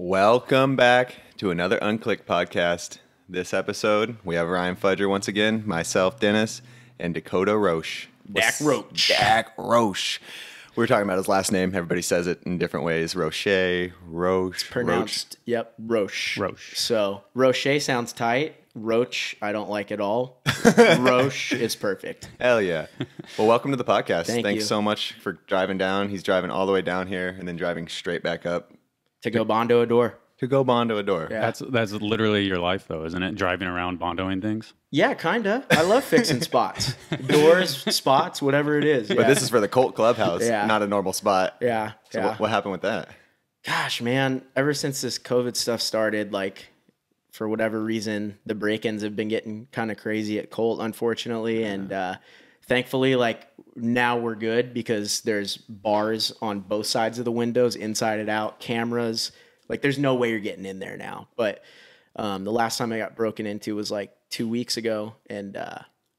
Welcome back to another Unclicked podcast. This episode, we have Ryan Fudger once again, myself, Dennis, and Dakota Roche. Dak Roach. Dak Roche. We were talking about his last name. Everybody says it in different ways. Roche, Roche, Pronounced, yep, Roche. Roche. So Roche sounds tight. Roche, I don't like at all. Roche is perfect. Roche. Hell yeah. Well, welcome to the podcast. Thank Thanks you. so much for driving down. He's driving all the way down here and then driving straight back up To go Bondo a door. to go Bondo Adore. Yeah. That's that's literally your life, though, isn't it? Driving around bondoing things. Yeah, kinda. I love fixing spots, doors, spots, whatever it is. But this is for the Cult Clubhouse, Yeah. not a normal spot. yeah, So yeah. what, what happened with that? Gosh, man, ever since this COVID stuff started, like for whatever reason, the break-ins have been getting kind of crazy at Cult, unfortunately, and uh, thankfully, like now we're good because there's bars on both sides of the windows, inside and out, cameras. Like, there's no way you're getting in there now. But um, the last time I got broken into was like two weeks ago, and uh,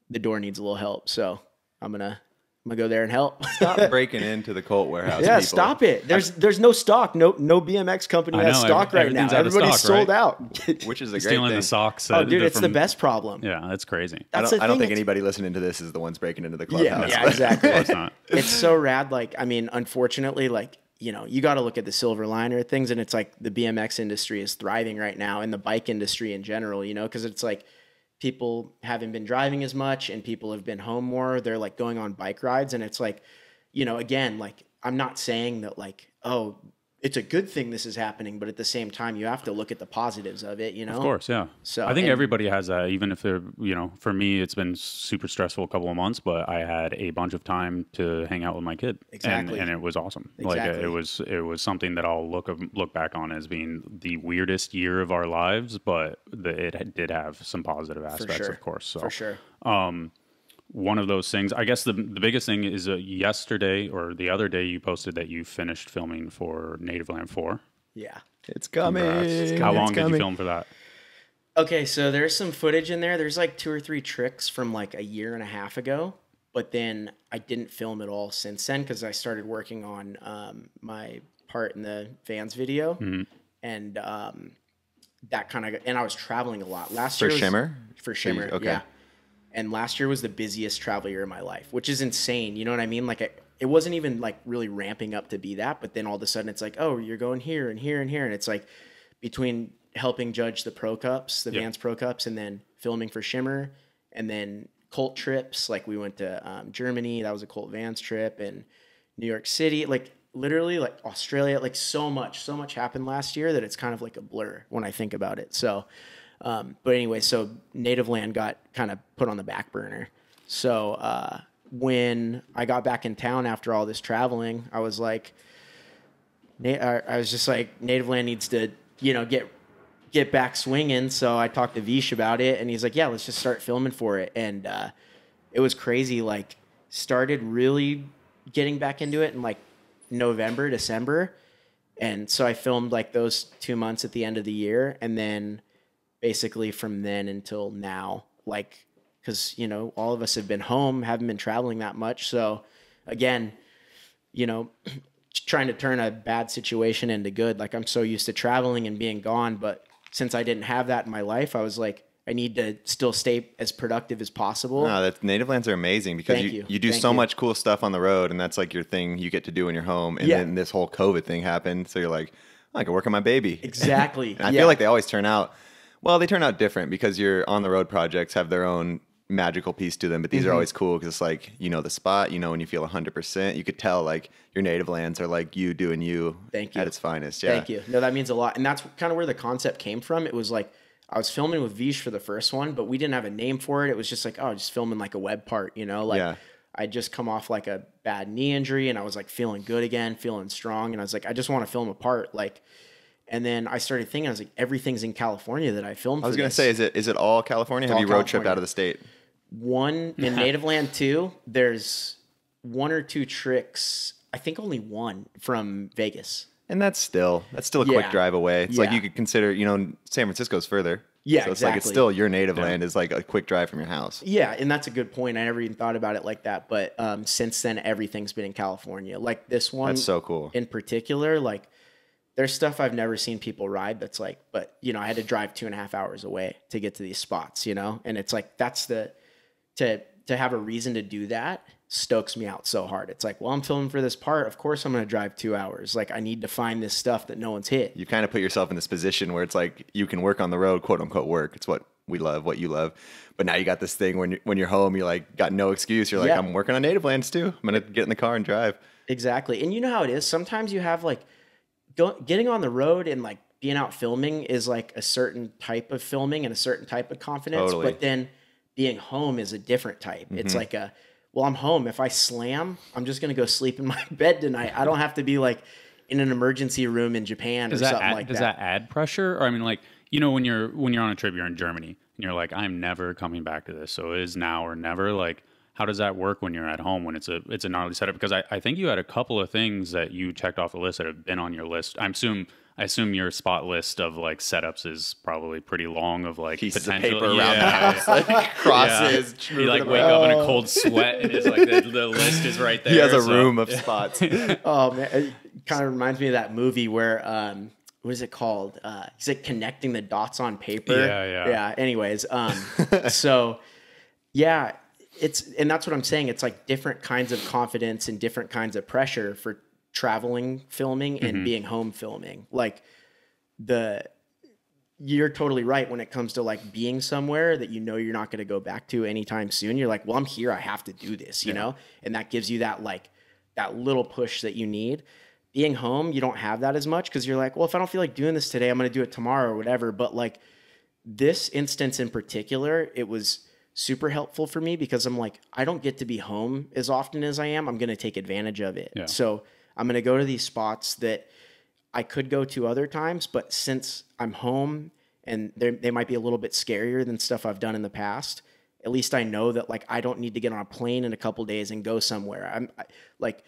the door needs a little help, so I'm gonna I'm gonna go there and help. Stop breaking into the Cult warehouse. Yeah, people. stop it. There's there's no stock. No no BMX company I has know, stock every- right now. everything's out of Everybody's stock, sold right? out. Which is a great Stealing thing. the socks. oh, dude, they're it's the best problem. Yeah, that's crazy. I don't, I don't think it's- anybody listening to this is the ones breaking into the clubhouse. Yeah, yeah, exactly. Of course not. it's so rad. Like, I mean, unfortunately, like, you know, you got to look at the silver liner things. And it's like the BMX industry is thriving right now and the bike industry in general, you know, because it's like people haven't been driving as much and people have been home more. They're like going on bike rides. And it's like, you know, again, like, I'm not saying that, like, oh, it's a good thing this is happening, but at the same time, you have to look at the positives of it, you know? Of course, yeah. So, I think and- everybody has that, even if they're, you know, for me, it's been super stressful a couple of months, but I had a bunch of time to hang out with my kid, Exactly. and, and it was awesome. Like uh, it was, it was something that I'll look look back on as being the weirdest year of our lives, but the, it did have some positive aspects, sure. of course. So For sure. One of those things. I guess the the biggest thing is uh, yesterday or the other day you posted that you finished filming for Native Land Four. Yeah. It's coming. How long It's did you film for that? Okay, so there's some footage in there. There's like two or three tricks from like a year and a half ago, but then I didn't film at all since then because I started working on um, my part in the Vans video, and um, that kind of and I was traveling a lot last For year. was- Shimmer? for Shimmer, okay. yeah. And last year was the busiest travel year of my life, which is insane. You know what I mean? Like, I, it wasn't even like really ramping up to be that, but then all of a sudden it's like, oh, you're going here and here and here, and it's like between helping judge the Pro Cups, the Yeah. Vans Pro Cups, and then filming for Shimmer, and then cult trips. Like we went to um, Germany, that was a cult Vans trip, and New York City, like literally like Australia, like so much, so much happened last year that it's kind of like a blur when I think about it. So, um, but anyway, so Native Land got kind of put on the back burner. So uh, when I got back in town after all this traveling, I was like, I was just like, Native Land needs to, you know, get get back swinging. So I talked to Veesh about it, and he's like, yeah, let's just start filming for it. And uh, it was crazy. Like, started really getting back into it in like November, December. And so I filmed like those two months at the end of the year. And then basically from then until now, like, because, you know, all of us have been home, haven't been traveling that much. So again, you know, trying to turn a bad situation into good. Like I'm so used to traveling and being gone, but since I didn't have that in my life, I was like, I need to still stay as productive as possible. No, that native lands are amazing because you, you. you do Thank so you. much cool stuff on the road, and that's like your thing you get to do in your home. And Yeah. then this whole COVID thing happened, so you're like, "Oh, I can work on my baby. Exactly. And I Yeah. feel like they always turn out well. They turn out different because your on the road projects have their own magical piece to them. But these Mm-hmm. are always cool because it's like you know the spot, you know when you feel 100. percent You could tell like your native lands are like you doing you, Thank you. at its finest. Yeah. Thank you. No, that means a lot. And that's kind of where the concept came from. It was like I was filming with Veesh for the first one, but we didn't have a name for it. It was just like, oh, just filming like a web part, you know? Like Yeah. I'd just come off like a bad knee injury and I was like feeling good again, feeling strong. And I was like, I just want to film a part. Like, and then I started thinking, I was like, everything's in California that I filmed. I was gonna say, is it is it all California? Have all you road tripped out of the state? one in Native Land two, there's one or two tricks. I think only one from Vegas. And that's still that's still a quick drive away. It's like you could consider, you know, San Francisco's further. Yeah, so it's like it's still your native land is like a quick drive from your house. Yeah, and that's a good point. I never even thought about it like that. But um, since then, everything's been in California. Like this one, That's so cool. in particular. Like there's stuff I've never seen people ride that's like, but you know, I had to drive two and a half hours away to get to these spots, you know? And it's like that's the to to have a reason to do that stokes me out so hard. It's like, well, I'm filming for this part. Of course I'm gonna drive two hours. Like I need to find this stuff that no one's hit. You kind of put yourself in this position where it's like you can work on the road, quote unquote work. It's what we love, what you love. But now you got this thing when you when you're home, you're like got no excuse. You're like, Yeah. I'm working on native lands too. I'm gonna get in the car and drive. Exactly. And you know how it is. Sometimes you have like go, getting on the road and like being out filming is like a certain type of filming and a certain type of confidence. Totally. But then being home is a different type. It's Mm-hmm. like a, well, I'm home. If I slam, I'm just going to go sleep in my bed tonight. I don't have to be like in an emergency room in Japan Does or that something add, like does that. Does that add pressure? Or I mean, like you know, when you're when you're on a trip, you're in Germany, and you're like, I'm never coming back to this. So it is now or never. Like, how does that work when you're at home when it's a it's a gnarly setup? Because I, I think you had a couple of things that you checked off the list that have been on your list. I assume I assume your spot list of like setups is probably pretty long of like Pieces of potential paper around the house, like crosses. You like wake around. up in a cold sweat, and it's like the, the list is right there. He has a so- room of spots. Oh man, it kind of reminds me of that movie where um what is it called? Uh he's like connecting the dots on paper. Yeah, yeah. Yeah. Anyways, um so yeah, it's and that's what I'm saying. It's like different kinds of confidence and different kinds of pressure for traveling filming and mm-hmm. being home filming. Like the you're totally right when it comes to like being somewhere that you know you're not going to go back to anytime soon. You're like, well, I'm here. I have to do this, you know? And that gives you that like that little push that you need. Being home, you don't have that as much because you're like, well, if I don't feel like doing this today, I'm going to do it tomorrow or whatever. But like this instance in particular, it was super helpful for me because I'm like, I don't get to be home as often as I am. I'm going to take advantage of it. Yeah. So I'm going to go to these spots that I could go to other times, but since I'm home and they they might be a little bit scarier than stuff I've done in the past, at least I know that like I don't need to get on a plane in a couple days and go somewhere. I'm I, like,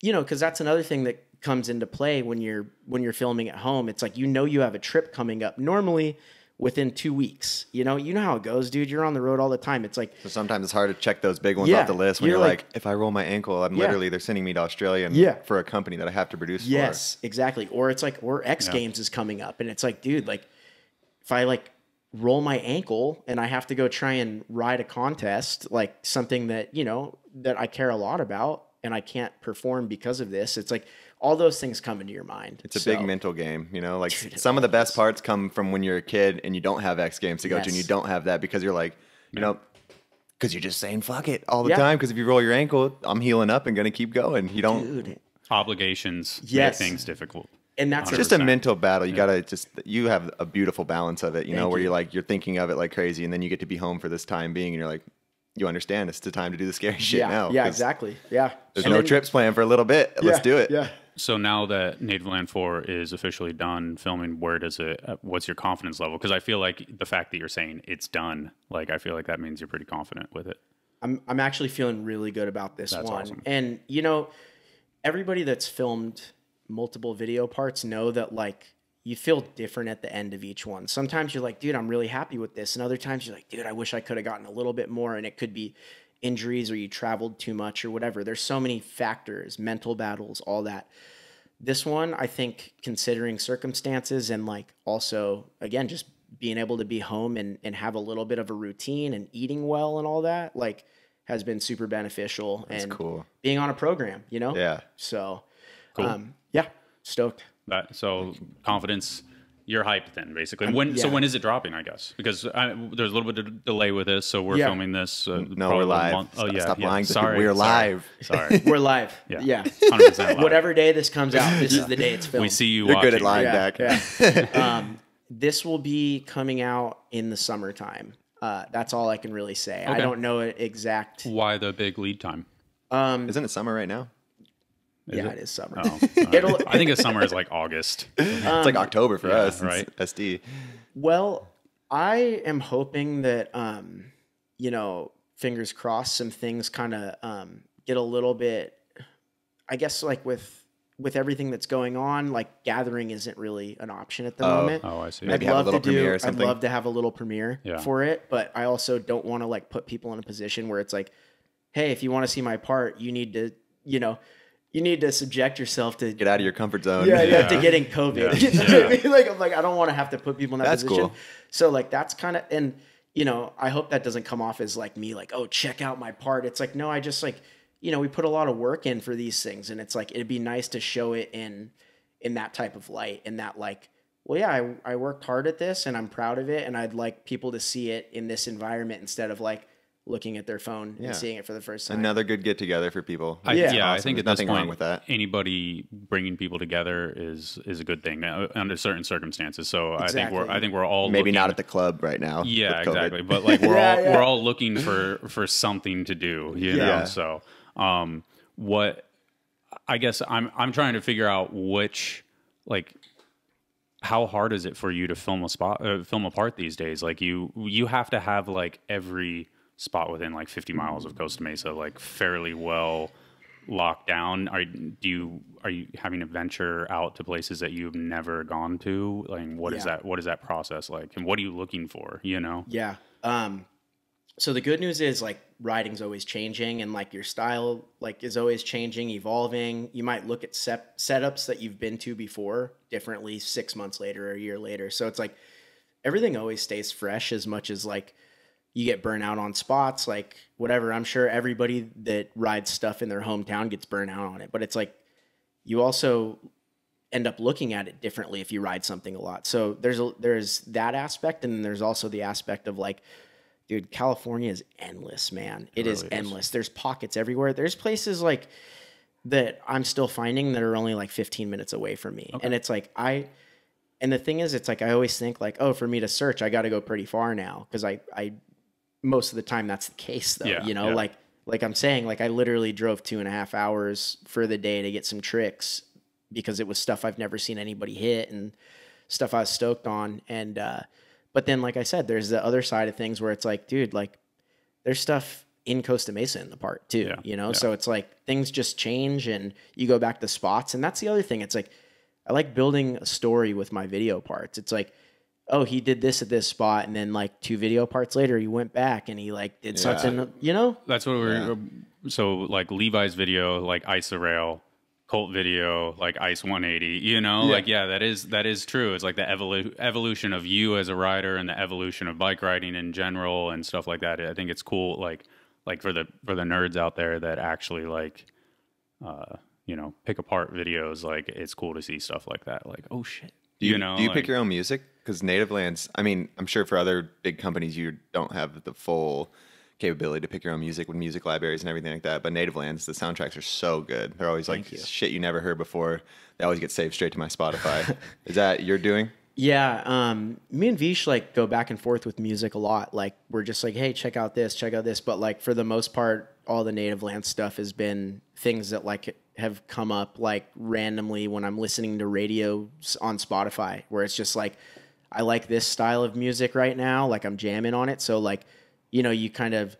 you know, because that's another thing that comes into play when you're when you're filming at home. It's like you know you have a trip coming up normally within two weeks. You know, you know how it goes, dude. You're on the road all the time. It's like So sometimes it's hard to check those big ones Yeah, off the list when you're you're, like- like, if I roll my ankle, I'm Yeah. literally they're sending me to Australia Yeah. for a company that I have to produce for. Yes, exactly. Or it's like, or X Yeah. Games is coming up, and it's like, dude, like, if I like roll my ankle and I have to go try and ride a contest, like something that you know that I care a lot about, and I can't perform because of this, it's like all those things come into your mind. It's a So, big mental game, you know. Like Dude, some of the best parts come from when you're a kid and you don't have X Games to go to, and you don't have that because you're like, you know, because you're just saying fuck it all the Yeah. time. Because if you roll your ankle, I'm healing up and gonna keep going. You don't. dude. obligations Yes. make things difficult. And that's It's just a mental battle. You gotta just you have a beautiful balance of it, you know, where you. you're like you're thinking of it like crazy, and then you get to be home for this time being, and you're like, you understand it's the time to do the scary shit yeah, now. Yeah, exactly, yeah. There's And no then- trips planned for a little bit. Let's yeah, do it. Yeah. So now that Native Land 4 is officially done filming, where does it, uh, what's your confidence level? Because I feel like the fact that you're saying it's done, like, I feel like that means you're pretty confident with it. I'm I'm actually feeling really good about this That's one. awesome. And you know, everybody that's filmed multiple video parts know that like you feel different at the end of each one. Sometimes you're like, dude, I'm really happy with this. And other times you're like, dude, I wish I could have gotten a little bit more. And it could be injuries or you traveled too much or whatever. There's so many factors, mental battles, all that. This one, I think, considering circumstances and like also, again, just being able to be home and, and have a little bit of a routine and eating well and all that, like, has been super beneficial. That's and cool. being on a program, you know? Yeah. So, Cool. um, yeah, stoked. That So confidence, you're hyped then, basically. When So when is it dropping, I guess? Because I, there's a little bit of delay with this, so we're Yeah. filming this. Uh, No, we're live. month- Oh, Stop- yeah. stop yeah. lying to. Sorry. We're live. Sorry. We're live. Yeah. yeah. 100% live. Whatever day this comes out, this is the day it's filmed. We see you You're watching. good at lying Yeah, back. yeah. um, this will be coming out in the summertime. Uh, that's all I can really say. I don't know it exact. Why the big lead time? Um, Isn't it summer right now? Yeah, it? it is summer. Oh, It'll- I think the summer is like August. it's like October for yeah, us, right. SD. Well, I am hoping that um, you know, fingers crossed, some things kind of um, get a little bit. I guess like with with everything that's going on, like gathering isn't really an option at the Oh. moment. Oh, I see. Maybe I'd love to do. I'd love to have a little premiere Yeah. for it, but I also don't want to like put people in a position where it's like, hey, if you want to see my part, you need to, you know, you need to subject yourself to Get out of your comfort zone. yeah, yeah, Yeah. to getting COVID. Yeah. You know I mean? Like I'm like I don't want to have to put people in that That's position. cool. So like that's kind of and you know I hope that doesn't come off as like me like oh check out my part. It's like no, I just like you know we put a lot of work in for these things, and it's like it'd be nice to show it in in that type of light, in that like well yeah I I worked hard at this and I'm proud of it, and I'd like people to see it in this environment instead of like looking at their phone Yeah. and seeing it for the first time. Another good get together for people. I, Yeah. yeah, I think There's at this nothing point, wrong with that. anybody bringing people together is is a good thing uh, under certain circumstances. So I think we're I think we're all Maybe looking, not at the club right now. yeah exactly, but like we're Yeah, all yeah. we're all looking for for something to do, you know. Yeah. So um, what I guess I'm I'm trying to figure out which like how hard is it for you to film a spot uh, film a part these days like you you have to have like every spot within like 50 miles of costa mesa like fairly well locked down are do you are you having to venture out to places that you've never gone to like what is Yeah. that what is that process like and what are you looking for you know Yeah. Um, so the good news is like riding's always changing and like your style like is always changing, evolving. You might look at sep- setups that you've been to before differently six months later or a year later. So it's like everything always stays fresh as much as like you get burnt out on spots, like whatever. I'm sure everybody that rides stuff in their hometown gets burnt out on it, but it's like you also end up looking at it differently if you ride something a lot. So there's a there's that aspect, and then there's also the aspect of like, dude, California is endless, man. It is really is. endless. There's pockets everywhere. There's places like that I'm still finding that are only like 15 minutes away from me, and it's like I. And the thing is, it's like I always think like, oh, for me to search, I got to go pretty far now because I, I, most of the time that's the case though. Yeah, you know, yeah. like, like I'm saying, like I literally drove two and a half hours for the day to get some tricks because it was stuff I've never seen anybody hit and stuff I was stoked on. And uh, but then, like I said, there's the other side of things where it's like, dude, like there's stuff in Costa Mesa in the park too, Yeah, you know. So it's like things just change, and you go back to spots, and that's the other thing. It's like I like building a story with my video parts. It's like. Oh, he did this at this spot, and then like two video parts later, he went back and he like did Yeah. something, you know? That's what we're so like Levi's video, like Ice the Rail, Cult video, like Ice 180. You know, like yeah, that is that is true. It's like the evolu- evolution of you as a rider and the evolution of bike riding in general and stuff like that. I think it's cool, like like for the for the nerds out there that actually like, uh, you know, pick apart videos. Like it's cool to see stuff like that. Like oh shit, Do you, know, do you like- pick your own music? Because Native Lands, I mean, I'm sure for other big companies, you don't have the full capability to pick your own music with music libraries and everything like that. But Native Lands, the soundtracks are so good. They're always like you. shit you never heard before. They always get saved straight to my Spotify. Is that you're doing? Yeah, um, me and Veesh like go back and forth with music a lot. Like we're just like, hey, check out this, check out this. But like for the most part, all the native land stuff has been things that like have come up like randomly when I'm listening to radio on Spotify, where it's just like, I like this style of music right now. Like I'm jamming on it. So like, you know, you kind of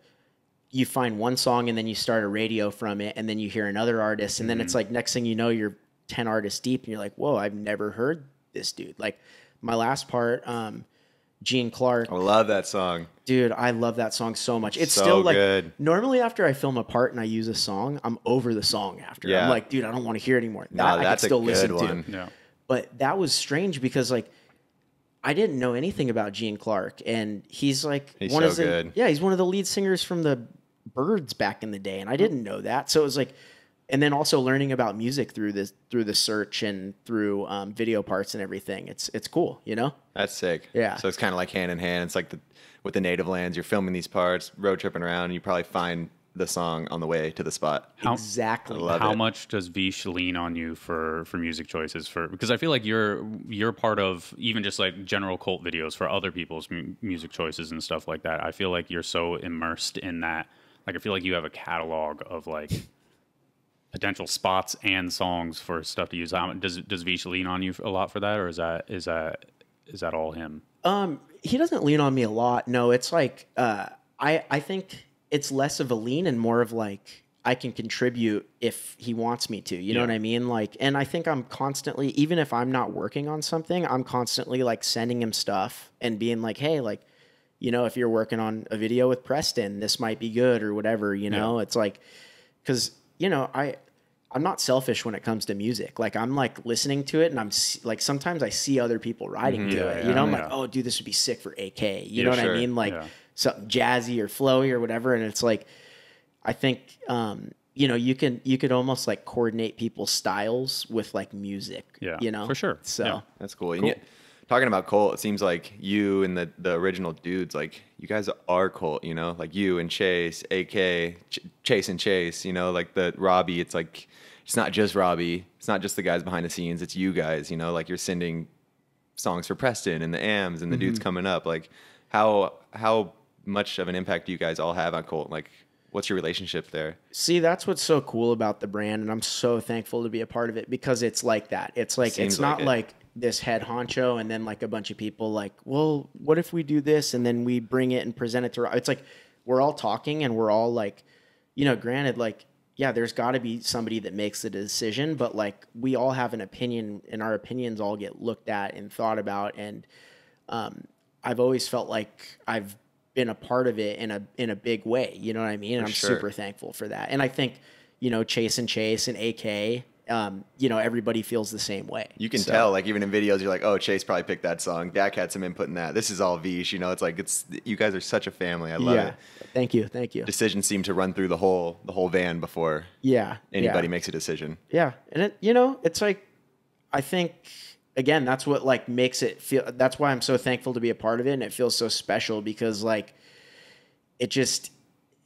you find one song and then you start a radio from it and then you hear another artist and then it's like next thing you know you're 10 artists deep and you're like whoa i've never heard this dude like my last part um gene clark I love that song. dude i love that song so much it's So still like good. normally after i film a part and i use a song i'm over the song after Yeah. i'm like dude i don't want to hear it anymore No, that i that's a can still good listen one. to Yeah. but that was strange because like I didn't know anything about Gene Clark, and he's like He's one so of the good. yeah he's one of the lead singers from the Byrds back in the day, and I didn't know that. So it was like, and then also learning about music through this through the search and through um, video parts and everything. It's it's cool, you know. That's sick. Yeah. So it's kind of like hand in hand. It's like the with the Native Lands, you're filming these parts, road tripping around, and you probably find the song on the way to the spot. How- exactly. Love how it. much does Veesh lean on you for for music choices for because I feel like you're you're part of even just like general cult videos for other people's mu- music choices and stuff like that. I feel like you're so immersed in that. Like I feel like you have a catalog of like potential spots and songs for stuff to use. Does does Veesh lean on you a lot for that, or is that is that is that all him? Um, he doesn't lean on me a lot. No, it's like uh, I I think it's less of a lean and more of like I can contribute if he wants me to. You know what I mean? Like, and I think I'm constantly, even if I'm not working on something, I'm constantly like sending him stuff and being like, hey, like, you know, if you're working on a video with Preston, this might be good or whatever. You know, it's like because you know I I'm not selfish when it comes to music. Like I'm like listening to it, and I'm like sometimes I see other people writing to Mm-hmm. Yeah, it. you know, I'm yeah. like, oh, dude, this would be sick for AK. You Yeah, know what sure. I mean? Like Yeah. something jazzy or flowy or whatever. And it's like, I think, um, you know, you can you could almost like coordinate people's styles with like music. Yeah, you know, for sure. So Yeah. That's cool. And yet, talking about Cult, it seems like you and the, the original dudes, like you guys are Cult, you know, like you and Chase, AK, Ch- Chase and Chase, you know, like the Robbie. It's like it's not just Robbie. It's not just the guys behind the scenes. It's you guys. You know, like you're sending songs for Preston and the AMs and the dudes mm-hmm. coming up. Like how how much of an impact do you guys all have on Cult? Like what's your relationship there? See, that's what's so cool about the brand, and I'm so thankful to be a part of it because it's like that. It's like Seems it's not like it. like this head honcho and then like a bunch of people like, well, what if we do this and then we bring it and present it to. It's like we're all talking and we're all like, you know, granted, like yeah, there's got to be somebody that makes the decision, but like we all have an opinion, and our opinions all get looked at and thought about, and um, I've always felt like I've been a part of it in a in a big way. You know what I mean? And I'm sure. super thankful for that. And I think you know Chase and Chase and AK, um, you know everybody feels the same way. You can So- tell, like even in videos, you're like, "Oh, Chase probably picked that song. Dak had some input in that. This is all Veesh." You know, it's like it's you guys are such a family. I love Yeah. it. Thank you. Thank you. Decisions seem to run through the whole the whole van before yeah. anybody yeah. makes a decision. Yeah, and it, you know, it's like I think again, that's what like makes it feel. That's why I'm so thankful to be a part of it, and it feels so special because like it just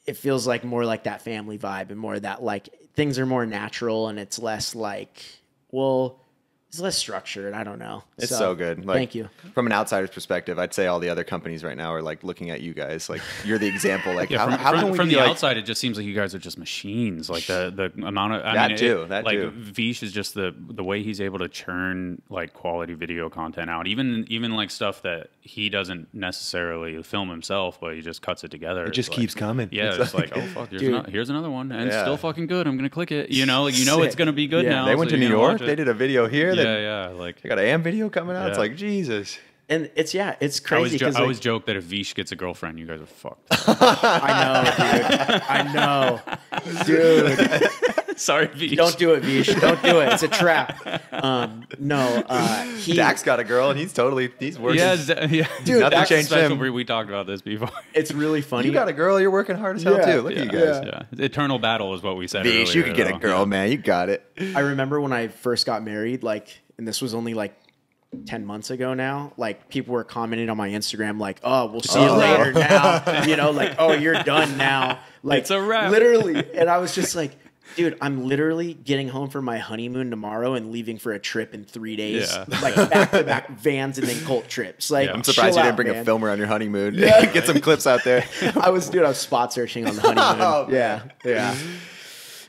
it feels like more like that family vibe and more of that like things are more natural and it's less like well, it's less structured. I don't know. It's so, good. Like, thank you. From an outsider's perspective, I'd say all the other companies right now are like looking at you guys. Like you're the example. Like Yeah, how, from, how from, we from the like, outside, it just seems like you guys are just machines. Like the the amount of I That mean, too, it- that like too. Veesh is just the the way he's able to churn like quality video content out. Even even like stuff that he doesn't necessarily film himself, but he just cuts it together. It just keeps coming. Yeah, It's it's, like- like, oh fuck, here's, Dude. here's another one, and it's Yeah. still fucking good. I'm gonna click it. You know, like you know it's gonna be good Yeah. now. They went so to New York. They did a video here. They, Yeah, yeah. Like I got an AM video coming out. It's like Jesus. And it's yeah, it's I always, crazy jo- because I like, always joke that if Veesh gets a girlfriend, you guys are fucked. I know, dude. I know. Sorry, Veesh. Don't do it, Veesh. Don't do it. It's a trap. Um, no, uh, he. Dak's got a girl and he's totally he's working. Yeah, Z- yeah. Dude, nothing Dak's changed him. breed. We talked about this before. It's really funny. You got a girl. You're working hard as hell Yeah, too. Look at you guys. yeah. Eternal battle is what we said. Veesh, you could get a girl, man. You got it. I remember when I first got married, like, and this was only like 10 months ago now, like, people were commenting on my Instagram, like, oh, we'll see you Oh. later now. You know, like, oh, you're done now. Like, It's a wrap. Literally. And I was just like, dude, I'm literally getting home from my honeymoon tomorrow and leaving for a trip in three days. Yeah. Like, back to back vans and then cult trips. Like, Yeah. I'm surprised chill you didn't bring man. a filmer on your honeymoon. get some clips out there. I was, dude, I was spot searching on the honeymoon. Oh, yeah. Yeah.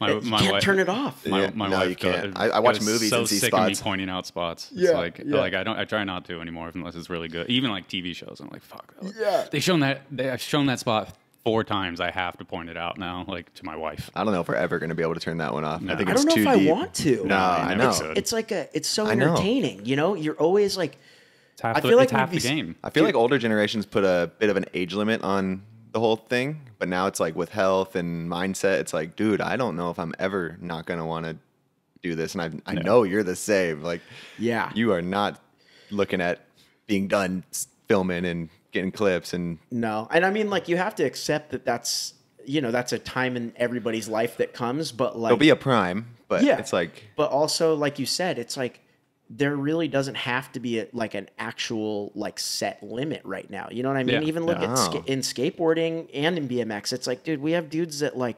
My, you my can't wife, turn it off. My, Yeah, my no, wife you can't. got- I- I watch movies so and see sick of me pointing out spots. It's Yeah, like yeah. like I don't I try not to anymore unless it's really good. Even like TV shows, I'm like fuck. Yeah. They shown that they have shown that spot four times. I have to point it out now, like to my wife. I don't know if we're ever going to be able to turn that one off. I think I don't know too if deep. I want to. No, I I know. could. It's like a, it's so I know. entertaining. You know, you're always like, It's half I the, feel like it's half the we'd game. I feel like older generations put a bit of an age limit on the whole thing, but now it's like with health and mindset, it's like, dude, I don't know if I'm ever not going to want to do this. And I, I know you're the same. Like, yeah, you are not looking at being done filming and getting clips and no. And I mean, like, you have to accept that that's, you know, that's a time in everybody's life that comes, but like, there'll be a prime, but Yeah. it's like, but also, like you said, it's like, there really doesn't have to be a, like an actual like set limit right now. You know what I mean? Yeah. Even look at No. ska- oh. in skateboarding and in BMX, it's like, dude, we have dudes that like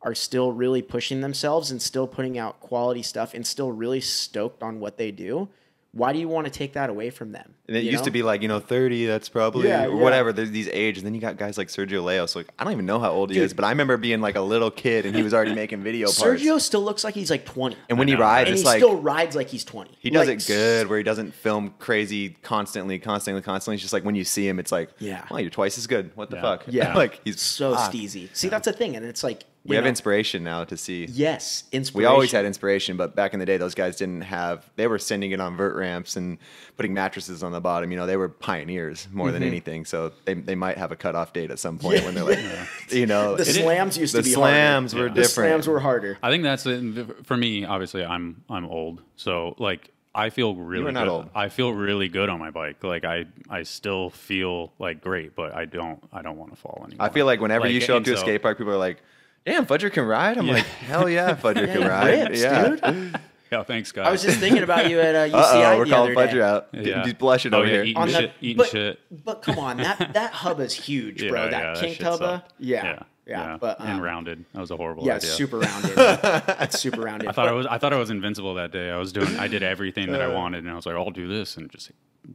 are still really pushing themselves and still putting out quality stuff and still really stoked on what they do. Why do you want to take that away from them? and it You used to be like, you know, 30, that's probably, Yeah, or yeah. whatever. There's these age. And then you got guys like Sergio Layos. Like, I don't even know how old he Dude. is, but I remember being like a little kid and he was already making video parts. Sergio still looks like he's like 20. and when he rides, and it's he like, still rides like he's 20. He does Like, it good where he doesn't film crazy constantly, constantly, constantly. It's just like when you see him, it's like, Yeah. well, you're twice as good. What the Yeah. fuck? Yeah. like he's so fuck. steezy. See, that's the thing. And it's like, we you have know, inspiration now to see. Yes, inspiration. We always had inspiration, but back in the day, those guys didn't have. They were sending it on vert ramps and putting mattresses on the bottom. You know, they were pioneers more Mm-hmm. than anything. So they, they might have a cutoff date at some point when they're like, you know, The slams used to be slams harder. were Yeah. The different. slams were harder. I think that's it. for me. Obviously, I'm I'm old, so like I feel really are not good. old. I feel really good on my bike. Like I I still feel like great, but I don't I don't want to fall anymore. I feel like whenever you show up and to a skate park, people are like, "Damn, Fudger can ride." I'm Yeah. like, "Hell yeah, Fudger can ride." rips, yeah. dude. Yeah, thanks guys. I was just thinking about you at uh, UCI Uh oh, we're the calling other day. Fudger out. Yeah. He's blushing Oh, over yeah, here. eating On the- shit, eating but, shit. But come on, that that hub is huge, bro. Yeah, that yeah, king shit tubba, sucked. yeah, yeah, But um, and rounded. That was a horrible yeah, idea. super rounded. it's super rounded. I thought But- I was I thought I was invincible that day. I was doing I did everything that I wanted, and I was like, I'll do this, and just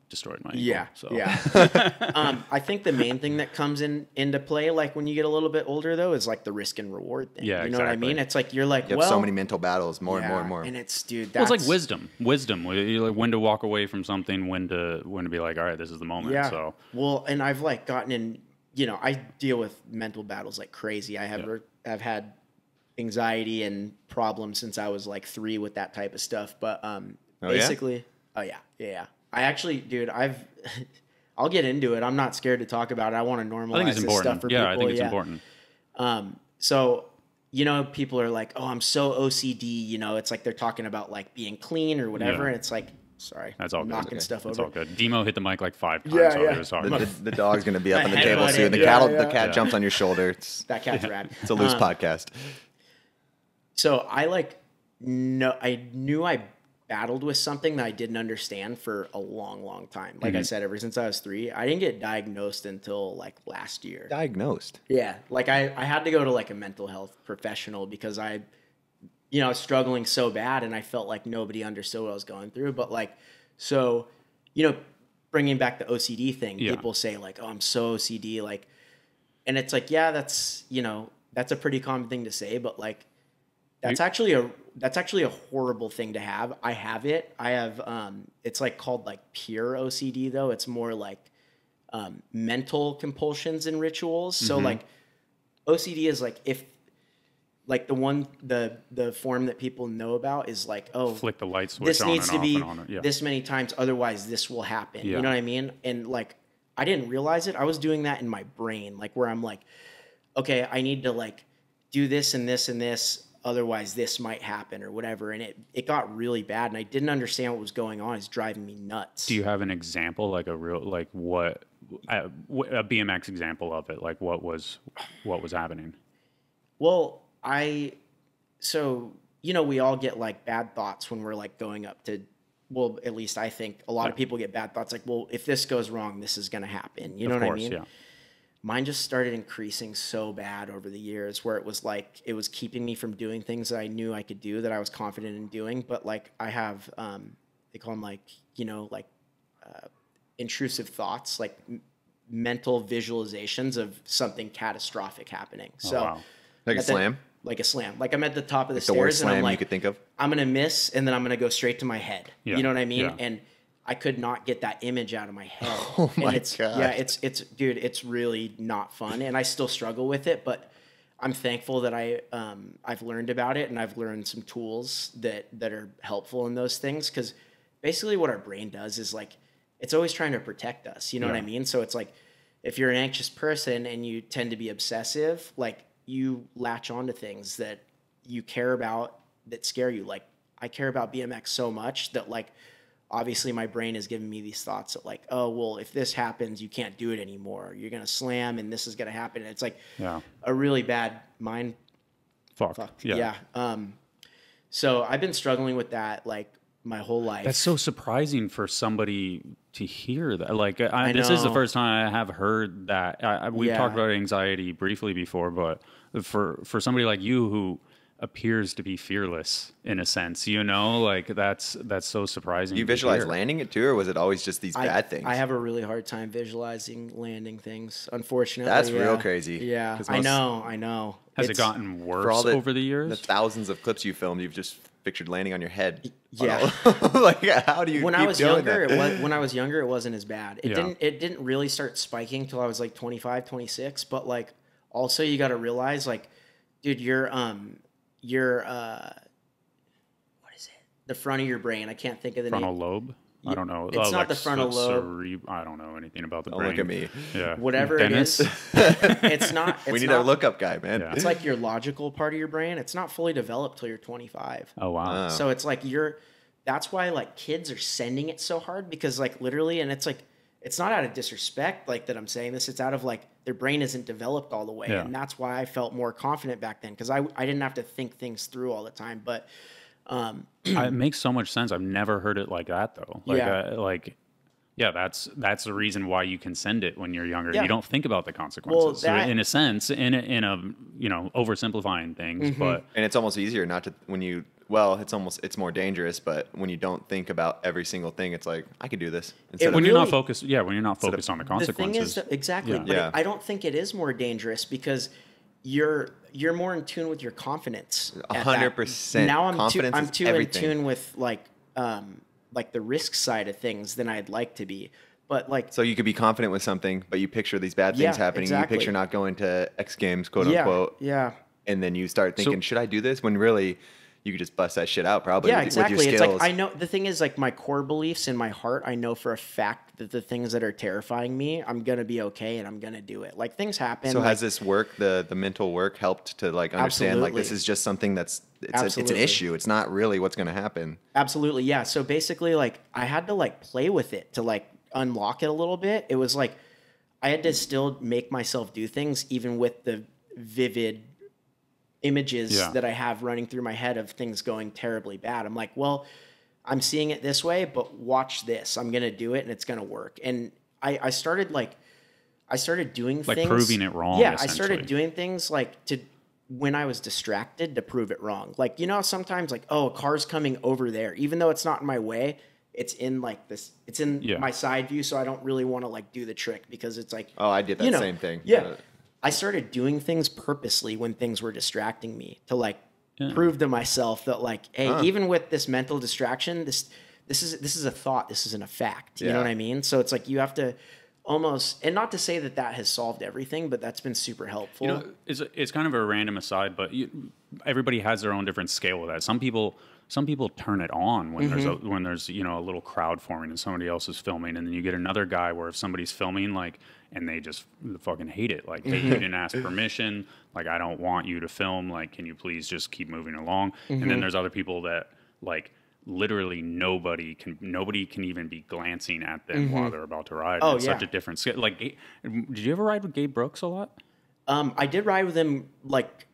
destroyed my. ankle. Yeah, So yeah. um, I think the main thing that comes in into play, like when you get a little bit older, though, is like the risk and reward thing. Yeah, you know what I mean. It's like you're like, You have well, so many mental battles, more and more and more. and it's dude. Well, That's it's like wisdom. Wisdom. wh- you like when to walk away from something, when to when to be like, all right, this is the moment. Yeah. So Well, and I've like gotten in. You know, I deal with mental battles like crazy. I have Yeah. I've had anxiety and problems since I was like three with that type of stuff. But um, Oh, yeah? basically, oh yeah, yeah, yeah. I actually, dude, I've. I'll get into it. I'm not scared to talk about it. I want to normalize I think it's this important. stuff for yeah, people. I think it's yeah. important. Um, so you know, people are like, "Oh, I'm so OCD." You know, it's like they're talking about like being clean or whatever, Yeah. and it's like, sorry, That's all good. knocking Okay. stuff That's over. all good. Demo hit the mic like five times. Yeah, while yeah. He was talking. the, the, the dog's gonna be up on the table soon. The it. cat, Yeah, the cat Yeah. jumps on your shoulder. It's, That cat's rad. it's a loose Um, podcast. So I like no, I knew I battled with something that I didn't understand for a long, long time. Like I mm-hmm. said, ever since I was three, I didn't get diagnosed until like last year. Diagnosed. Yeah, like I, I had to go to like a mental health professional because I, you know, I was struggling so bad and I felt like nobody understood what I was going through. But like, so, you know, bringing back the OCD thing, Yeah. people say like, "Oh, I'm so OCD," like, and it's like, yeah, that's you know, that's a pretty common thing to say, but like, that's actually a that's actually a horrible thing to have. I have it. I have um, it's like called like pure OCD though. It's more like um, mental compulsions and rituals. So like OCD is like if like the one the the form that people know about is like oh Flick the light switch this on needs and to off be. Yeah. this many times otherwise this will happen you know what i mean and like i didn't realize it i was doing that in my brain like where i'm like okay i need to like do this and this and this otherwise this might happen or whatever and it it got really bad and i didn't understand what was going on it's driving me nuts Do you have an example, like a real, like what, uh, a, a BMX example of it? Like what was, what was happening? Well, I so you know we all get like bad thoughts when we're like going up to well at least I think a lot of people get bad thoughts like well if this goes wrong this is going to happen. You know of what course, I mean? yeah. Mine just started increasing so bad over the years where it was like it was keeping me from doing things that I knew I could do that I was confident in doing, but like I have um they call them like, you know, like uh, intrusive thoughts, like m- mental visualizations of something catastrophic happening. Oh, So wow. Like a at the- slam. like a slam. Like I'm at the top of the The worst stairs and I'm like, you could think of. I'm gonna miss and then I'm gonna go straight to my head. Yeah. You know what I mean? Yeah. And I could not get that image out of my head. Oh my and it's, gosh. Yeah, it's it's dude, it's really not fun, and I still struggle with it. But I'm thankful that I um, I've learned about it and I've learned some tools that that are helpful in those things because basically what our brain does is like it's always trying to protect us. You know what I mean? So it's like if you're an anxious person and you tend to be obsessive, like you latch onto things that you care about that scare you. Like I care about BMX so much that like obviously my brain is giving me these thoughts that like, oh well, if this happens, you can't do it anymore. You're gonna slam and this is gonna happen. And it's like Yeah. a really bad mind Fuck. fuck. Yeah. Yeah. Um so I've been struggling with that like my whole life. That's so surprising for somebody to hear that. Like, I, I this is the first time I have heard that. I, I, we've Yeah. talked about anxiety briefly before, but for for somebody like you who appears to be fearless in a sense, you know, like that's that's so surprising. You visualize hear. landing it too, or was it always just these I, bad things? I have a really hard time visualizing landing things. Unfortunately, That's real yeah. crazy, Yeah, 'cause I know, I know. Has It's- it gotten worse all the, over the years? The thousands of clips you filmed, you've just pictured landing on your head. Yeah. like how do you? when I was doing younger, it was when I was younger, it wasn't as bad. It Yeah. didn't it didn't really start spiking till I was like 25, 26, but like also you got to realize like dude, your um, your uh, what is it? The front of your brain. I can't think of the Frontal name. lobe. I don't know. It's not the frontal lobe. cere- I don't know anything about the Don't brain. look at me. Yeah. Whatever Dennis? it is, it's not. It's we need not, a lookup guy, man. Yeah. It's like your logical part of your brain. It's not fully developed till you're 25. Oh wow. Oh. So it's like you're. That's why like kids are sending it so hard because like literally, and it's like it's not out of disrespect like that I'm saying this. It's out of like their brain isn't developed all the way, Yeah. and that's why I felt more confident back then because I I didn't have to think things through all the time. But um, it makes so much sense. I've never heard it like that though. Like, Yeah. uh, like, yeah, that's that's the reason why you can send it when you're younger. Yeah. You don't think about the consequences. So that- in a sense, in a, in a you know oversimplifying things, Mm-hmm. but and it's almost easier not to when you well, it's almost it's more dangerous, but when you don't think about every single thing, it's like I could do this. Instead when of, you're not focused, yeah, when you're not of- focused on the the thing consequences. is exactly, Yeah. but Yeah. I don't think it is more dangerous because you're you're more in tune with your confidence. A hundred percent. Now I'm too I'm too everything. in tune with like um like the risk side of things than I'd like to be. But like so you could be confident with something, but you picture these bad things Yeah, happening. exactly. You picture not going to X Games, quote yeah, unquote, yeah. and then you start So- thinking, should I do this? When really, you could just bust that shit out probably. Yeah, with, exactly. With It's like I know the thing is like my core beliefs in my heart. I know for a fact that the things that are terrifying me, I'm gonna be okay and I'm gonna do it. Like things happen. So like, has this work, the the mental work, helped to like understand like this is just something that's it's, a, it's an issue. It's not really what's going to happen. Absolutely, yeah. So basically, like I had to like play with it to like unlock it a little bit. It was like I had to still make myself do things, even with the vivid images Yeah. that I have running through my head of things going terribly bad. I'm like, well, I'm seeing it this way, but watch this. I'm gonna do it, and it's gonna work. And I, I started like, I started doing Like things, proving it wrong, Yeah, I started doing things like to when I was distracted to prove it wrong. Like you know, sometimes like oh, a car's coming over there, even though it's not in my way. It's in like this. It's in Yeah. my side view, so I don't really want to like do the trick because it's like Oh, I did that you know, same thing. Yeah. I started doing things purposely when things were distracting me to like Yeah. prove to myself that like, hey, Huh. even with this mental distraction, this this is this is a thought, this isn't a fact. You know what I mean? So it's like you have to almost and not to say that that has solved everything, but that's been super helpful. You know, it's it's kind of a random aside, but you, everybody has their own different scale of that. Some people some people turn it on when there's Mm-hmm. a when there's you know a little crowd forming and somebody else is filming, and then you get another guy where if somebody's filming like and they just fucking hate it, like hey, you didn't ask permission, like I don't want you to film, like can you please just keep moving along? And Mm-hmm. then there's other people that like literally nobody can nobody can even be glancing at them while they're about to ride. Oh, it's such a different scale. Like, did you ever ride with Gabe Brooks a lot? um, I did ride with him like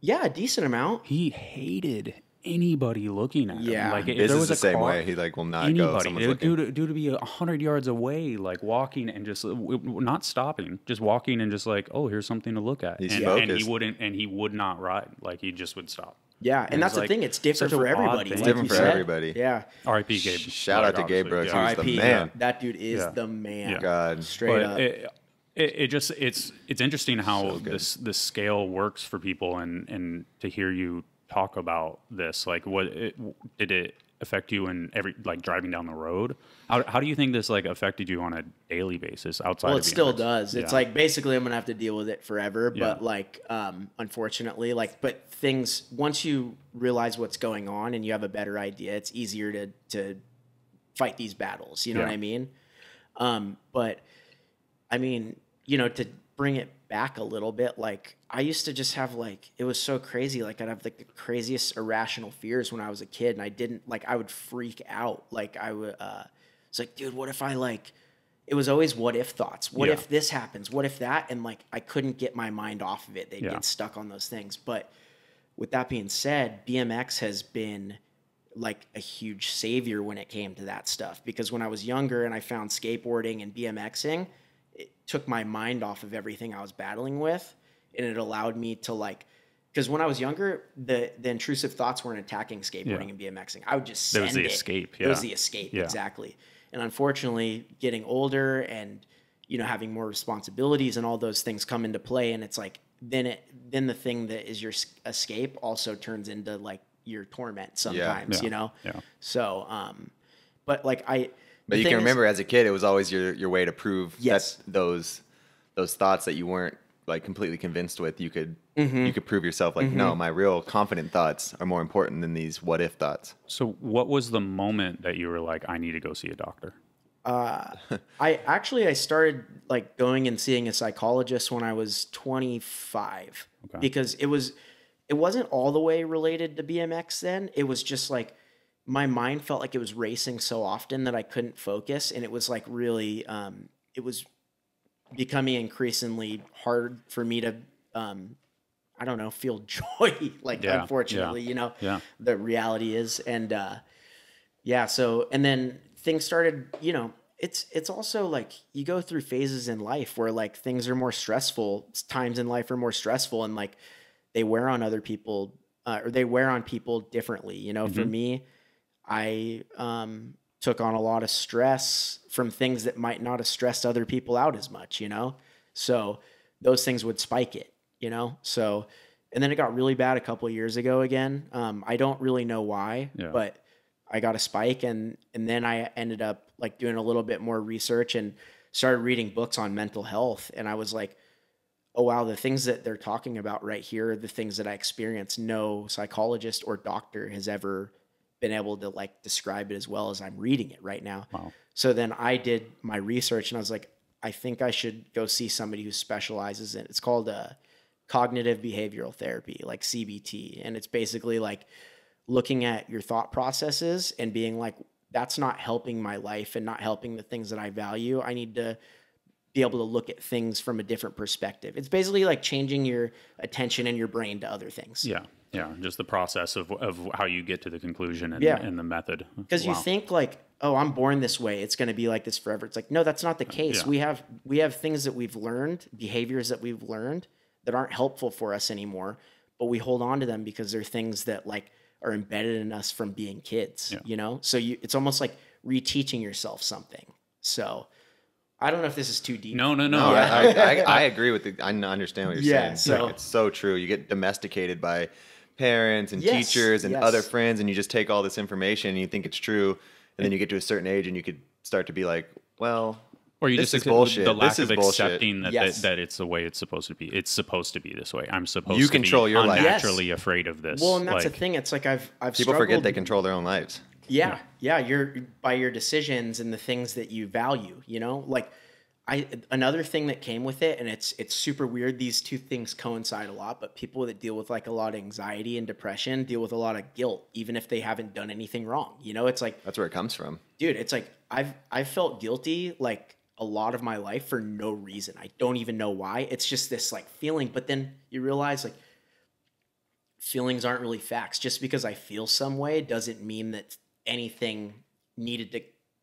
yeah, a decent amount. he hated anybody looking at Yeah. him. Like if Biz there is was the a same car, way. He like will not go. if Anybody, Someone's due, looking. due to, be a hundred yards away, like walking and just w- w- not stopping, just walking and just like, oh, here's something to look at, He's and, and he wouldn't, and he would not ride, like he just would stop. Yeah, and it's that's like the thing. It's different for everybody. thing. like different for said. everybody. Yeah. R.I.P. Gabe. shout out to Gabe obviously, Brooks. yeah. He the R.I.P. man. That dude is Yeah. the man. Yeah. God. Straight but up. It, it, it just it's it's interesting how this this scale works for people and and to hear you talk about this like what it, did it affect you in every like driving down the road how, how do you think this like affected you on a daily basis outside well, of it still does. It's like basically I'm gonna have to deal with it forever. Yeah. But like, um, unfortunately, like, but things once you realize what's going on and you have a better idea, it's easier to to fight these battles. You know what I mean? Um, but I mean, you know, to bring it back a little bit, like I used to just have like it was so crazy. Like I'd have like the craziest irrational fears when I was a kid, and I didn't like I would freak out. Like I would, uh, it's like, dude, what if I like? It was always what if thoughts. What Yeah. if this happens? What if that? And like I couldn't get my mind off of it. They'd Yeah. get stuck on those things. But with that being said, BMX has been like a huge savior when it came to that stuff because when I was younger and I found skateboarding and BMXing, it took my mind off of everything I was battling with and it allowed me to like because when I was younger, the the intrusive thoughts weren't attacking skateboarding and BMXing. I would just There send was the it. escape, It was the escape Yeah. exactly. And unfortunately, getting older and you know having more responsibilities and all those things come into play, and it's like then it then the thing that is your escape also turns into like your torment sometimes. Yeah. You know. Yeah. So, um, but like I. But you thing can is- remember as a kid, it was always your your way to prove Yes. that those those thoughts that you weren't like completely convinced with, you could mm-hmm. you could prove yourself like, no, mm-hmm. my real confident thoughts are more important than these what if thoughts. So, what was the moment that you were like, I need to go see a doctor? Uh, I actually I started like going and seeing a psychologist when I was 25 Okay. because it was it wasn't all the way related to BMX then. It was just like my mind felt like it was racing so often that I couldn't focus and it was like really um it was becoming increasingly hard for me to um I don't know, feel joy like Yeah, unfortunately, yeah, you know. yeah. The reality is and uh yeah so and then things started you know it's it's also like you go through phases in life where like things are more stressful times in life are more stressful and like they wear on other people uh, or they wear on people differently you know for me i um took on a lot of stress from things that might not have stressed other people out as much you know? So those things would spike it you know? So and then it got really bad a couple of years ago again. Um, i don't really know why Yeah. but I got a spike and and then I ended up like doing a little bit more research and started reading books on mental health. And I was like oh wow the things that they're talking about right here are the things that I experience no psychologist or doctor has ever been able to like describe it as well as I'm reading it right now. Wow. So then I did my research and I was like I think I should go see somebody who specializes in it's called uh, cognitive behavioral therapy like CBT and it's basically like looking at your thought processes and being like that's not helping my life and not helping the things that I value. I need to be able to look at things from a different perspective. It's basically like changing your attention and your brain to other things. Yeah, yeah, just the process of of how you get to the conclusion and, Yeah. and the method. Because you think like, oh, I'm born this way. It's going to be like this forever. It's like, no, that's not the case. Yeah. We have we have things that we've learned, behaviors that we've learned that aren't helpful for us anymore, but we hold on to them because they're things that like are embedded in us from being kids. Yeah. You know, so you it's almost like reteaching yourself something. So I don't know if this is too deep. No, no, no. No, I- I, I, I, I agree with the. I understand what you're Yeah, saying. so- Like, it's so true. You get domesticated by parents and Yes, teachers and yes. other friends, and you just take all this information and you think it's true, and then you get to a certain age and you could start to be like, well, Or you this just is bullshit. The lack This is of bullshit. accepting that, Yes. that that it's the way it's supposed to be. It's supposed to be this way. I'm supposed You to control be your life. Yes. unnaturally afraid of this. Well, and that's like, the thing. It's like I've I've people struggled. forget they control their own lives. Yeah, yeah, you're by your decisions and the things that you value, you know? Like I another thing that came with it and it's it's super weird these two things coincide a lot, but people that deal with like a lot of anxiety and depression deal with a lot of guilt even if they haven't done anything wrong. You know, it's like That's where it comes from. dude, it's like I've I've felt guilty like a lot of my life for no reason. I don't even know why. It's just this like feeling, but then you realize like feelings aren't really facts. Just because I feel some way doesn't mean that anything needed to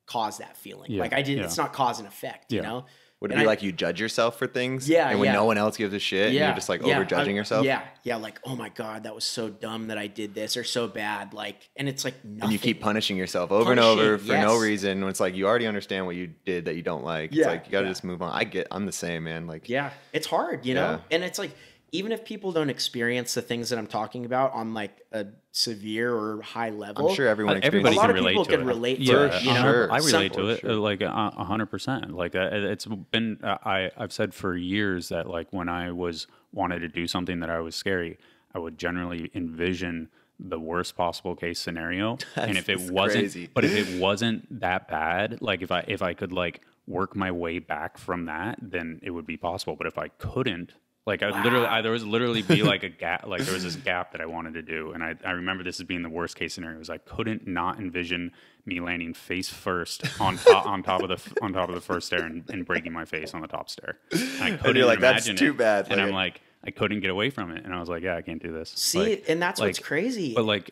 cause that feeling. Yeah, like I did yeah. it's not cause and effect, you know? Would it And be I- like you judge yourself for things? Yeah, And when yeah. no one else gives a shit, and you're just like yeah, over judging I- yourself. Yeah, yeah, like, oh my God, that was so dumb that I did this or so bad. Like and it's like nothing. And you keep punishing yourself over and over Punishing, for no reason. When it's like you already understand what you did that you don't like. It's like you got to yeah. just move on. I get. I'm the same, man. Like Yeah, it's hard, you know? Yeah. And it's like even if people don't experience the things that I'm talking about on like a severe or high level, I'm sure everyone. Uh, everybody A lot can of relate people to can it. relate to yeah, it, you know? Sure. I relate For to it sure. uh, like a a hundred percent. Like uh, it's been uh, I I've said for years that like when I was wanted to do something that I was scary, I would generally envision the worst possible case scenario, and if it wasn't, crazy. but if it wasn't that bad, like if I if I could like work my way back from that, then it would be possible. But if I couldn't, like I literally, I, there was literally be like a gap, like there was this gap that I wanted to do, and I, I remember this as being the worst case scenario. Was I couldn't not envision me landing face first on top on top of the on top of the first stair and, and breaking my face on the top stair. And I couldn't you're like, "That's imagine too it. bad," and I'm like, I couldn't get away from it, and I was like, yeah, I can't do this. See, Like, and that's what's crazy. but like,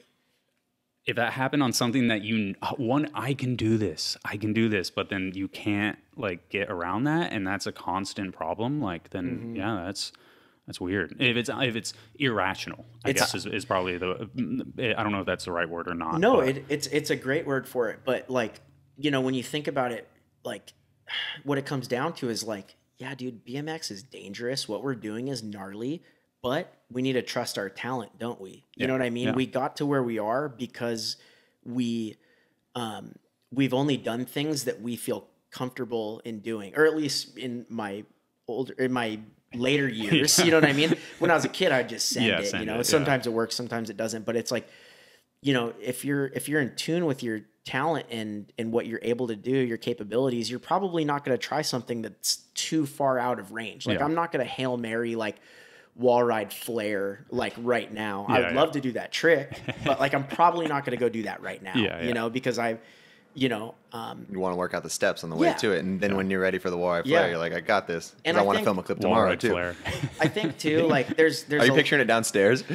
if that happened on something that you one, I can do this, I can do this, but then you can't like get around that, and that's a constant problem. Like, then Mm-hmm. yeah, that's that's weird. If it's if it's irrational, I It's- guess is, is probably the. I don't know if that's the right word or not. no, it, it's it's a great word for it, but like, you know, when you think about it, like what it comes down to is like, yeah, dude, BMX is dangerous. What we're doing is gnarly, but we need to trust our talent, don't we? You Yeah, know what I mean? yeah. We got to where we are because we um we've only done things that we feel comfortable in doing, or at least in my older in my later years. You know what I mean? When I was a kid, I'd just send Yeah, it. send you know, it, yeah. sometimes it works, sometimes it doesn't. But it's like, you know, if you're if you're in tune with your talent and and what you're able to do, your capabilities, you're probably not going to try something that's too far out of range. Like Yeah. I'm not going to hail mary like wall ride flare like right now. I would yeah. love to do that trick, but like I'm probably not going to go do that right now. Yeah, You yeah. know, because I, you know, um, You want to work out the steps on the way Yeah. to it, and then when you're ready for the wall ride Yeah. you're like, I got this, And I, I want to film a clip tomorrow too. flare. I think too, like there's there's Are you a- picturing it downstairs?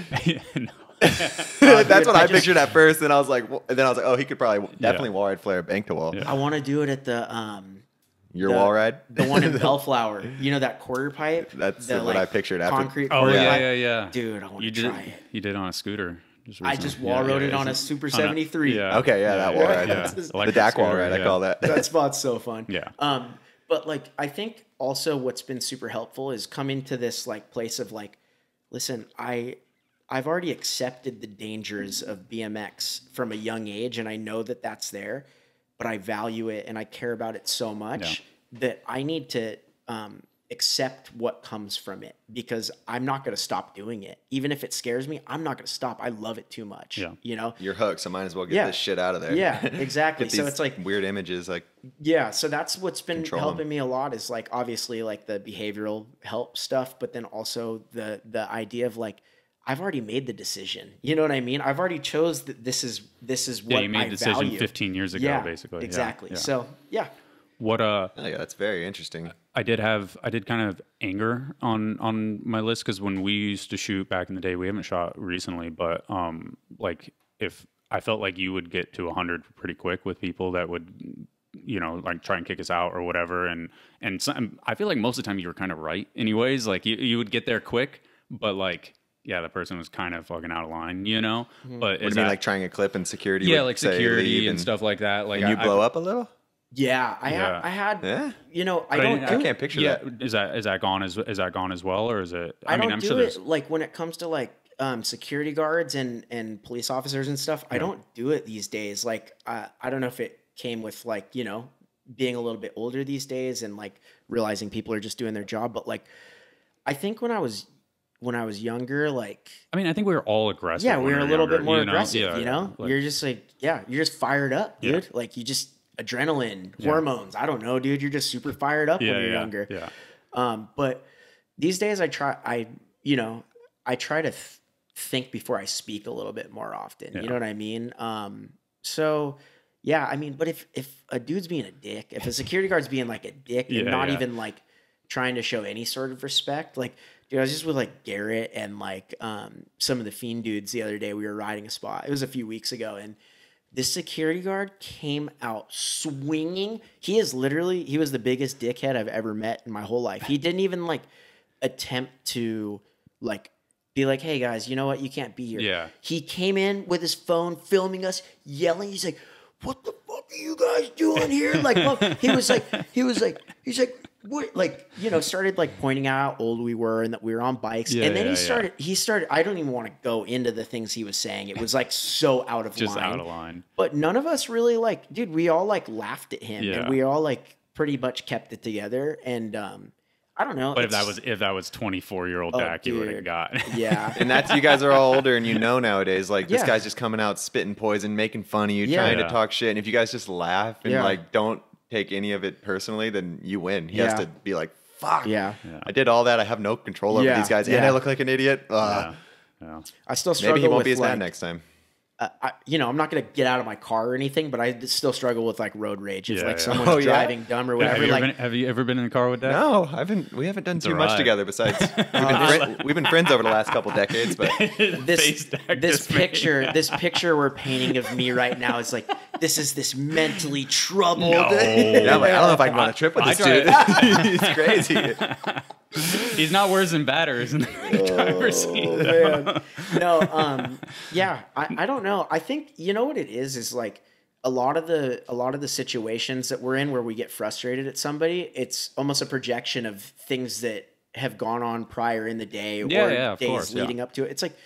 No. That's what I I just- pictured at first, and I was like, well, and then I was like, oh, he could probably definitely wall ride flare bank to wall. Yeah. I want to do it at the um Your the, wall ride, the one in Bellflower. You know that quarter pipe? That's the, what I pictured after- concrete. Oh quarter yeah, pipe? yeah, yeah. Dude, I want you to did try it. You did on a scooter. Just I just wall rode it on a Super on a- 73. yeah. Okay, yeah, that wall ride. yeah. That's- the the Dak wall scooter, ride, I call that. that spot's so fun. Yeah. Um, but like I think also what's been super helpful is coming to this like place of like, listen, I I've already accepted the dangers of BMX from a young age, and I know that that's there, but I value it and I care about it so much that I need to um, accept what comes from it because I'm not going to stop doing it, even if it scares me. I'm not going to stop. I love it too much. Yeah. You know. You're hooked, so might as well get Yeah. this shit out of there. Yeah, exactly. So it's like weird images, like yeah, so that's what's been Control 'em. helping me a lot is like obviously like the behavioral help stuff, but then also the the idea of like I've already made the decision. You know what I mean? I've already chose that this is this is what Yeah, you made I a decision value. 15 years ago, yeah, basically. Exactly. yeah. So yeah, What uh oh yeah, that's very interesting. I did have I did kind of anger on on my list because when we used to shoot back in the day, we haven't shot recently, but um like if I felt like you would get to 100 pretty quick with people that would you know like try and kick us out or whatever and and some, I feel like most of the time you were kind of right anyways like you, you would get there quick but like yeah the person was kind of fucking out of line you know Mm-hmm. but What do is you mean, like trying a clip and security? yeah like security leave and, stuff like that like And you I- I- blow up a little? Yeah, I Yeah. had I had Yeah. you know I but don't didn't- do I can't picture yeah that. is that is that gone as is that gone as well or is it I, mean don't I'm do sure there's it like when it comes to like um, security guards and and police officers and stuff. I don't do it these days. Like uh, I don't know if it came with like you know being a little bit older these days and like realizing people are just doing their job. But like I think when I was when I was younger, like I mean, I think we were all aggressive. yeah, when we were a were little bit more you know? aggressive. Yeah, you know, like- you're just like yeah, you're just fired up, Yeah. dude. Like you just adrenaline, hormones. I don't know, dude. You're just super fired up yeah, when you're yeah, younger. Yeah, Um, but these days I try, I, you know, I try to th- think before I speak a little bit more often. Yeah. You know what I mean? Um, so yeah, I mean, but if, if a dude's being a dick, if a security guard's being like a dick and Yeah, not yeah. even like trying to show any sort of respect, like, dude, I was just with like Garrett and like, um, some of the fiend dudes the other day, we were riding a spot. It was a few weeks ago and this security guard came out swinging. He is literally, he was the biggest dickhead I've ever met in my whole life. He didn't even like attempt to like be like, hey guys, you know what? You can't be here. Yeah. He came in with his phone filming us, yelling. He's like, what the fuck are you guys doing here? Like, he was like, he was like, he's like? Like, you know, started like pointing out how old we were and that we were on bikes. Yeah, and then yeah, he yeah. started, he started, I don't even want to go into the things he was saying. It was like so out of just line. out of line. But none of us really like, dude, we all like laughed at him Yeah. and we all like pretty much kept it together. And um, I don't know. But if that was if that was 24 year old Oh, Dak, you would have got. yeah. And that's you guys are all older and you know nowadays, like this guy's just coming out spitting poison, making fun of you, Yeah. trying Yeah. to talk shit. And if you guys just laugh and Yeah. like don't take any of it personally, then you win. He has to be like, fuck. Yeah. I did all that. I have no control over Yeah. these guys. And I look like an idiot. Ugh. yeah. yeah. I still struggle Maybe he won't with be as like, mad next time. Uh, I, you know, I'm not gonna get out of my car or anything, but I still struggle with like road rage. If Yeah, like yeah. someone's Oh, yeah? driving dumb or whatever, Have, you like ever been, have you ever been in the car with Dak? No, I haven't. We haven't done too much together. Besides, we've been, friend, we've been friends over the last couple decades. But this this just made. picture this picture we're painting of me right now is like this is this mentally troubled. No. yeah, I'm like, I don't know if I can go on a trip with I this dude. tried- He's crazy. He's not worse than batters in the driver's seat. Oh, though. man. No, um, yeah, I, I don't know. I think you know what it is is like a lot of the a lot of the situations that we're in where we get frustrated at somebody. It's almost a projection of things that have gone on prior in the day or yeah, of days course, yeah. leading up to it. It's like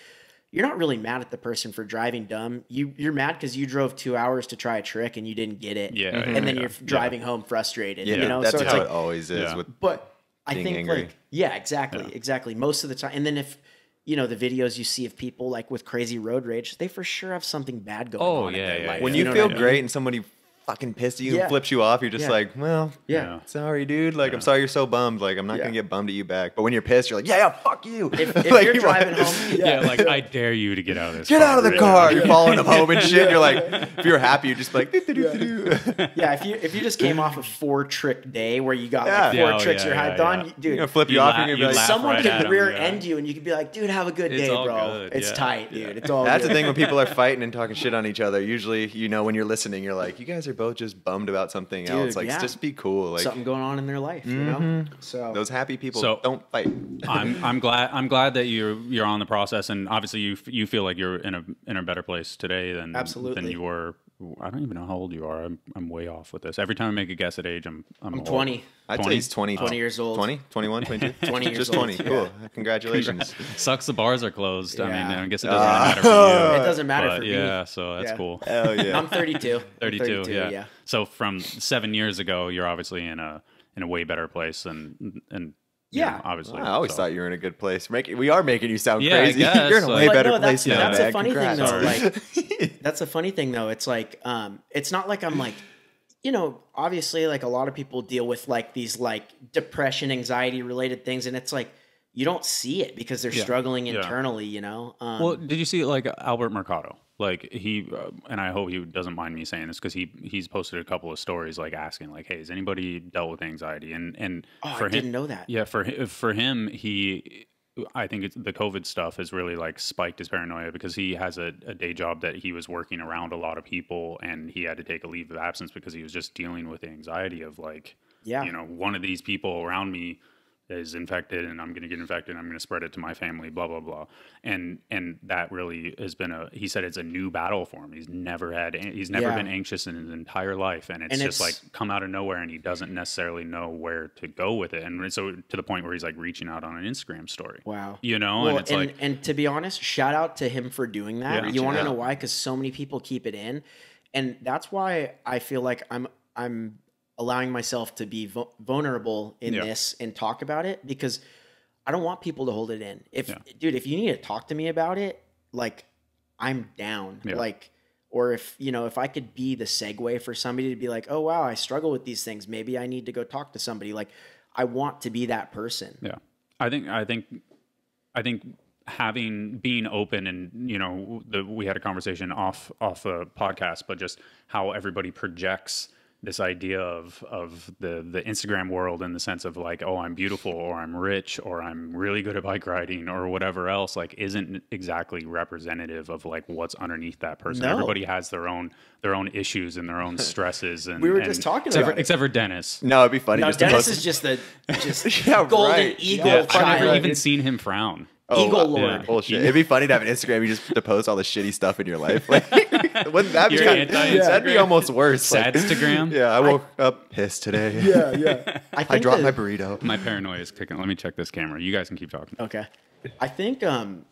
you're not really mad at the person for driving dumb. You you're mad because you drove two hours to try a trick and you didn't get it. Yeah, and then yeah. you're driving home frustrated. Yeah, you know, that's so it's how like, it always is. Yeah. With but I being think angry. like yeah, exactly, Yeah. exactly. Most of the time, and then if you know the videos you see of people like with crazy road rage, they for sure have something bad going Oh, on. in yeah, yeah, yeah. when you you, know feel what I mean? great and somebody fucking pissed at you Yeah. and flips you off, you're just Yeah. like, well, Yeah. Yeah. sorry, dude. Like, I'm sorry you're so bummed. Like, I'm not Yeah. gonna get bummed at you back. But when you're pissed, you're like, yeah, yeah, fuck you. If, if Like, you're you driving home, Yeah, like I dare you to get out of this. Get car out of the right car. now. You're following them home and shit. You're like, if you're happy, you're just like, yeah, if you if you just came off a four trick day where you got like four oh, tricks yeah, you're hyped on, you- you're dude, gonna flip you, You off. laugh- You're gonna be like, someone right could rear end you and you could be like, dude, have a good day, bro. It's tight, dude. It's all That's the thing when people are fighting and talking shit on each other. Usually, you know, when you're listening, you're like, you guys are both just bummed about something else. Like, yeah. just be cool. Like, Something going on in their life, you know. Mm-hmm. So those happy people So- don't fight. I'm I'm glad I'm glad that you're you're on the process, and obviously you f- you feel like you're in a in a better place today than absolutely than you were. I don't even know how old you are. I'm I'm way off with this. Every time I make a guess at age, I'm I'm, I'm 20. I'd say 20? he's 20. 20 years old. 20, 21, 22? 20 years Just old, 20. yeah. Cool. Congratulations. Sucks the bars are closed. I mean, I guess it doesn't ah. matter for you. It doesn't matter but for yeah, me. so that's Yeah. cool. Hell yeah. I'm 32. I'm 32, yeah. yeah. So from seven years ago, you're obviously in a in a way better place, and and you Yeah. know, obviously. I always so. thought you were in a good place. Make, we are making you sound Yeah, crazy. guess, You're in a way like- better no, place that's, now, that's man. a funny Congrats. thing though. Like that's a funny thing though. It's like um it's not like I'm like you know, obviously like a lot of people deal with like these like depression, anxiety related things and it's like you don't see it because they're Yeah. struggling Yeah. internally, you know. Um, Well, did you see like Albert Mercado? Like he, uh, and I hope he doesn't mind me saying this because he he's posted a couple of stories like asking like, hey, has anybody dealt with anxiety? And and oh, for I him, didn't know that. yeah, for for him, he, I think it's the COVID stuff has really like spiked his paranoia because he has a, a day job that he was working around a lot of people and he had to take a leave of absence because he was just dealing with the anxiety of like, Yeah. you know, one of these people around me is infected and I'm going to get infected and I'm going to spread it to my family, blah, blah, blah. And, and that really has been a, he said it's a new battle for him. He's never had, he's never Yeah. been anxious in his entire life. And it's And just it's- like come out of nowhere and he doesn't necessarily know where to go with it. And so to the point where he's like reaching out on an Instagram story. Wow. You know, Well, and it's like, and to be honest, shout out to him for doing that. Yeah. you want to know why? Because so many people keep it in, and that's why I feel like I'm I'm allowing myself to be vulnerable in Yeah. this and talk about it because I don't want people to hold it in. If Yeah. dude, if you need to talk to me about it, like I'm down. Yeah. Like. Or if you know, if I could be the segue for somebody to be like, "Oh wow, I struggle with these things. Maybe I need to go talk to somebody." Like, I want to be that person. Yeah, I think I think I think having being open and you know the, we had a conversation off off a podcast, but just how everybody projects this idea of of the the Instagram world in the sense of like oh I'm beautiful or I'm rich or I'm really good at bike riding or whatever else like isn't exactly representative of like what's underneath that person. No. Everybody has their own their own issues and their own stresses and We were and- just talking except about for, it. except for Dennis. No, it'd be funny No, just to Dennis post is just the just Yeah, golden right. eagle Yeah, I've never even seen him frown. Eagle uh, Lord. Bullshit. It'd be funny to have an Instagram. You just to post all the shitty stuff in your life. Like, wouldn't that be? You're anti-Instagram? That'd be almost worse. Like, Sadstagram? yeah, I woke up pissed today. yeah, yeah. I, think I dropped that- my burrito. My paranoia is kicking. Let me check this camera. You guys can keep talking. Okay. I think um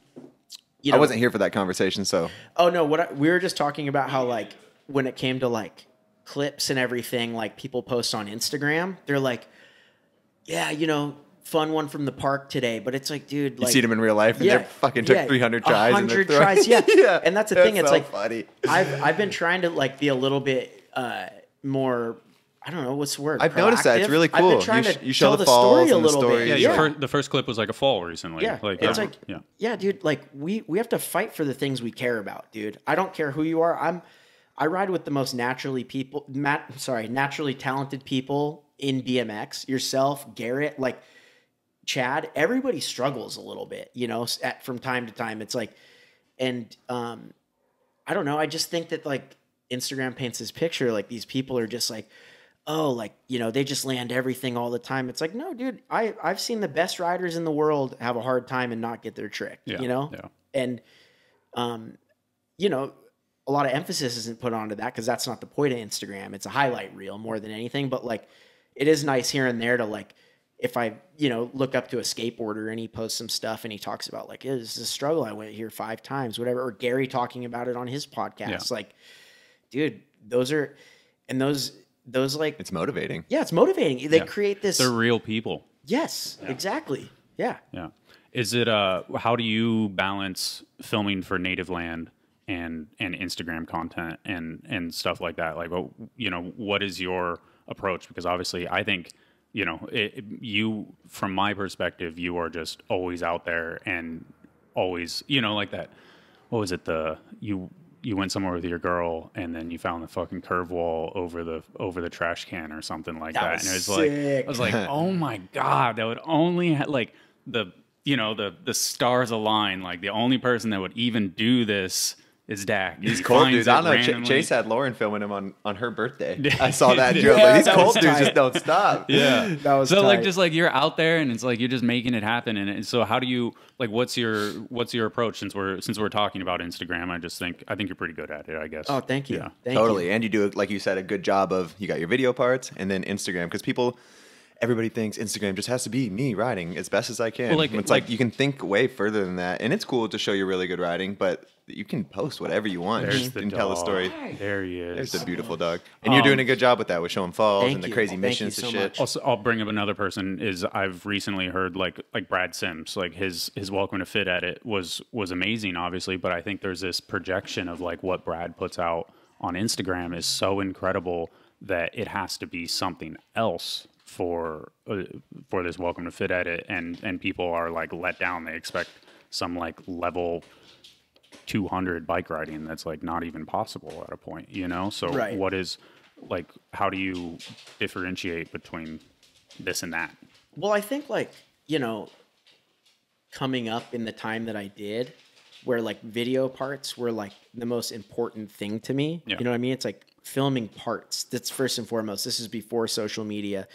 you know I wasn't here for that conversation, so Oh no, what I, we were just talking about how like when it came to like clips and everything like people post on Instagram, they're like yeah, you know, fun one from the park today, but it's like dude, you like see them in real life, and they fucking took yeah, 300 tries. and 100 throwing- tries, yeah. yeah. And that's the thing, it's so like- funny. I've I've been trying to like be a little bit uh more I don't know what's the word. I've noticed that. It's proactive. really I've cool. been You trying sh- to you show tell the the story falls a and little stories. bit. Yeah, Yeah, Your the first clip was like a fall recently. Yeah, like it's yeah, like yeah. yeah. dude. Like we we have to fight for the things we care about, dude. I don't care who you are. I'm I ride with the most naturally people. Matt, sorry, naturally talented people in BMX. Yourself, Garrett, like Chad. Everybody struggles a little bit, you know, at from time to time. It's like, and um, I don't know. I just think that like Instagram paints this picture like these people are just like, oh, like you know, they just land everything all the time. It's like, no, dude. I I've seen the best riders in the world have a hard time and not get their trick. Yeah, You know, yeah. and um, you know, a lot of emphasis isn't put onto that because that's not the point of Instagram. It's a highlight reel more than anything. But like, it is nice here and there to like, if I you know look up to a skateboarder and he posts some stuff and he talks about like, "Yeah, this is a struggle. I went here five times, whatever. Or Gary talking about it on his podcast. Like, dude, those are and those those like It's motivating. yeah, it's motivating. They Yeah. create this. They're real people. Yes, exactly. Yeah. Yeah. Is it uh how do you balance filming for native land and and Instagram content and and stuff like that? Like what you know, what is your approach because obviously I think you know, it, you from my perspective, you are just always out there and always, you know, like that what was it the you you went somewhere with your girl and then you found the fucking curve wall over the over the trash can or something like that, That and it was like. I was like oh my god that would only ha- like the you know the the stars align like the only person that would even do this is Dak He's He cold, finds dude. I don't know. Ch- randomly. Chase had Lauren filming him on, on her birthday. I saw that drill. Yeah, but these that cold dudes tight. just don't stop. yeah That was so like just like you're out there and it's like you're just making it happen and it- so how do you like what's your what's your approach since we're since we're talking about instagram i just think i think you're pretty good at it i guess Oh, thank you. yeah Thank totally. you. And you do, like you said, a good job of you got your video parts and then Instagram because people, everybody thinks Instagram just has to be me riding as best as I can. Well, like- it's like, like- you can think way further than that, and it's cool to show you really good riding, but you can post whatever you want there's the and tell a dog. story. there he is There's a beautiful dog, and you're Um, doing a good job with that with showing falls thank and the you. crazy Thank missions you and so shit. much. Also, I'll bring up another person. Is I've recently heard like like Brad Simms, like his his welcome to fit edit was was amazing, obviously. But I think there's this projection of like what Brad puts out on Instagram is so incredible that it has to be something else for uh, for this welcome to fit edit, and and people are like let down. They expect some like level 200 bike riding that's like not even possible at a point, you know? So Right. what is like how do you differentiate between this and that? Well, I think like, you know, coming up in the time that I did, where like video parts were like the most important thing to me. Yeah. You know what I mean? It's like filming parts. That's first and foremost. This is before social media.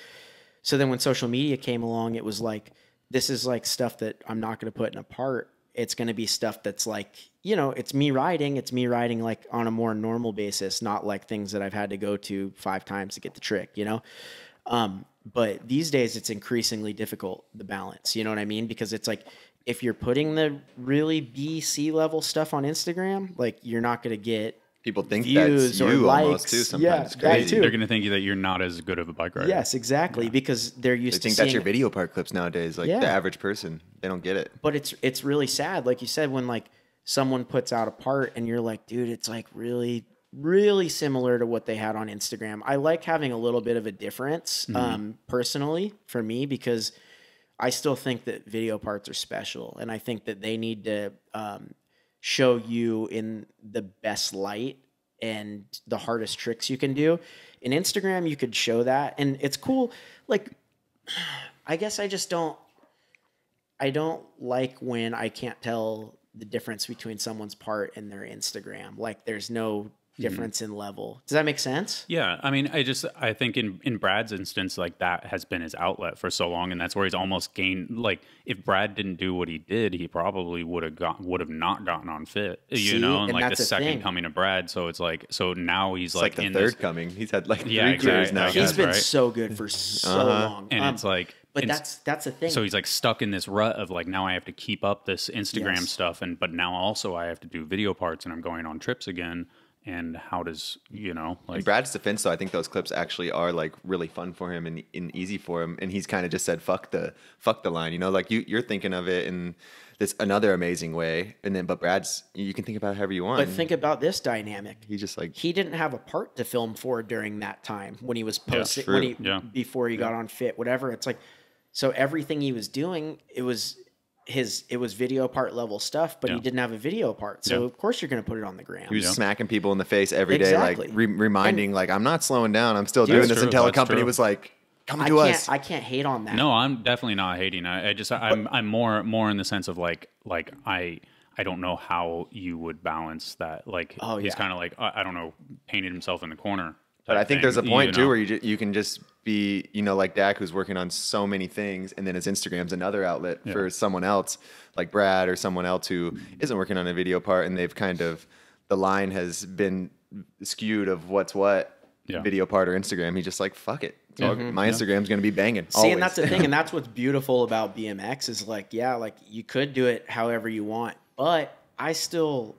So then when social media came along, it was like, this is like stuff that I'm not going to put in a part. It's going to be stuff that's like, you know, it's me riding. It's me riding like on a more normal basis, not like things that I've had to go to five times to get the trick, you know? Um, but these days it's increasingly difficult, the balance, you know what I mean? Because it's like, if you're putting the really B, C level stuff on Instagram, like you're not going to get People think views that's or you likes. almost too. Yeah, Sometimes it's that crazy. too. They're going to think that you're not as good of a bike rider. Yes, exactly. Because they're They used to think seeing that's your video part clips nowadays. Like Yeah. the average person, they don't get it. but it's it's really sad like you said when like someone puts out a part and you're like dude it's like really really similar to what they had on instagram. I like having a little bit of a difference um, personally for me because i still think that video parts are special and i think that they need to um, show you in the best light and the hardest tricks you can do. In instagram you could show that and it's cool. Like i guess i just don't I don't like when I can't tell the difference between someone's part and their Instagram. Like there's no difference in level. Does that make sense? Yeah, I mean, I just I think in in Brad's instance, like that has been his outlet for so long, and that's where he's almost gained. Like, if Brad didn't do what he did, he probably would have got would have not gotten on fit, you See, know, and and like the that's the second thing. coming of Brad. So it's like, so now he's like, like, the in third this, coming. He's had like Yeah, three exactly. careers now. I He's guess, been right? so good for so Uh-huh. long. and Um, it's like, but it's- that's that's the thing. so he's like stuck in this rut of like now I have to keep up this Instagram Yes. stuff, and but now also I have to do video parts, and I'm going on trips again. And how does you know In like Brad's defense, though, I think those clips actually are like really fun for him and, and easy for him. And he's kind of just said, "Fuck the fuck the line," you know. Like you, you're thinking of it in this another amazing way, and then but Brad's you can think about it however you want. but think about this dynamic. he just like He didn't have a part to film for during that time when he was posting true. when he Yeah. before he got on fit, whatever. It's like so everything he was doing, it was his it was video part level stuff, but he didn't have a video part. So Yeah. of course you're gonna put it on the gram. he was Yeah. smacking people in the face every day, Exactly. like re- reminding, like I'm not slowing down. I'm still doing this true, until a company true. was like, "Come I to can't us." I can't hate on that. No, I'm definitely not hating. I, I just I'm I'm more more in the sense of like like I I don't know how you would balance that. Like Oh, he's yeah. kind of like I, I don't know, painted himself in the corner. But I think thing, there's a point you too where you ju- you can just be you know like Dak who's working on so many things, and then his Instagram's another outlet for someone else like Brad or someone else who isn't working on a video part, and they've kind of the line has been skewed of what's what Yeah. video part or Instagram. He's just like fuck it. It's all- mm-hmm. my Instagram's gonna be banging. See, and that's the thing, and that's what's beautiful about BMX is like, yeah, like you could do it however you want, but I still,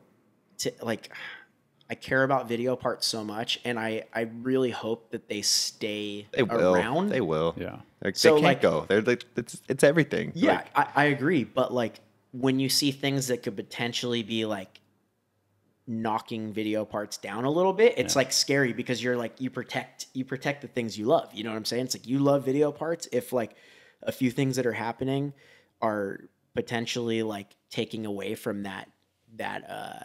t- like, I care about video parts so much, and I I really hope that they stay They will. around. They will. Yeah. Like, So, they can't like- go. They're like it's it's everything. Yeah, Like, I, I agree. But like when you see things that could potentially be like knocking video parts down a little bit, it's like scary because you're like you protect you protect the things you love. You know what I'm saying? It's like you love video parts. If like a few things that are happening are potentially like taking away from that that uh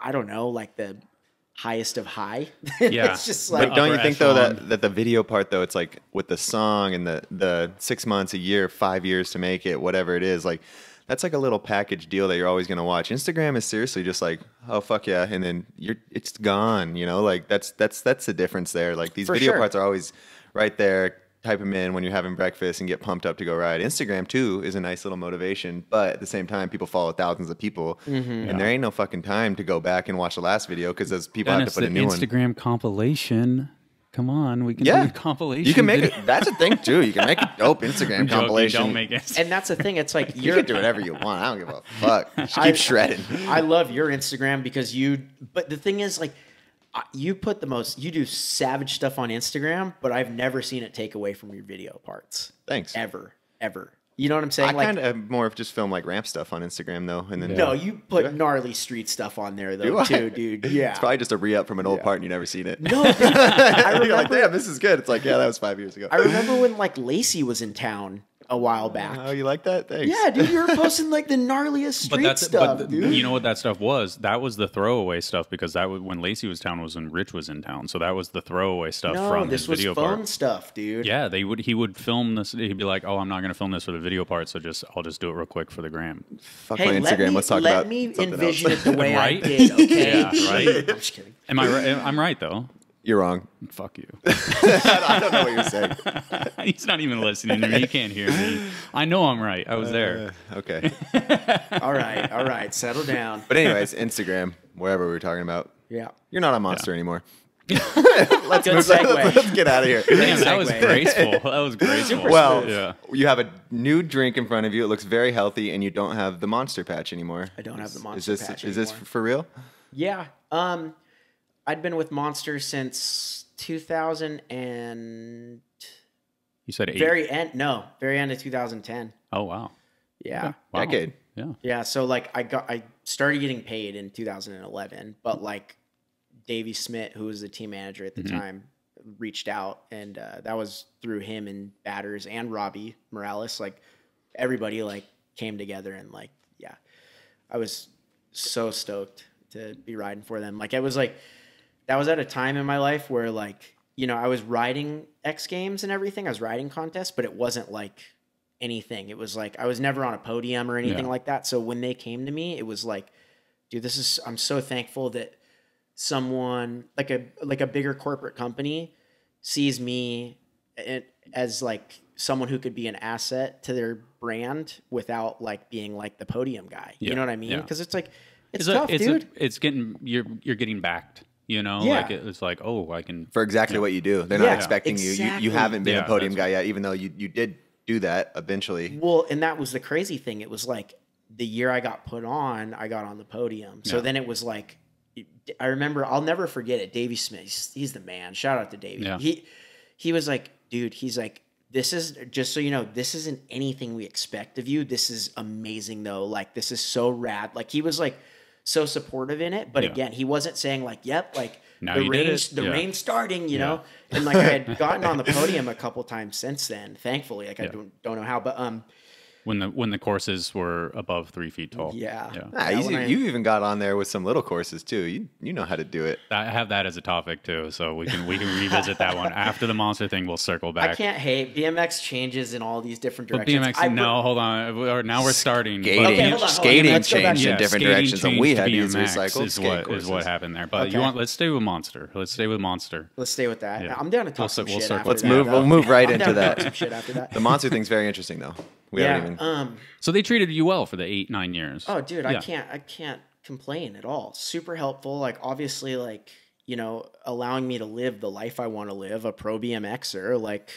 I don't know, like the highest of high. Yeah. it's just But like don't you upper think though that, that the video part though it's like with the song and the the six months a year five years to make it whatever it is like that's like a little package deal that you're always gonna watch. Instagram is seriously just like oh fuck yeah and then you're it's gone you know like that's that's that's the difference there like these For video sure. parts are always right there type them in when you're having breakfast and get pumped up to go ride. Instagram too is a nice little motivation, but at the same time people follow thousands of people Mm-hmm. and there ain't no fucking time to go back and watch the last video because those people have to put the a new one. Instagram compilation. Come on, we can Yeah, do a compilation. You can make video. it. That's a thing too. You can make a dope Instagram I'm joking, compilation. Don't make it. and that's the thing. It's like you you're can do whatever you want. I don't give a fuck. Just keep I- shredding. I love your Instagram because you. But the thing is, like, I- you put the most. You do savage stuff on Instagram, but I've never seen it take away from your video parts. Thanks. Ever, ever. You know what I'm I saying? like, kind of more of just film like ramp stuff on Instagram though, and then no, you put gnarly street stuff on there Do though I? too, dude. Yeah. It's probably just a re up from an old part and you never seen it. no, dude, I You're like, remember. damn, this is good. It's like, yeah, that was five years ago. I remember when like Lacey was in town a while oh, back. Oh, you like that? Thanks. yeah, dude, you were posting like the gnarliest street but that's stuff, but dude. you know what that stuff was? That was the throwaway stuff because that was when Lacey was town was when Rich was in town. So that was the throwaway stuff no, from this his was video phone part. stuff, dude. Yeah, they would. He would film this. He'd be like, "Oh, I'm not going to film this for the video part, so just I'll just do it real quick for the gram." Fuck Hey, my let Instagram. me, let's talk let about Let me envision else. it the way Right? I did, okay? Yeah, right? I'm just kidding. Am I right? I'm right though. You're wrong. Fuck you. I don't know what you're saying. He's not even listening to me. He can't hear me. I know I'm right. I was there. Uh, okay. All right, all right, settle down. But anyways, Instagram, wherever we were talking about, Yeah. you're not a monster anymore. let's, Good move, segue. let's get out of here. Damn, that was graceful. That was graceful. Well, yeah. you have a new drink in front of you. It looks very healthy, and you don't have the monster patch anymore. I don't have the Monster is this, patch Is this for real? Yeah. Um, I'd been with Monster since 2000 and You said eight. very end. No, very end of 2010. oh wow. Yeah. Wow. Decade. Yeah. Yeah. So like I got I started getting paid in 2011, but like Davey Smith, who was the team manager at the Mm-hmm. time, reached out, and uh, that was through him and Batters and Robbie Morales. Like everybody like came together and like yeah, I was so stoked to be riding for them. Like I was like that was at a time in my life where like you know I was riding X Games and everything. I was riding contests, but it wasn't like anything. It was like I was never on a podium or anything Yeah. like that. So when they came to me, it was like, dude, this is I'm so thankful that someone like a like a bigger corporate company sees me as like someone who could be an asset to their brand without like being like the podium guy. You know what I mean? yeah. Because it's like it's, a- tough, it's dude. A, it's getting you're you're getting backed. You know, Yeah. like it, it's like oh, I can. For exactly what you do. They're Yeah, not expecting you. you. You haven't been Yeah, a podium guy yet, even though you, you did do that eventually. Well, and that was the crazy thing. It was like the year I got put on, I got on the podium. So Yeah. then it was like, I remember, I'll never forget it. Davey Smith, he's, he's the man. Shout out to Davey. Yeah. He, he was like, dude, he's like, this is just so you know, this isn't anything we expect of you. This is amazing though. Like, this is so rad. Like, he was like so supportive in it. But Yeah. again, he wasn't saying like, yep, like, Now the rain's the Yeah. rain's starting, you Yeah. know, and like I had gotten on the podium a couple times since then. Thankfully, like I don't don't know how, but um, when the when the courses were above three feet tall. Yeah. yeah. Ah, Yeah, you, I- you even got on there with some little courses too. You you know how to do it. I have that as a topic too, so we can we can revisit that one after the monster thing. We'll circle back. I can't hate BMX changes in all these different But directions. BMX, I no, hold on. Or Now we're starting. Skating, But Okay, hold on, hold skating Let's go back changed in Yeah, different skating directions, and we had to use BMX recycled is skate what, courses. is what happened there. But Okay. you want? Let's stay with monster. Let's stay with monster. Let's stay with that. Yeah. I'm down to talk We'll some we'll shit. circle after Let's that, move. though. We'll move right I'm into down to talk that. some shit after that. The monster thing's very interesting though. We yeah. even. Um. So they treated you well for the eight nine years. Oh, dude, I can't. I can't complain at all. Super helpful. Like obviously, like you know, allowing me to live the life I want to live. A pro BMXer, like,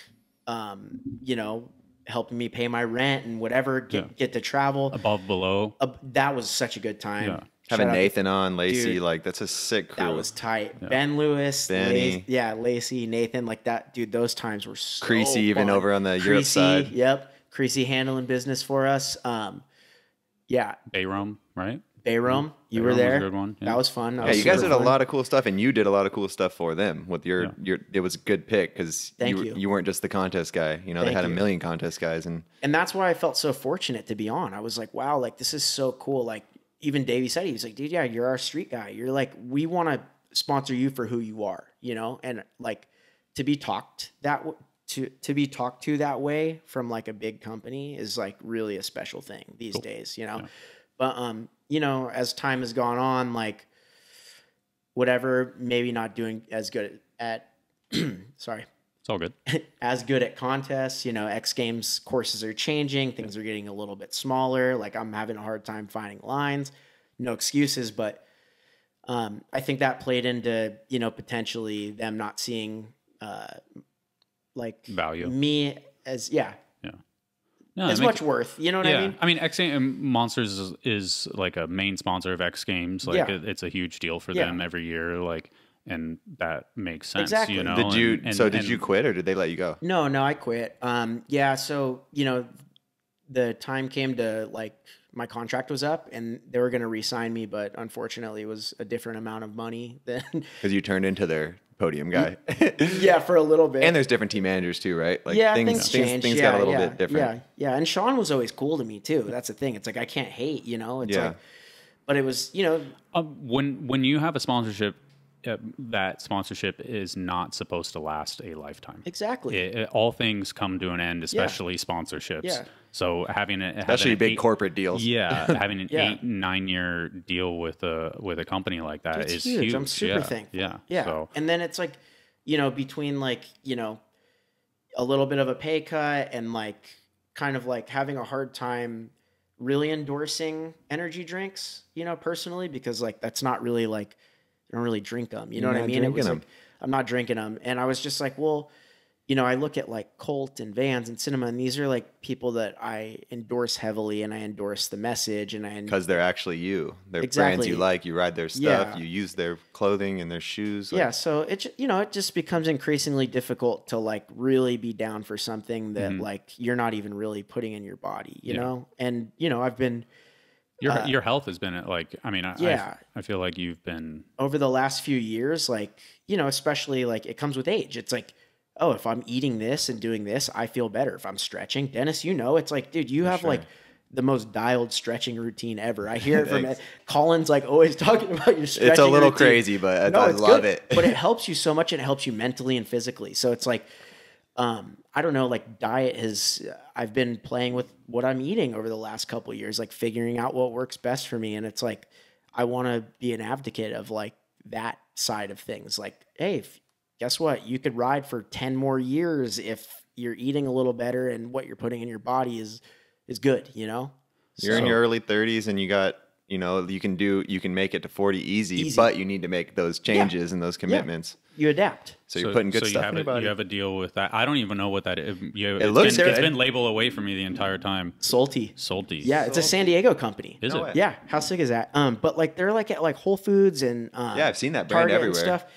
um, you know, helping me pay my rent and whatever. Get Yeah. get to travel. Above below. uh, that was such a good time. Yeah. Having Shout out- Nathan on, Lacey, Dude, like that's a sick crew. That was tight. Ben Lewis, Benny. Lac- yeah, Lacey, Nathan, like that, dude. Those times were so Creasy even over on the Europe side. Yep, Creasy handling business for us. Um, yeah, Bayrum, right? Bayrom, you Bayrom were was a there. good one, yeah. That was fun. That yeah, was you guys super did a lot of cool stuff, and you did a lot of cool stuff for them with your Yeah. your. It was a good pick because Thank you, you. you weren't just the contest guy. You know, they Thank had a you. million contest guys, and and that's why I felt so fortunate to be on. I was like, wow, like this is so cool. Like even Davey said, he was like, dude, yeah, you're our street guy. You're like, we want to sponsor you for who you are, you know, and like to be talked that w- to to be talked to that way from like a big company is like really a special thing these days, you know. But um, you know, as time has gone on, like whatever, maybe not doing as good at sorry It's all good. as good at contests. You know, X Games courses are changing, things are getting a little bit smaller. Like I'm having a hard time finding lines. No excuses, but um, I think that played into you know potentially them not seeing uh, like Value. me as yeah Yeah. No, as it much worth. You know what yeah, I mean? I mean, X Games Monsters is, is like a main sponsor of X Games. Like Yeah. it, it's a huge deal for Yeah. them every year. Like, and that makes sense. Exactly. You know. did you? And- and- so did and- you quit, or did they let you go? No, no, I quit. Um, yeah, so you know, the time came to like my contract was up, and they were going to re-sign me, but unfortunately, it was a different amount of money than Because you turned into their podium guy. yeah for a little bit. and there's different team managers too, right? Like yeah, things things, things, changed. things yeah, got a little yeah, bit different. Yeah, yeah, and Sean was always cool to me too. That's the thing. It's like I can't hate, you know. It's Yeah. like, but it was, you know, Um, when when you have a sponsorship, uh, that sponsorship is not supposed to last a lifetime. exactly. It- it- all things come to an end, especially sponsorships. Yeah. So having a Especially having big eight- corporate deals. Yeah, having an Yeah. eight nine year deal with a with a company like that it's is huge. huge. I'm super yeah. thankful. Yeah, Yeah. So And then it's like, you know, between like, you know, a little bit of a pay cut and like kind of like having a hard time really endorsing energy drinks, you know, personally, because like that's not really like, I don't really drink them. You know You're what I mean? It was drinking 'em. like, I'm not drinking them. And I was just like, well, you know, I look at like Cult and Vans and Cinema, and these are like people that I endorse heavily, and I endorse the message, and I Because they're actually you. They're brands you like. You ride their stuff. Yeah. You use their clothing and their shoes. like- yeah so it you know it just becomes increasingly difficult to like really be down for something that mm-hmm. like you're not even really putting in your body you Yeah. know and you know i've been your your health has been at like I mean I, I- uh, Yeah. I, feel like you've been over the last few years like you know especially like it comes with age it's like oh if i'm eating this and doing this i feel better if i'm stretching dennis you know it's like dude you have like the most dialed stretching routine ever. I hear it from Thanks. Colin's like always talking about your stretching. It's a little routine. crazy, but I, No, I it's love good, it. but it helps you so much and it helps you mentally and physically. So it's like, um, I don't know, like diet has, I've been playing with what I'm eating over the last couple of years, like figuring out what works best for me. And it's like, I want to be an advocate of like that side of things. Like, hey, if, guess what? You could ride for 10 more years if you're eating a little better and what you're putting in your body is, is good, you know? You're in your early 30s and you got, you know, you can do, you can make it to 40 easy, Easy. but you need to make those changes and those commitments. You adapt. So, you're putting good so stuff you have in a. You have a deal with that. I don't even know what that is. You, it looks been, It's good. been labeled away from me the entire time. Sol-ti. Sol-ti. Yeah, it's a San Diego company. Is No it? way. Yeah, how sick is that? Um, but like they're like at like Whole Foods and um, Yeah, I've seen that brand Target and everywhere. stuff.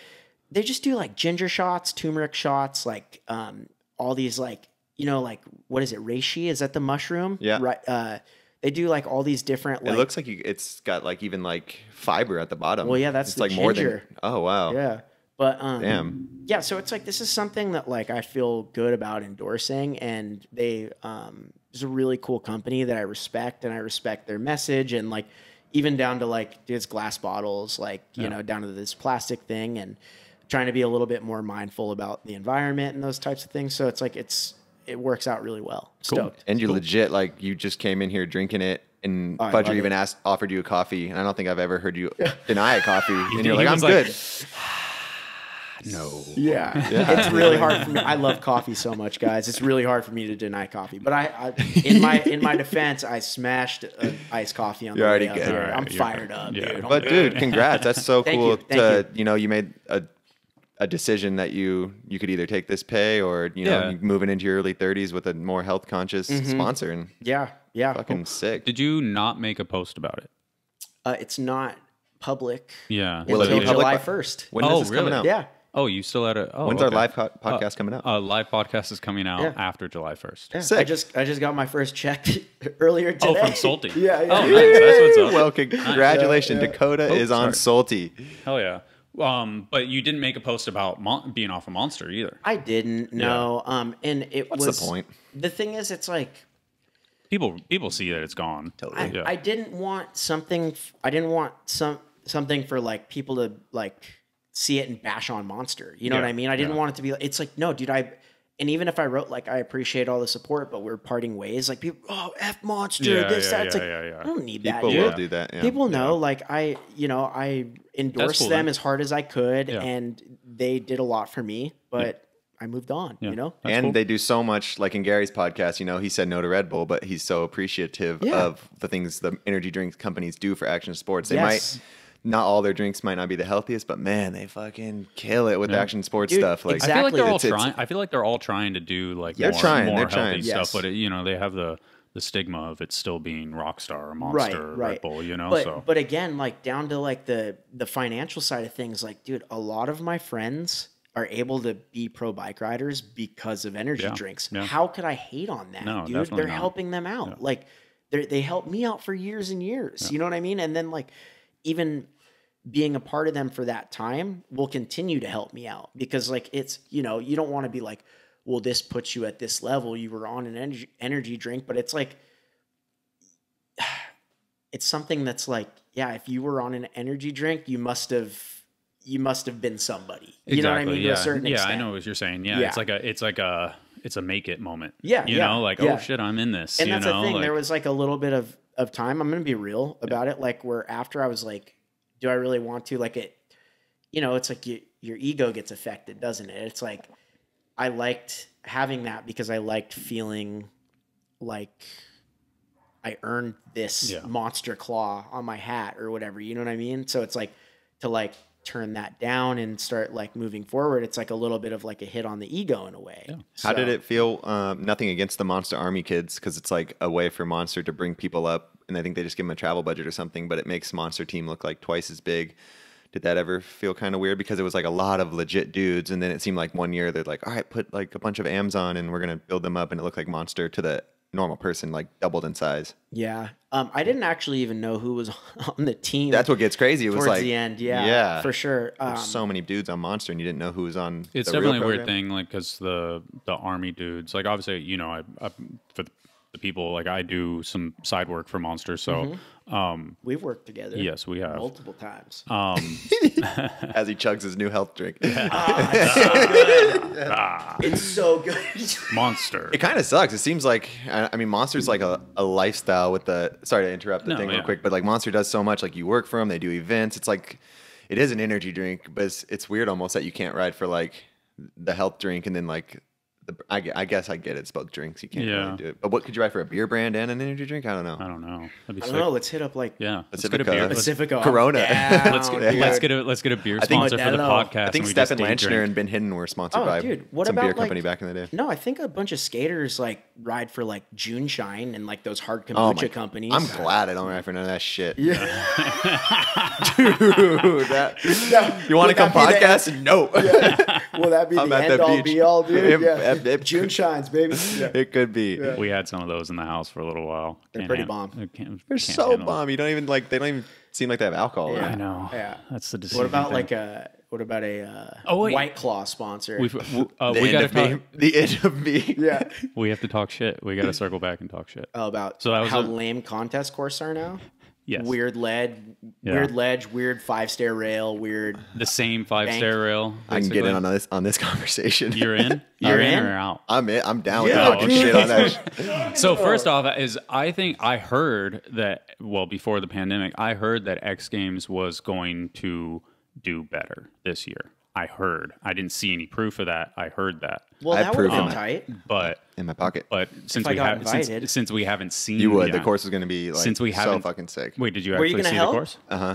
They just do like ginger shots, turmeric shots, like um, all these like you know like what is it? Reishi? Is that the mushroom? Yeah. Right. Uh, they do like all these different. it looks like you, it's got like even like fiber at the bottom. Well, yeah, that's it's like more ginger. than. Oh wow. Yeah. But um, Damn. yeah, so it's like this is something that like I feel good about endorsing, and they um, is a really cool company that I respect, and I respect their message, and like even down to like it's glass bottles, like you know, down to this plastic thing, and trying to be a little bit more mindful about the environment and those types of things. So it's like it's it works out really well. Stoked. And you're legit like you just came in here drinking it, and I love Fudger it. even asked, offered you a coffee, and I don't think I've ever heard you deny a coffee. and you're like, I'm was like- good. No. Yeah. Yeah. it's really hard for me. I love coffee so much, guys. It's really hard for me to deny coffee. But I, I in my in my defense, I smashed iced coffee on You're the already way up good. here. All right, I'm you're fired good. up, Yeah. dude. But dude, congrats. That's so Thank cool you, thank to you. know you made a a decision that you you could either take this pay or you know Yeah. moving into your early 30s with a more health conscious Mm-hmm. sponsor and yeah, yeah. fucking sick. Did you not make a post about it? Uh, it's not public Yeah. Will it until be public July first. When Oh, is this coming out? Yeah. Oh, you still had a. Oh, When's our live co- podcast coming out? Uh, live podcast is coming out Yeah. after July first. I just I just got my first check earlier today. Oh, from Sol-ti. yeah, yeah. Oh, nice. That's what's up. well, congratulations. Yeah, yeah. Dakota Oh, is on Sol-ti. Hell yeah. Um, but you didn't make a post about mon- being off a monster either. I didn't know. Um, and it was the point? The thing is, it's like People people see that it's gone. Totally. I, Yeah. I didn't want something. f- I didn't want some something for like people to like see it and bash on Monster. You know what I mean? I didn't yeah. want it to be. It's like no, dude. I and even if I wrote like I appreciate all the support, but we're parting ways. Like people, oh f Monster, Yeah, this yeah, that. It's yeah, like yeah, yeah. I don't need that. People that. will dude. do that. Yeah. People know, like I, you know, I endorsed cool, them then. as hard as I could, Yeah. and they did a lot for me. But I moved on. Yeah. You know, That's and cool. they do so much like in gary's podcast you know he said no to red bull but he's so appreciative Yeah. of the things the energy drinks companies do for action sports they Yes. might not all their drinks might not be the healthiest but man they fucking kill it with Yeah. action sports Dude, stuff like I feel like they're all It's- it's- trying. I feel like they're all trying to do like They're more, trying, more they're healthy trying. stuff, Yes. but it, you know they have the the stigma of it still being Rockstar, right, Monster, right. Red Bull. You know, but so but again, like down to like the the financial side of things, like dude, a lot of my friends are able to be pro bike riders because of energy Yeah, drinks. yeah. How could I hate on that, No, dude? They're not. helping them out. Yeah. Like they they helped me out for years and years. You know what I mean? And then like even being a part of them for that time will continue to help me out because like it's you know you don't want to be like well this puts you at this level you were on an energy energy drink but it's like it's something that's like yeah if you were on an energy drink you must have you must have been somebody you know what i mean yeah, to a certain yeah, extent I know what you're saying. Yeah, Yeah. it's like a, it's like a, it's a make it moment. Yeah, you yeah, know, like oh shit, I'm in this. and you that's know, the thing like, there was like a little bit of of time i'm gonna be real about it like where after i was like do i really want to? Like it you know it's like you, your ego gets affected doesn't it? It's like i liked having that because i liked feeling like i earned this Yeah. monster claw on my hat or whatever you know what i mean? So it's like to like turn that down and start like moving forward it's like a little bit of like a hit on the ego in a way. How did it feel? Um, nothing against the Monster Army kids? Because it's like a way for Monster to bring people up, and I think they just give them a travel budget or something. But it makes Monster team look like twice as big. Did that ever feel kind of weird because it was like a lot of legit dudes, and then it seemed like one year they're like, all right, put like a bunch of AMs on, and we're gonna build them up, and it looked like Monster to the normal person like doubled in size. Yeah. Um, I didn't actually even know who was on the team. That's what gets crazy. It was like the end. Yeah. yeah, For sure. Um, There's so many dudes on Monster, and you didn't know who was on. it's the real definitely a weird thing, like because the the army dudes, like obviously, you know, I, I for the, the people, like I do some side work for Monster, so Mm-hmm. um, we've worked together. yes, we have. Multiple times. Um, as he chugs his new health drink. it's so good. Monster. It kind of sucks. It seems like I I mean, Monster's like a, a lifestyle with the. Sorry to interrupt the No, thing real quick, but like Monster does so much. Like you work for them, they do events. It's like it is an energy drink, but it's, it's weird almost that you can't ride for like the health drink and then like the. I, I guess I get it. It's both drinks. You can't Yeah. really do it. But what could you ride for a beer brand and an energy drink? I don't know. I don't know. That'd be I sick. don't know. Let's hit up like Yeah, let's get a Pacifica. beer. Let's, Pacifico. Corona. Yeah, let's get, dude. let's get a let's get a beer I think- sponsor for the podcast. I think and Stephen day Lanchner and Ben Hidden were sponsored Oh, by dude, what some about beer company like, back in the day. No, I think a bunch of skaters like ride for like June Shine and like those hard Oh kombucha my- companies. I'm glad I don't ride for none of that shit. Yeah. Dude, that, you want to come that the- podcast? No. Will that be I'm the end the all be all, dude? It- yeah. it- it- June Shines, baby. Yeah. It could be. We had some of those in the house for a little while. They're Can't pretty han- bomb. I can't- They're can't so handle it. bomb. You don't even like. They don't even seem like they have alcohol. in Yeah. I know. Yeah. That's the What about thing. like a what about a uh, Oh, wait. White Claw sponsor? We've, w- uh, The we end got to of me. talk. The end of me. yeah. We have to talk shit. We got to circle back and talk shit. Oh, about So that was how a- lame contest courses are now. Yes. Weird lead, Yeah. weird ledge, weird five stair rail, weird. The same five Bank. stair rail. I can get in on this on this conversation. You're in. You're You're in, in? or out. I'm in. I'm down with Yeah, talking shit on that. So first off, is I think I heard that well before the pandemic, I heard that X Games was going to do better this year. I heard. I didn't see any proof of that. I heard that, Well, I that would have approve been of it. tight. but in my pocket. but since I we got have since, invited. since we haven't seen You would. yeah. The course is going to be like Since we so haven't- fucking sick. Wait, did you Were you actually see help? the course? Uh huh.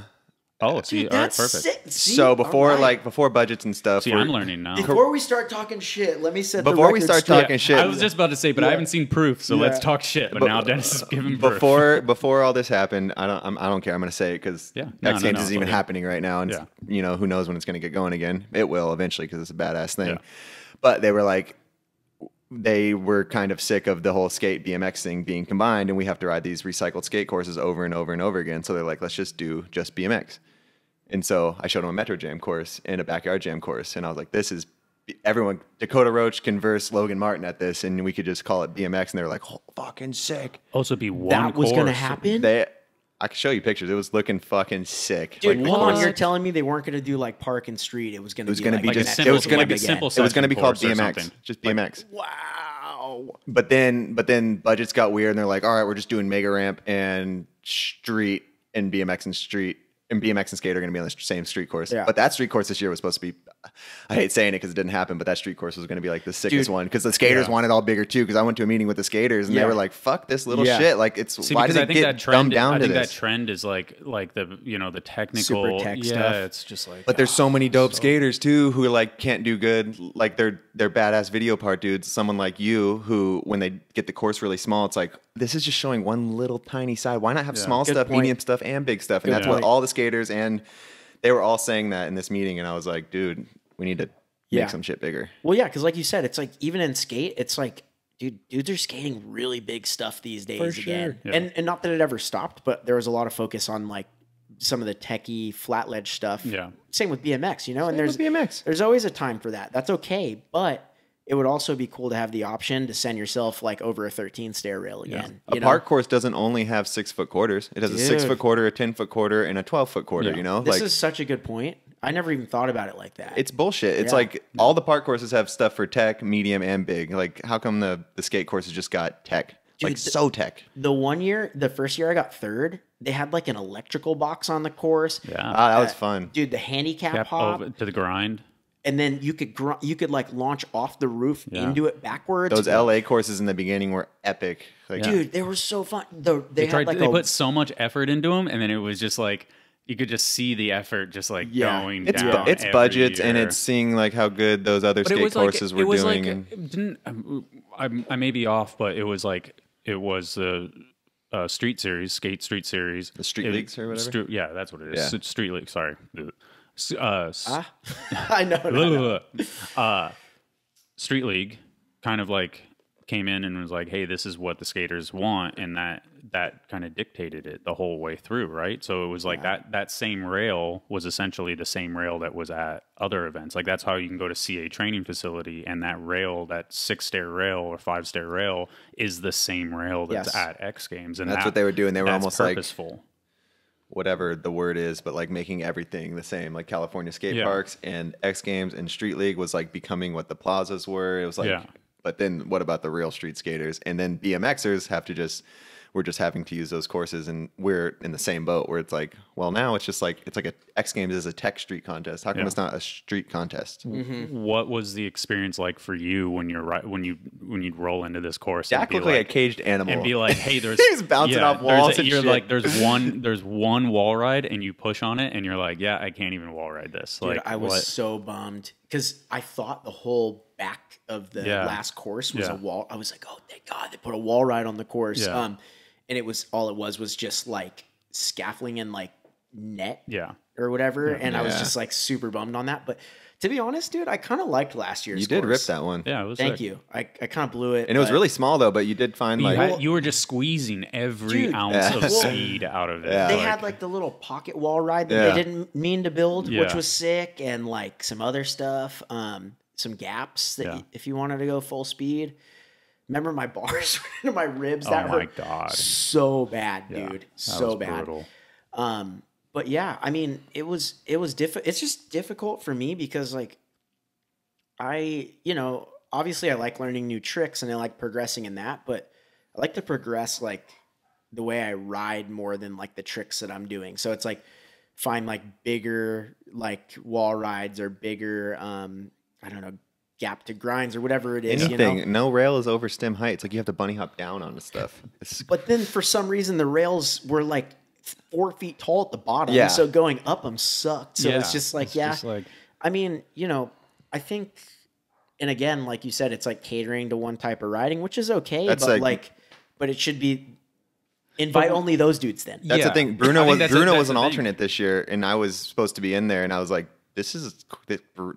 Oh, see, Dude, all right, that's perfect. sick. See? so before All right. like before budgets and stuff, See, we're- I'm learning now. before we start talking shit, let me set the Before we record start straight. talking shit, I was just about to say, but I haven't seen proof, so let's Yeah. talk shit. But, But- now Dennis is giving proof. before before all this happened, I don't I'm, I don't care. I'm gonna say it because Yeah. No, X no, Games no, is it's even okay. happening right now, and Yeah. you know who knows when it's gonna get going again. It will eventually because it's a badass thing. Yeah. But they were like, they were kind of sick of the whole skate BMX thing being combined, and we have to ride these recycled skate courses over and over and over again. So they're like, let's just do just BMX. And so I showed them a Metro Jam course and a backyard jam course, and I was like, this is everyone. Dakota Roche can verse Logan Martin at this, and we could just call it BMX, and they were like, oh, fucking sick. also be one that was gonna happen. They, I could show you pictures. It was looking fucking sick. Dude, Like, the hold on. You're telling me they weren't going to do like Park and Street. It was going to was be gonna like be Like just- simple, it was gonna be simple. it was gonna be called BMX, just BMX. wow. But then, but then budgets got weird, and they're like, all right, we're just doing mega ramp and street and BMX and street. And BMX and skate are going to be on the same street course. Yeah. But that street course this year was supposed to be, I hate saying it because it didn't happen, but that street course was going to be like the sickest Dude. one because the skaters Yeah. wanted all bigger too. Because I went to a meeting with the skaters and Yeah. they were like, fuck this little Yeah. shit. Like, it's See, why because did I it think get that trend, dumbed down I to think this? that trend is like like the you know the technical tech yeah, stuff. It's just like But there's so many ah, dope so- skaters too who like can't do good. Like they're they're badass video part dudes. Someone like you who when they get the course really small, it's like this is just showing one little tiny side. Why not have small Good stuff, point. medium stuff, and big stuff? And Good that's what all the skaters and they were all saying that in this meeting. And I was like, dude, we need to Yeah. make some shit bigger. Well, yeah, because like you said, it's like even in skate, it's like, dude, dudes are skating really big stuff these days again. Yeah. And and not that it ever stopped, but there was a lot of focus on like some of the techie flat ledge stuff. Yeah. Same with BMX, you know, and there's with BMX. there's always a time for that. That's okay, but it would also be cool to have the option to send yourself like over a 13 stair rail again. A you know? park course doesn't only have six foot quarters. It has a six foot quarter, a ten foot quarter, and a twelve foot quarter. Yeah. You know, This like is such a good point. I never even thought about it like that. It's bullshit. It's Yeah. like all the park courses have stuff for tech, medium, and big. Like, how come the the skate courses just got tech? like Dude, so tech. the one year, the first year I got third, they had like an electrical box on the course. yeah. Ah, that was Uh, fun. Dude, the handicap Yep, hop, to the grind. And then you could gr- you could like launch off the roof Yeah. into it backwards. Those LA courses in the beginning were epic. Like, Yeah. dude, they were so fun. The, they, They, tried. like they a, put so much effort into them, and then it was just like you could just see the effort just like Yeah. going it's down. it's every budgets and it's seeing like how good those other But it skate was like courses it were was doing. like and didn't um, I, I may be off, but it was like it was the uh, street series, skate street series, The street It- leagues or whatever? Stre- yeah, that's what it is. Yeah. Street league. Sorry. Uh, Ah, I know. Uh, Street League kind of like came in and was like, "Hey, this is what the skaters want," and that that kind of dictated it the whole way through, right? So it was like that that same rail was essentially the same rail that was at other events. Like that's how you can go to CA training facility, and that rail, that six stair rail or five stair rail, is the same rail that's Yes. at X Games, and That's that- what they were doing. They were almost like- purposeful. Whatever the word is, but like making everything the same. Like California skate Yeah. parks and X Games and Street League was like becoming what the plazas were. It was like, Yeah. but then what about the real street skaters? And then BMXers have to just, we're just having to use those courses, and we're in the same boat where it's like, well, now it's just like it's like a X Games is a tech street contest. How come Yeah. it's not a street contest? What was the experience like for you when you're right when you when you'd roll into this course? and Jack looked like, a caged animal. and be like, "Hey, there's He was bouncing off there's walls a- and you're shit. like, there's one, there's one wall ride, and you push on it, and you're like, yeah, I can't even wall ride this. Dude, like, I was what? so bummed because I thought the whole back of the Yeah. last course was Yeah. a wall. I was like, oh, thank God they put a wall ride on the course. Yeah. Um, and it was all it was was just like scaffolding and like net yeah, or whatever. And I was just like super bummed on that. But to be honest, dude, I kind of liked last year's. you did rip that one. yeah, it was. Thank sick. you. I, I kind of blew it. And it was really small though, but you did find You, like had- you were just squeezing every Dude. ounce Yeah. of Well, speed out of it. Yeah. They like- had like the little pocket wall ride that Yeah. they didn't mean to build, which was sick, and like some other stuff, um, some gaps that Yeah. y- if you wanted to go full speed. Remember my bars into my ribs? Oh That my hurt God. so bad, Yeah, dude, so bad. brutal. Um, but yeah, I mean, it was it was diff. It's just difficult for me because like, I you know obviously I like learning new tricks and I like progressing in that, but I like to progress like the way I ride more than like the tricks that I'm doing. So it's like find like bigger like wall rides or bigger um I don't know gap to grinds or whatever it is. anything. You know? No rail is over stem height. It's like you have to bunny hop down onto stuff. It's But then for some reason the rails were like four feet tall at the bottom. Yeah. So going up them sucked. So it's just like, it's yeah. just like- I mean, you know, I think, and again, like you said, it's like catering to one type of riding, which is okay. That's but like- like, but it should be invite only those dudes then. That's Yeah. the thing. Bruno was that's a- Bruno was an the thing. alternate this year, and I was supposed to be in there, and I was like, "This is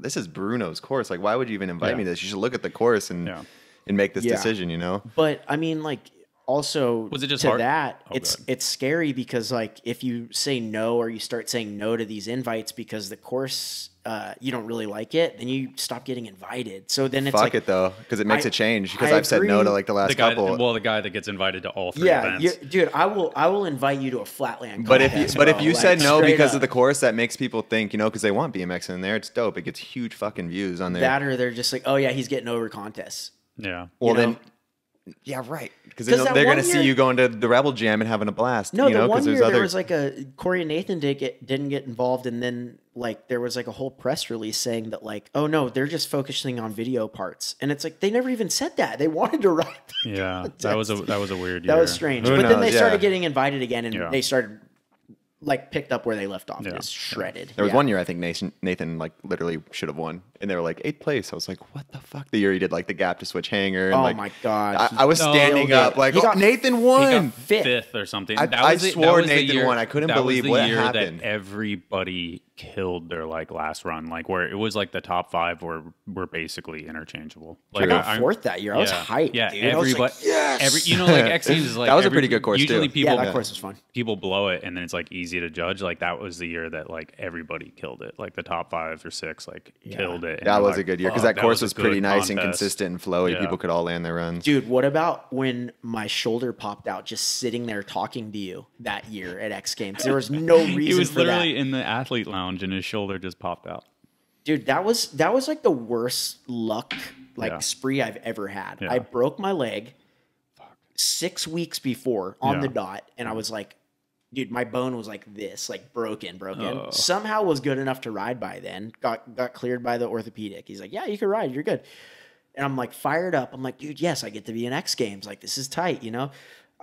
this is Bruno's course. Like, why would you even invite Yeah. me to this? You should look at the course and Yeah. and make this Yeah. decision." You know? But I mean, like, also Was it just to hard- that? Oh, it's go ahead. it's scary because like if you say no or you start saying no to these invites because the course uh, you don't really like it, then you stop getting invited. So then it's Fuck like, it though, because it makes I- a change. Because I I've said no to like the last The guy, couple. well, the guy that gets invited to all three yeah, events. you, dude, I will I will invite you to a flatland. but if you, contest, but if you like, said no because up. of the course, that makes people think you know because they want BMX in there. It's dope. It gets huge fucking views on there. that or they're just like, oh yeah, he's getting over contests. yeah. well you know? then, yeah, right. Because that they're gonna see you going to the Rebel Jam and having a blast. No, you know, the one 'cause year there's there was like a Corey and Nathan did get didn't get involved, and then like there was like a whole press release saying that like, oh no, they're just focusing on video parts, and it's like they never even said that. They wanted to write. Yeah. That was a that was a weird year. That was strange. Who but then they knows? started getting invited again, and Yeah. they started like picked up where they left off, Yeah. just shredded. There was Yeah. one year I think Nathan Nathan like literally should have won, and they were like eighth place. I was like, what the fuck? The year he did like the gap to switch hanger. And, Oh like, my god! I, I was No, standing killed up it. like, He oh, got- Nathan He won. got Fifth. fifth or something. I- that I was the, swore that was Nathan year, won. I couldn't that was believe the what year happened. That everybody killed their like last run, like where it was like the top five were were basically interchangeable. Like I got I- fourth that year. I was yeah, hyped. Yeah, dude. Everybody. like, yes! Every you know like X Games is like That was a pretty good course, Usually too. people yeah, that course was fun. people blow it and then it's like easy to judge. Like that was the year that like everybody killed it. Like the top five or six like killed it. That was like, a good year because "Fuck, that course a was, pretty good nice and consistent and flowy. Yeah. People could all land their runs. Dude, what about when my shoulder popped out just sitting there talking to you that year at X Games? There was no reason He was for literally that. in the athlete lounge and his shoulder just popped out. Dude, that was that was like the worst luck like Yeah. spree I've ever had. Yeah. I broke my leg 6 weeks before on Yeah. the dot and I was like dude, my bone was like this, like broken, broken. Oh. Somehow was good enough to ride by then. Got got cleared by the orthopedic. He's like, "Yeah, you can ride. You're good." And I'm like fired up. I'm like, dude, yes, I get to be in X Games. Like, this is tight, you know?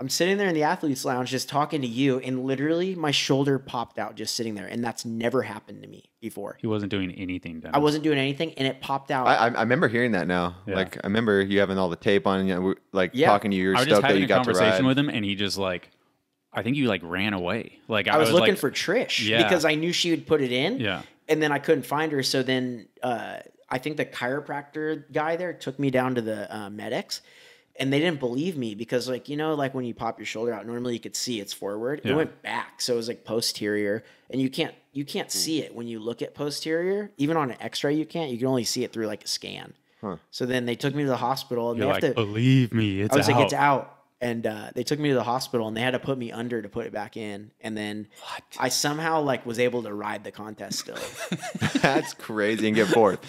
I'm sitting there in the athletes lounge just talking to you, and literally my shoulder popped out just sitting there. And that's never happened to me before. He wasn't doing anything. Dennis. I wasn't doing anything, and it popped out. I, I I remember hearing that now. Yeah. Like I remember you having all the tape on, you know, like Yeah. talking to you. You're I was stoked just that having you a got conversation with him, and he just like, I think you like ran away. Like I, I was, looking like, for Trish Yeah. because I knew she would put it in. Yeah. And then I couldn't find her. So then uh, I think the chiropractor guy there took me down to the uh, medics. And they didn't believe me because, like, you know, like when you pop your shoulder out, normally you could see it's forward. Yeah. It went back. So it was like posterior. And you can't you can't hmm. see it when you look at posterior. Even on an x ray, you can't. You can only see it through like a scan. So then they took me to the hospital and You're they like, have to believe me, it's I was out. like, it's out. And uh, they took me to the hospital and they had to put me under to put it back in. And then I somehow like was able to ride the contest still. That's crazy and get fourth.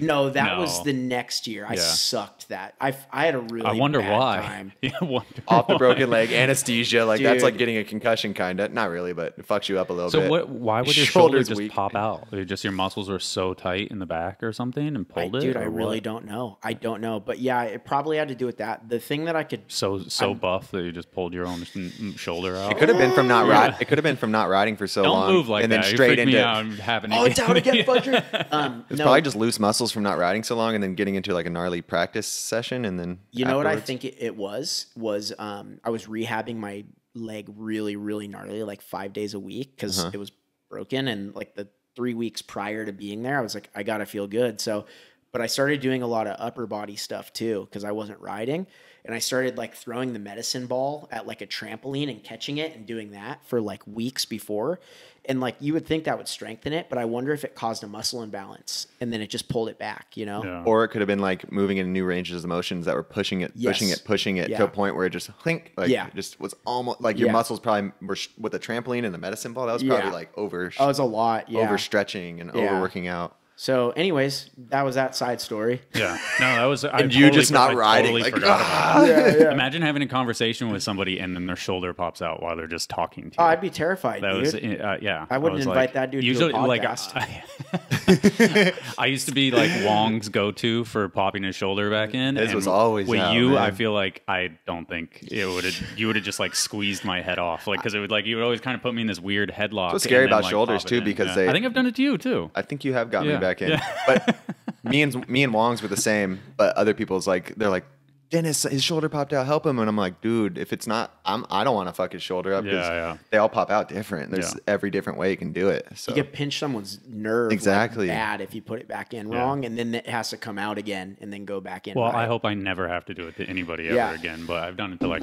no, that was the next year. I Yeah. sucked that. I I had a really I wonder bad why. time. Yeah, wonder Off the broken leg, anesthesia. Like that's like getting a concussion, kind of. Not really, but it fucks you up a little So bit. what? Why would your shoulder Shoulder's just weak. pop out? Or just your muscles were so tight in the back or something and I, pulled it. dude, I really what? don't know. I don't know. But yeah, it probably had to do with that. The thing that I could So so buff that you just pulled your own mm, mm, shoulder out. It could have been from not Yeah. ride. It could have been from not riding for so Don't long, move like and that. then straight into. me out. and having Oh, it's out again, Yeah. Fudger. Um, It's no, probably just loose muscles from not riding so long, and then getting into like a gnarly practice session, and then You know what I think it, it was was um, I was rehabbing my leg really really gnarly like five days a week because Uh-huh. it was broken and like the three weeks prior to being there I was like I gotta feel good so but I started doing a lot of upper body stuff too because I wasn't riding and I started like throwing the medicine ball at like a trampoline and catching it and doing that for like weeks before and like you would think that would strengthen it but I wonder if it caused a muscle imbalance and then it just pulled it back you know Yeah. Or it could have been like moving in new ranges of motions that were pushing it, pushing it, pushing it to a point where it just clink, like Yeah. it just was almost like your Yeah. muscles probably were sh- with the trampoline and the medicine ball. That was probably Yeah. like over oh it's a lot yeah overstretching and Yeah. overworking out. So, anyways, that was that side story. Yeah. No, that was. I And you totally just for- not I riding, Totally like, forgot ah! about it. yeah, yeah. Imagine having a conversation with somebody and then their shoulder pops out while they're just talking to you. Oh, I'd be terrified, that dude. was uh, yeah. I wouldn't was invite like- that dude to a usually, Like, podcast. I, I used to be like Wong's go-to for popping his shoulder back in. His and was always with out, you. I feel like I don't think it would have. You would have just like squeezed my head off, like because it would like you would always kind of put me in this weird headlock. what's scary then, about like, shoulders, too, in. because Yeah. they- I think I've done it to you too. I think you have got Yeah, me back in. yeah. But me and me and Wong's were the same. But other people's like they're like, Dennis, his shoulder popped out. Help him. And I'm like, dude, if it's not, I'm I don't want to fuck his shoulder up because Yeah, yeah. they all pop out different. There's Yeah. every different way you can do it. So You could pinch someone's nerve Exactly. like, bad if you put it back in Yeah. wrong, and then it has to come out again and then go back in. Well, right. I hope I never have to do it to anybody Yeah. ever again. But I've done it to like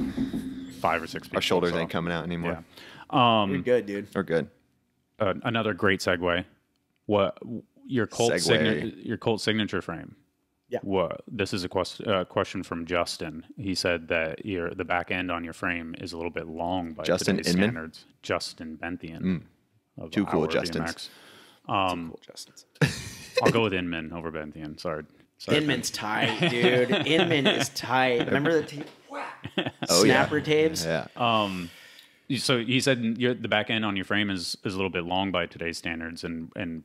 five or six people. our shoulders so, ain't coming out anymore. Yeah. Um, you're good, dude. We're good. uh, another great segue. What your Cult Segue. signa- your Cult signature frame? Yeah. What this is a quest- uh, question from Justin. He said that your the back end on your frame is a little bit long by Justin today's Inman? standards. Justin Benthian. of Two cool our Justins. BMX. Um, Cool, Justin's. I'll go with Inman over Benthian. Sorry. Sorry. Inman's tight, dude. Inman is tight. Remember the t- Oh, yeah. snapper tapes? Yeah. Um, so he said the back end on your frame is, is a little bit long by today's standards, and and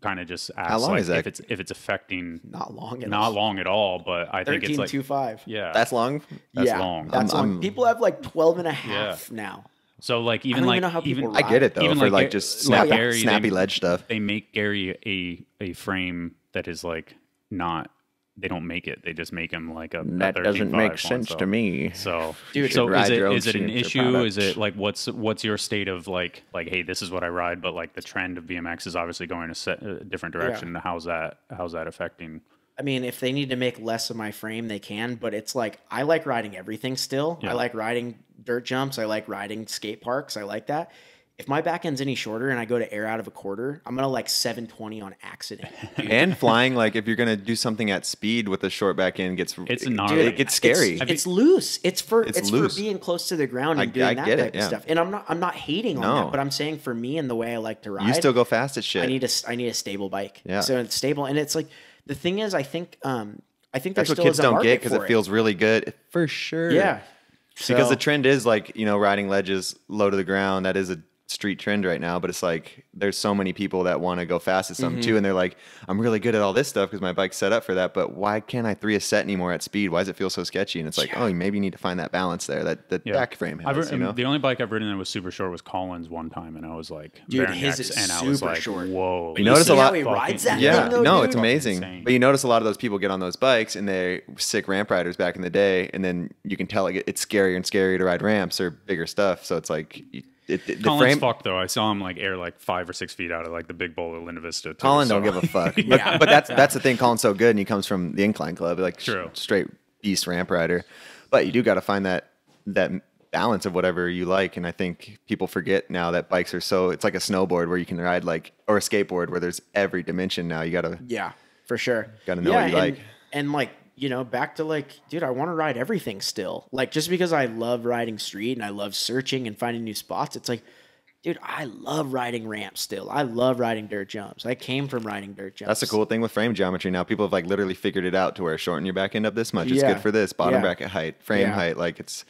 kind of just asks long like, is that? if it's if it's affecting Not long at not all. long at all, but I think it's like two five. yeah, That's long. that's yeah, long. That's I'm- long. I'm- people have like 12 and a half now. so like even don't like even know how people even ride. I get it though Even for like like, Ga- just like snappy, Gary, snappy they- ledge stuff. they make Gary a a frame that is like not they don't make it. They just make them like a a That doesn't make sense so- to me. So, Dude, so is it your own is it an issue? Is it like what's what's your state of like like hey, this is what I ride, but like the trend of BMX is obviously going a, set, a different direction. How's that how's that affecting? I mean, if they need to make less of my frame, they can. But it's like I like riding everything still. Yeah. I like riding dirt jumps. I like riding skate parks. I like that. If my back end's any shorter and I go to air out of a quarter, I'm gonna like 720 on accident. And flying, like if you're gonna do something at speed with a short back end, gets It's it, gnarly. it gets scary. It's, it's loose. It's for It's it's, loose. for being close to the ground and I- doing I that get type it, of stuff. And I'm not I'm not hating on No. that, but I'm saying for me and the way I like to ride, you still go fast as shit. I need a I need a stable bike. Yeah. So it's stable, and it's like the thing is, I think um I think That's what still kids is don't get because for it feels really good for sure. yeah. because the trend is like you know riding ledges low to the ground. That is a street trend right now. But it's like there's so many people that want to go fast at Mm-hmm. something too, and they're like, I'm really good at all this stuff because my bike's set up for that. But why can't I three a set anymore at speed? Why does it feel so sketchy? And it's like, oh, maybe you need to find that balance there that the Yeah. back frame I've has. ri- you know, The only bike I've ridden that was super short was Colin's one time, and I was like, Dude, Baron his X, is and I was super like, short. whoa. You notice a lot- how he rides that Yeah, thing though, no, dude? it's amazing. Insane. But you notice a lot of those people get on those bikes and they're sick ramp riders back in the day, and then you can tell like, it's scarier and scarier to ride ramps or bigger stuff. So it's like you- it, it, the Colin's frame. fucked though. I saw him like air like five or six feet out of like the big bowl of Linda Vista. Too, Colin so- don't give a fuck. But, Yeah. but that's that's the thing. Colin's so good, and he comes from the incline club, like sh- True. straight beast ramp rider. But you do got to find that that balance of whatever you like. And I think people forget now that bikes are so. It's like a snowboard where you can ride like or a skateboard where there's every dimension now. You got to Yeah, for sure. Gotta know yeah, what you and, like. And like, you know, back to like, dude, I want to ride everything still. Like, just because I love riding street and I love searching and finding new spots, it's like, dude, I love riding ramps still. I love riding dirt jumps. I came from riding dirt jumps. That's the cool thing with frame geometry now. People have like literally figured it out to where shorten your back end up this much. It's Yeah. good for this bottom Yeah. bracket height, frame Yeah. height. Like it's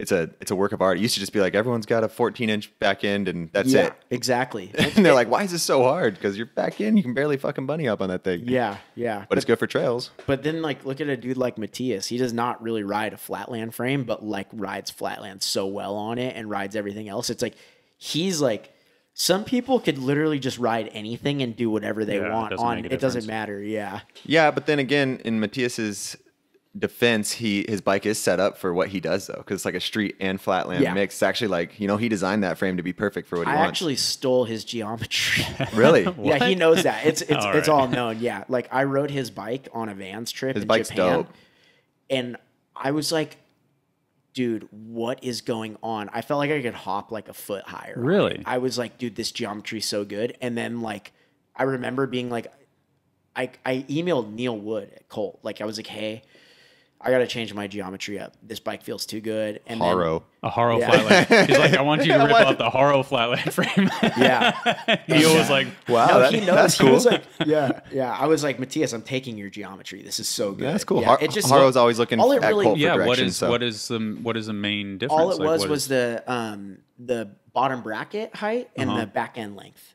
it's a it's a work of art. It used to just be like everyone's got a 14 inch back end and that's Yeah, it. exactly. And they're like, why is this so hard? Because your back end, you can barely fucking bunny up on that thing. yeah, yeah. But it's good for trails. But then, like, look at a dude like Matthias. He does not really ride a flatland frame, but like rides flatland so well on it and rides everything else. It's like he's like some people could literally just ride anything and do whatever they Yeah, want doesn't on. make a It doesn't matter. Yeah, Yeah, but then again, in Matthias's defense, he his bike is set up for what he does though, because it's like a street and flatland Yeah. mix. It's actually like you know he designed that frame to be perfect for what he I wants. actually stole his geometry. really, yeah, he knows that. It's it's All it's all known. Yeah, like I rode his bike on a Vans trip His in bike's Japan, dope. and I was like, dude, what is going on? I felt like I could hop like a foot higher. Really? I was like, dude, this geometry's so good. And then like, I remember being like, I I emailed Neil Wood at Cult. Like I was like, hey. I gotta change my geometry up. This bike feels too good. And then- Haro. A Haro Yeah. flatland. He's like, I want you to rip up the Haro flatland frame. yeah. Neil was like, Wow, No, that- he knows. that's He cool. was like, yeah, yeah. I was like, Matthias, I'm taking your geometry. This is so good. that's cool. Yeah, Har- it just Haro's always looking all it at really- Cult for yeah. What direction, is so. what is the what is the main difference? all it Like, was was is- the um the bottom bracket height and the back end length,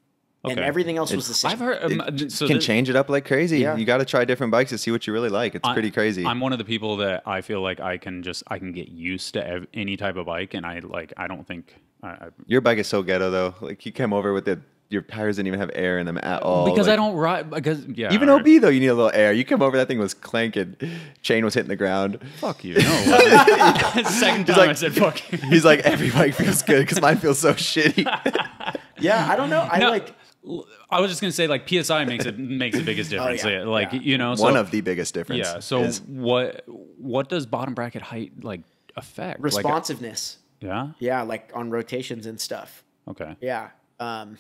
and everything else was the same. I've heard um, so can this- change it up like crazy. Yeah. You got to try different bikes to see what you really like. It's I- pretty crazy. I'm one of the people that I feel like I can just I can get used to ev- any type of bike, and I like I don't think I, I, Your bike is so ghetto though. Like you came over with it, your tires didn't even have air in them at all. because Like, I don't ride because yeah Even all OB though, you need a little air. You come over, that thing was clanking, chain was hitting the ground. Fuck you. No, second time like- I said fuck. you. He's like, every bike feels good because mine feels so shitty. yeah, I don't know. I No, like I was just gonna say like PSI makes it makes the biggest difference. yeah, Yeah, like yeah. you know, so, One of the biggest difference. yeah. So is- what what does bottom bracket height like affect? Like, responsiveness. yeah. yeah, like on rotations and stuff. Okay. Yeah, um,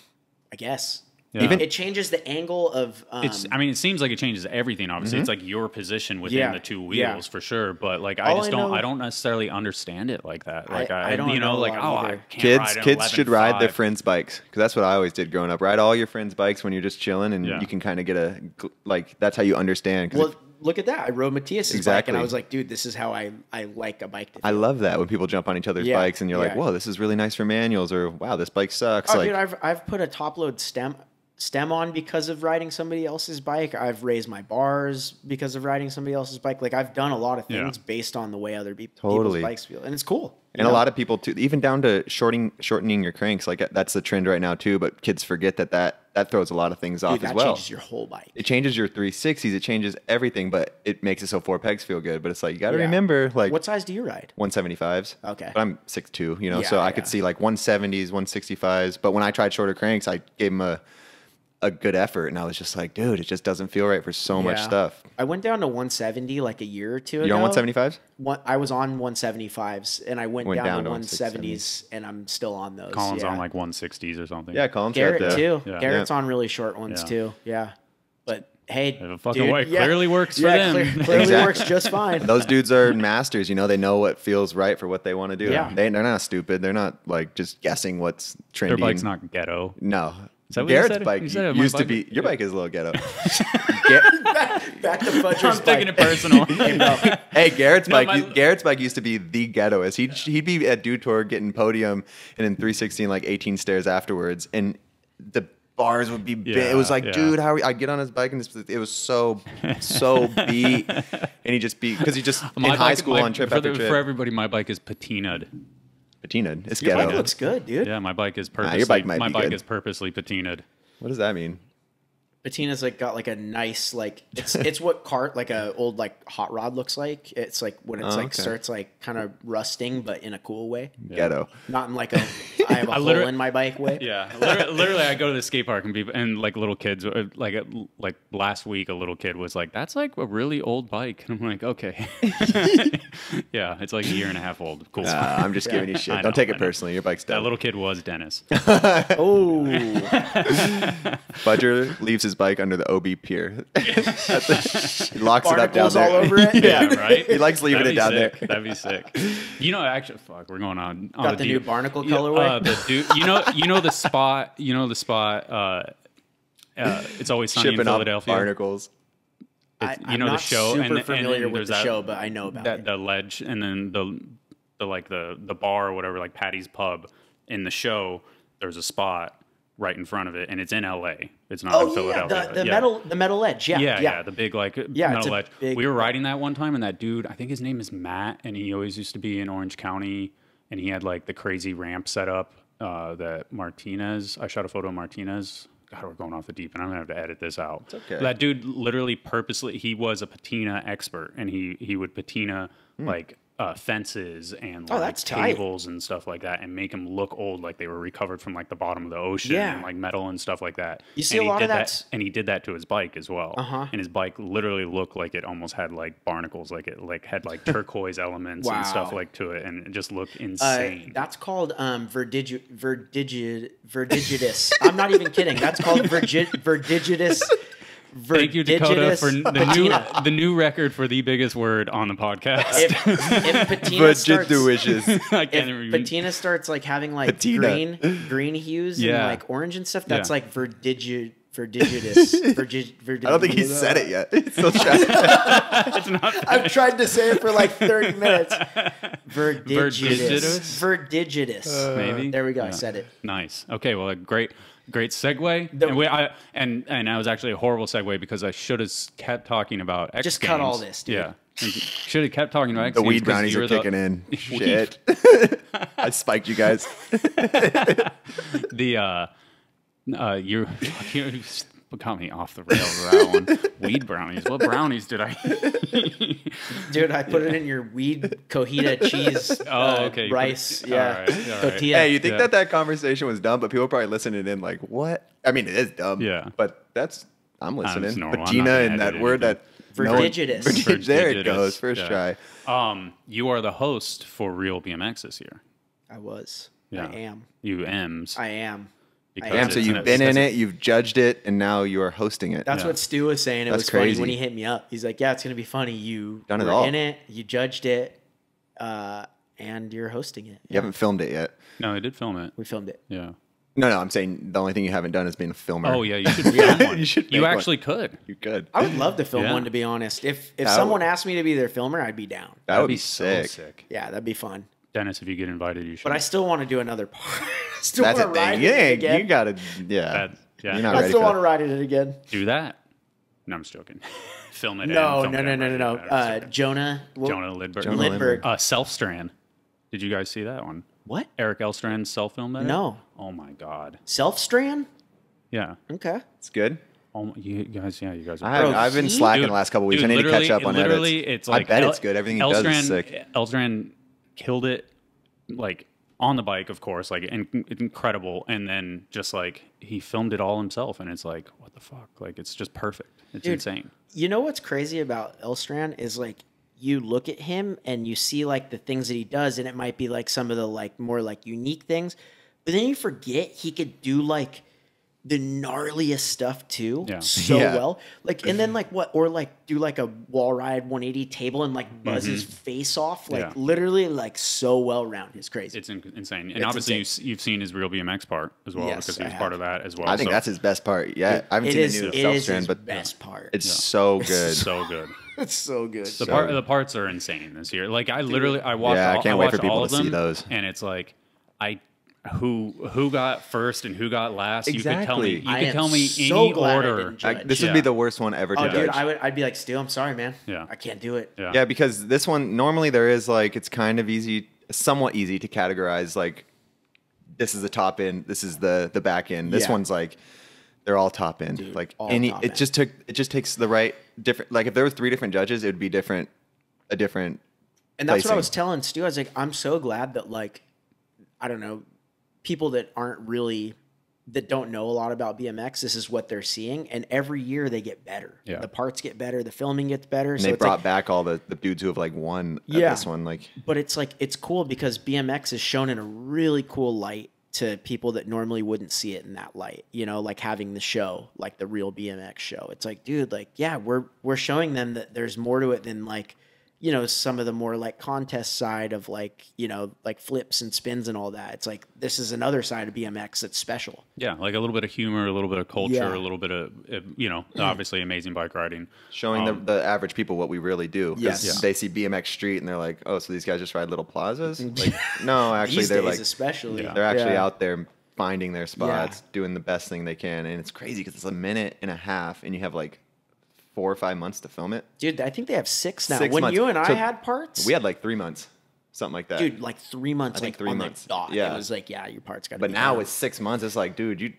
I guess. Yeah. Even- It changes the angle of. Um, It's. I mean, it seems like it changes everything. Obviously, it's like your position within Yeah, the two yeah. wheels for sure. But like, I All just I don't. know- I don't necessarily understand it like that. Like, I- I, I don't you know, know like, oh, I can't kids, ride kids should ride their friends' bikes because that's what I always did growing up. Ride all your friends' bikes when you're just chilling, and Yeah. you can kind of get a like. That's how you understand. 'cause well, if- look at that. I rode Matthias's bike, Exactly. and I was like, dude, this is how I I like a bike to. I love that when people jump on each other's Yeah, bikes, and you're like, "Whoa, this is really nice for manuals," or "Wow, this bike sucks." Oh, like, dude, I've I've put a top load stem stem on because of riding somebody else's bike. I've raised my bars because of riding somebody else's bike. Like I've done a lot of Yeah. things based on the way other pe- Totally. people's bikes feel, and it's cool. you and a lot of people too, even down to shorting shortening your cranks. Like that's the trend right now too. But kids forget that that that throws a lot of things off as that well. changes your whole bike. it changes your 360s. It changes everything, but it makes it so four pegs feel good. But it's like you got to Yeah. remember, like what size do you ride? 175s. Okay. But I'm 6'2", you know, Yeah, so I yeah. could see like 170s, 165s. But when I tried shorter cranks, I gave them a a good effort, and I was just like, dude, it just doesn't feel right for so much stuff. I went down to 170 like a year or two ago. You're on 175s? One, I was on 175s, and I went, Went down, down to to 170s, and I'm still on those. Colin's yeah. on like 160s or something. Yeah, Colin's Garrett right there. too. Yeah. Garrett's on really short ones Yeah. too. Yeah, but hey, It fucking dude, work- yeah. clearly works for yeah, them. clear- clearly Exactly. works just fine. Those dudes are masters, you know. They know what feels right for what they want to do. Yeah. They, they're not stupid. They're not like just guessing what's trendy. Their bike's not ghetto. No. That what you Garrett's said? bike You said my used to be. Your yeah. bike is a little ghetto. back, back to Fudger's I'm taking it personal. Hey, bro, Hey, Garrett's No, bike. my- Garrett's bike used to be the ghettoest. He'd he'd be at Dew Tour getting podium and then 316 like 18 stairs afterwards, and the bars would be big. it was like, yeah. dude, how are we? I'd get on his bike and it's- it was so so beat, and he just beat because he just in My high school my- on trip for, after the- trip. for everybody, my bike is patinaed. Patina, it's your ghetto. bike looks good, dude. Yeah, my bike is purposely. your purposely. bike might my be bike good. is purposely patinaed. What does that mean? Patina's like got like a nice like it's it's what cart like a old like hot rod looks like. It's like when it's Oh, like okay. starts like kind of rusting, but in a cool way, Ghetto. not in like a I have a I hole in my bike way. Yeah, literally, literally, I go to the skate park and people and like little kids, like like last week, a little kid was like, "That's like a really old bike," and I'm like, "Okay, yeah, it's like a year and a half old. Cool." Uh, I'm just giving you shit. Know, Don't take it personally. Your bike's that little kid was Dennis. Oh, Fudger leaves his bike under the OB pier. The- he locks it up down barnacles there. all over it. yeah, right. He likes leaving it down sick. there. That'd be sick. You know, actually, fuck, we're going on. on Got a the new barnacle Yeah, colorway? Uh, the dude, you know, you know the spot. You know the spot. Uh, uh, it's always sunny in Shipping up Philadelphia. barnacles. I, It's- I'm not super and, familiar and with the that, show, but I know about that it. the ledge and then the the like the the bar or whatever like Paddy's Pub in the show. There's a spot right in front of it, and it's in L.A. It's not in Oh yeah, Philadelphia. the, the Yeah. metal the metal edge. Yeah, Yeah, yeah. yeah, the big like Yeah, metal a ledge. big- we were riding that one time, and that dude, I think his name is Matt, and he always used to be in Orange County, and he had like the crazy ramp set up uh, that Martinez. I shot a photo of Martinez. God, we're going off the deep, and I'm gonna have to edit this out. It's okay. That dude literally purposely, he was a patina expert, and he he would patina like. Uh, fences and. Oh, like that's tight. tables and stuff like that, and make them look old, like they were recovered from like the bottom of the ocean, Yeah. and like metal and stuff like that. You see and a he lot did of that, that's- and he did that to his bike as well. Uh-huh. And his bike literally looked like it almost had like barnacles, like it like had like turquoise elements and stuff like to it, and it just looked Uh, insane. that's called um, verdig- verdigid verdigitus. I'm not even kidding. That's called vergi- verdigitus Thank you, Dakota, for the new the new record for the biggest word on the podcast. If, if patina starts. I can't if even. patina starts like having like Patina. green green hues and like orange and stuff, that's Yeah. like verdigid verdigidus. Verdig, verdig, I don't think he said it yet. He's still trying. it's not. I've tried to say it for like 30 minutes. Verdigidus? Verdigidus. Verdigidus. Uh, Maybe there we go. I said it. Nice. Okay. Well, a great, great segue. The- and we, I, and and that was actually a horrible segue because I should have kept talking about X Just cut all this, dude. Yeah. Should have kept talking about X The Games weed 'cause brownies you're are the- kicking in. Shit. I spiked you guys. The uh, uh, you you got me off the rails with that one. Weed brownies. What brownies did I? Dude, I put it in your weed cojita cheese Oh, uh, okay. You put rice. it- yeah. all right, all right. Tortilla. Hey, you think Yeah. that that conversation was dumb, but people probably listening in like, what? I mean, it is dumb. Yeah. But that's, I'm listening. normal. I'm not Patina gonna and that word anything. that. no one- Verdig- there it goes. First yeah. try. Um, you are the host for Real BMX this year. I was. Yeah. I am. You M's. I am. Because I am. Damn, so you've been in it, you've judged it, and now you are hosting it. That's Yeah. what Stu was saying. It That's was funny crazy. when he hit me up. He's like, "Yeah, it's gonna be funny. You Done it were all. in it. You judged it, uh, and you're hosting it. You haven't filmed it yet. No, I did film it. We filmed it. Yeah. No, no, I'm saying the only thing you haven't done is being a filmer. Oh yeah, you should film one. You should You make one. actually could. You could. I would love to film Yeah. one. To be honest, if if That someone would- asked me to be their filmer, I'd be down. That That'd would be so sick. sick. Yeah, that'd be fun. Dennis, if you get invited, you should. But I still want to do another part. I still That's want a to ride thing. it again. you gotta. Yeah. That- yeah. You're not I ready still for want to that. ride it again. do that. No, I'm just joking. film it. No, and no, film no, it no, no, and no. write it. I'm Uh. Jonah. what- Jonah Lidberg. Jonah Lindbergh. Uh, Self Strand. Did you guys see that one? What? Eric Elstrand's self film edit? No. Oh my god. Self strand? Yeah. Okay. It's good. Oh, my- you guys, yeah, you guys are. I have, Bro, I've been he- slacking Dude, the last couple weeks. dude, I need to catch up on it. literally, edits. it's like I bet El- it's good. Everything he does is sick. Elstrand killed it, like on the bike, of course, like in, incredible, and then just like he filmed it all himself, and it's like, what the fuck? Like it's just perfect. It's Dude. insane. You know what's crazy about Elstrand is like you look at him and you see like the things that he does, and it might be like some of the like more like unique things, but then you forget he could do like the gnarliest stuff too, Yeah. so Yeah. well. Like and then like what or like do like a wall ride 180 table and like buzz his face off, like Mm-hmm. Yeah. literally like so well round. It's crazy. It's in, insane, and It's obviously insane. you, have seen his real BMX part as well Yes, because he was part of that as well. I think so that's his best part. Yeah, I haven't It seen is, the new it self is strand, his but best part. it's so good. It's so good. it's so good. The So part, good. the parts are insane this year. Like I literally, I watched. Yeah, I all, can't wait watched for people all to of see them, those. And it's like, I who who got first and who got last. You could tell me. You Exactly. I could tell me so any glad I order. I- judge. this would be the worst one ever to Oh, judge. dude, I would. I'd be like, Stu, I'm sorry, man. Yeah. I can't do it. Yeah. Yeah, because this one normally there is like it's kind of easy, somewhat easy to categorize. Like this is the top end, this is the the back end. This Yeah. one's like they're all top end. Dude, like all any, top it end. just took it just takes the right different. Like if there were three different judges, it would be different, a different. And that's what I was telling Stu. I was like, I'm so glad that like, I don't know, people that aren't really that don't know a lot about BMX, this is what they're seeing, and every year they get better. Yeah. The parts get better, the filming gets better. And so they it's brought like, back all the, the dudes who have like won at Yeah. this one. Like but it's like it's cool because BMX is shown in a really cool light to people that normally wouldn't see it in that light. You know, like having the show, like the real BMX show. It's like, dude, like yeah, we're we're showing them that there's more to it than like, you know, some of the more like contest side of like, you know, like flips and spins and all that. It's like this is another side of BMX that's special. Yeah, like a little bit of humor, a little bit of culture, Yeah. a little bit of uh, you know, obviously amazing bike riding. showing Um, the, the average people what we really do Yes. Yeah. They see BMX Street and they're like, oh, so these guys just ride little plazas? Like, no, actually, These they're days like, especially. Yeah. they're actually Yeah. out there finding their spots, doing the best thing they can. And it's crazy because it's a minute and a half and you have like four or five months to film it. Dude, I think they have six now. Six when months. you and I So had parts, We had like three months, something like that. dude, like three months, I think like three on months. Yeah. It was like, yeah, your parts got to but now with six months, it's like, dude, you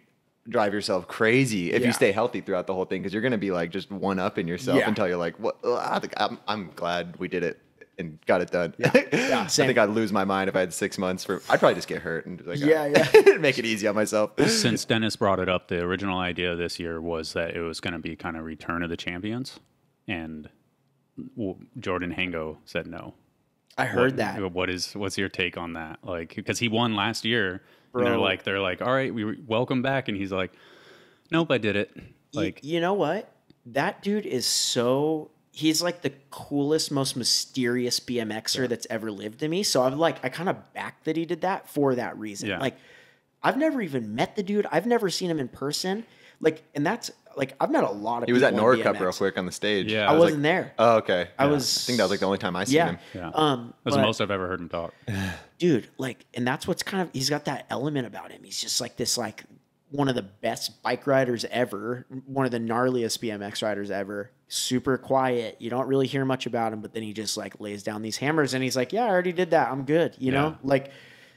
drive yourself crazy if Yeah. you stay healthy throughout the whole thing because you're going to be like just one up in yourself Yeah. until you're like, what? think I'm, I'm glad we did it and got it done. Yeah, I think I'd lose my mind if I had six months for. I'd probably just get hurt and be like, Yeah, uh, yeah, make it easy on myself. Since Dennis brought it up, the original idea this year was that it was going to be kind of Return of the Champions, and Jordan Hango said no. I heard What- that. What is what's your take on that? Like, because he won last year, and they're like, they're like, all right, we re- welcome back, and he's like, nope, I did it. Y- Like, you know what? that dude is so he's like the coolest, most mysterious BMXer that's ever lived to me. So I'm like, I kind of back that he did that for that reason. Yeah. Like, I've never even met the dude. I've never seen him in person. Like, and that's like I've met a lot of. People. He was at people in Nora Cup real quick on the stage. Yeah. I was wasn't there. Oh, okay. I Yeah. was- I think that was like the only time I seen Yeah. him. Yeah. Um, That's but- the most I've ever heard him talk. dude like and that's what's kind of he's got that element about him he's just like this like one of the best bike riders ever one of the gnarliest bmx riders ever super quiet you don't really hear much about him but then he just like lays down these hammers and he's like yeah i already did that i'm good you Yeah. know like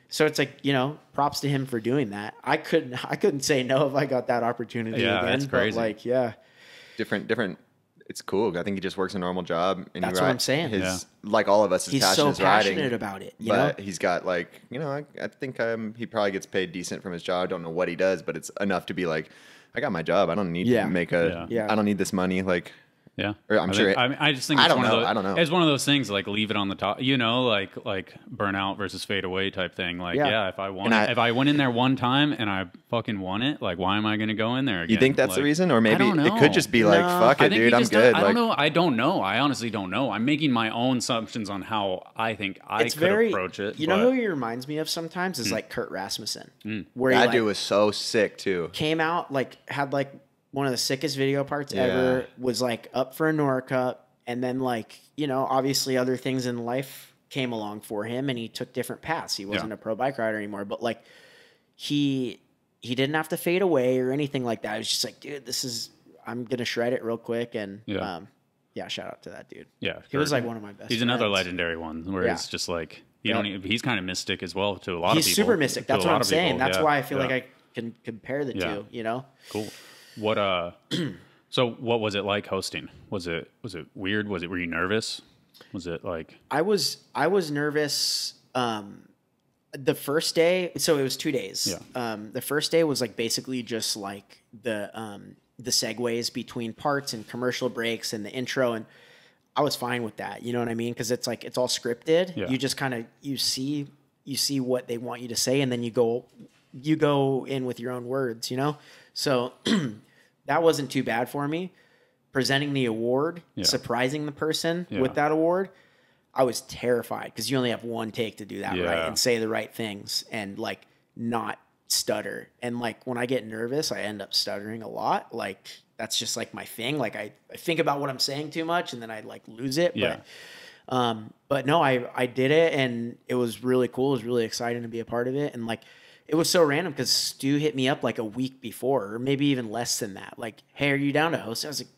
so it's like you know props to him for doing that i couldn't i couldn't say no if i got that opportunity Yeah, again that's but crazy. like yeah Different, different. It's cool. I think he just works a normal job. And That's he what I'm saying. His, Yeah. Like all of us, his he's passion so is riding. passionate about it you know but he's got like you know I, I think um, he probably gets paid decent from his job. I don't know what he does, but it's enough to be like, I got my job. I don't need Yeah. to make a. Yeah. Yeah. I don't need this money. Like Yeah, Or I'm I sure think- it- I, mean, I just think I it's don't one know, Of those, I don't know. It's one of those things like leave it on the top, you know, like like burnout versus fade away type thing. Like, Yeah. yeah, if I won, I- if I went in there one time and I fucking won it, like, why am I going to go in there again? you think that's the reason, or maybe it could just be like, No. fuck it, dude, I'm good. does- I like don't know. I don't know. I honestly don't know. I'm making my own assumptions on how I think I it's could very approach it. you know but- Hmm. who he reminds me of sometimes is like kurt rasmussen where that he like, dude was so sick too. came out like had like one of the sickest video parts Yeah. ever was like up for a Nora Cup and then like you know obviously other things in life came along for him and he took different paths he wasn't Yeah. a pro bike rider anymore but like he he didn't have to fade away or anything like that it was just like dude this is I'm gonna shred it real quick and Yeah. um yeah shout out to that dude Yeah, he was like one of my best He's another legendary one where Yeah. it's just like you don't. He's kind of mystic as well to a lot he's of people. He's super mystic that's what I'm saying people. that's Yeah, why I feel yeah. like I can compare the two you know Cool. What uh so what was it like hosting? Was it was it weird? Was it were you nervous? Was it like I was I was nervous um the first day so it was two days. Yeah. Um the first day was like basically just like the um the segues between parts and commercial breaks and the intro and I was fine with that. You know what I mean? Cuz it's like it's all scripted. Yeah. You just kind of you see you see what they want you to say and then you go you go in with your own words, you know? So that wasn't too bad for me. Presenting the award, Yeah. surprising the person Yeah. with that award, I was terrified because you only have one take to do that right and say the right things and like not stutter. And like when I get nervous, I end up stuttering a lot. Like that's just like my thing. Like I, I think about what I'm saying too much and then I like lose it. Yeah. But um, but no, I I did it and it was really cool. It was really exciting to be a part of it. And like it was so random because Stu hit me up like a week before, or maybe even less than that. Like, hey, are you down to host? I was like,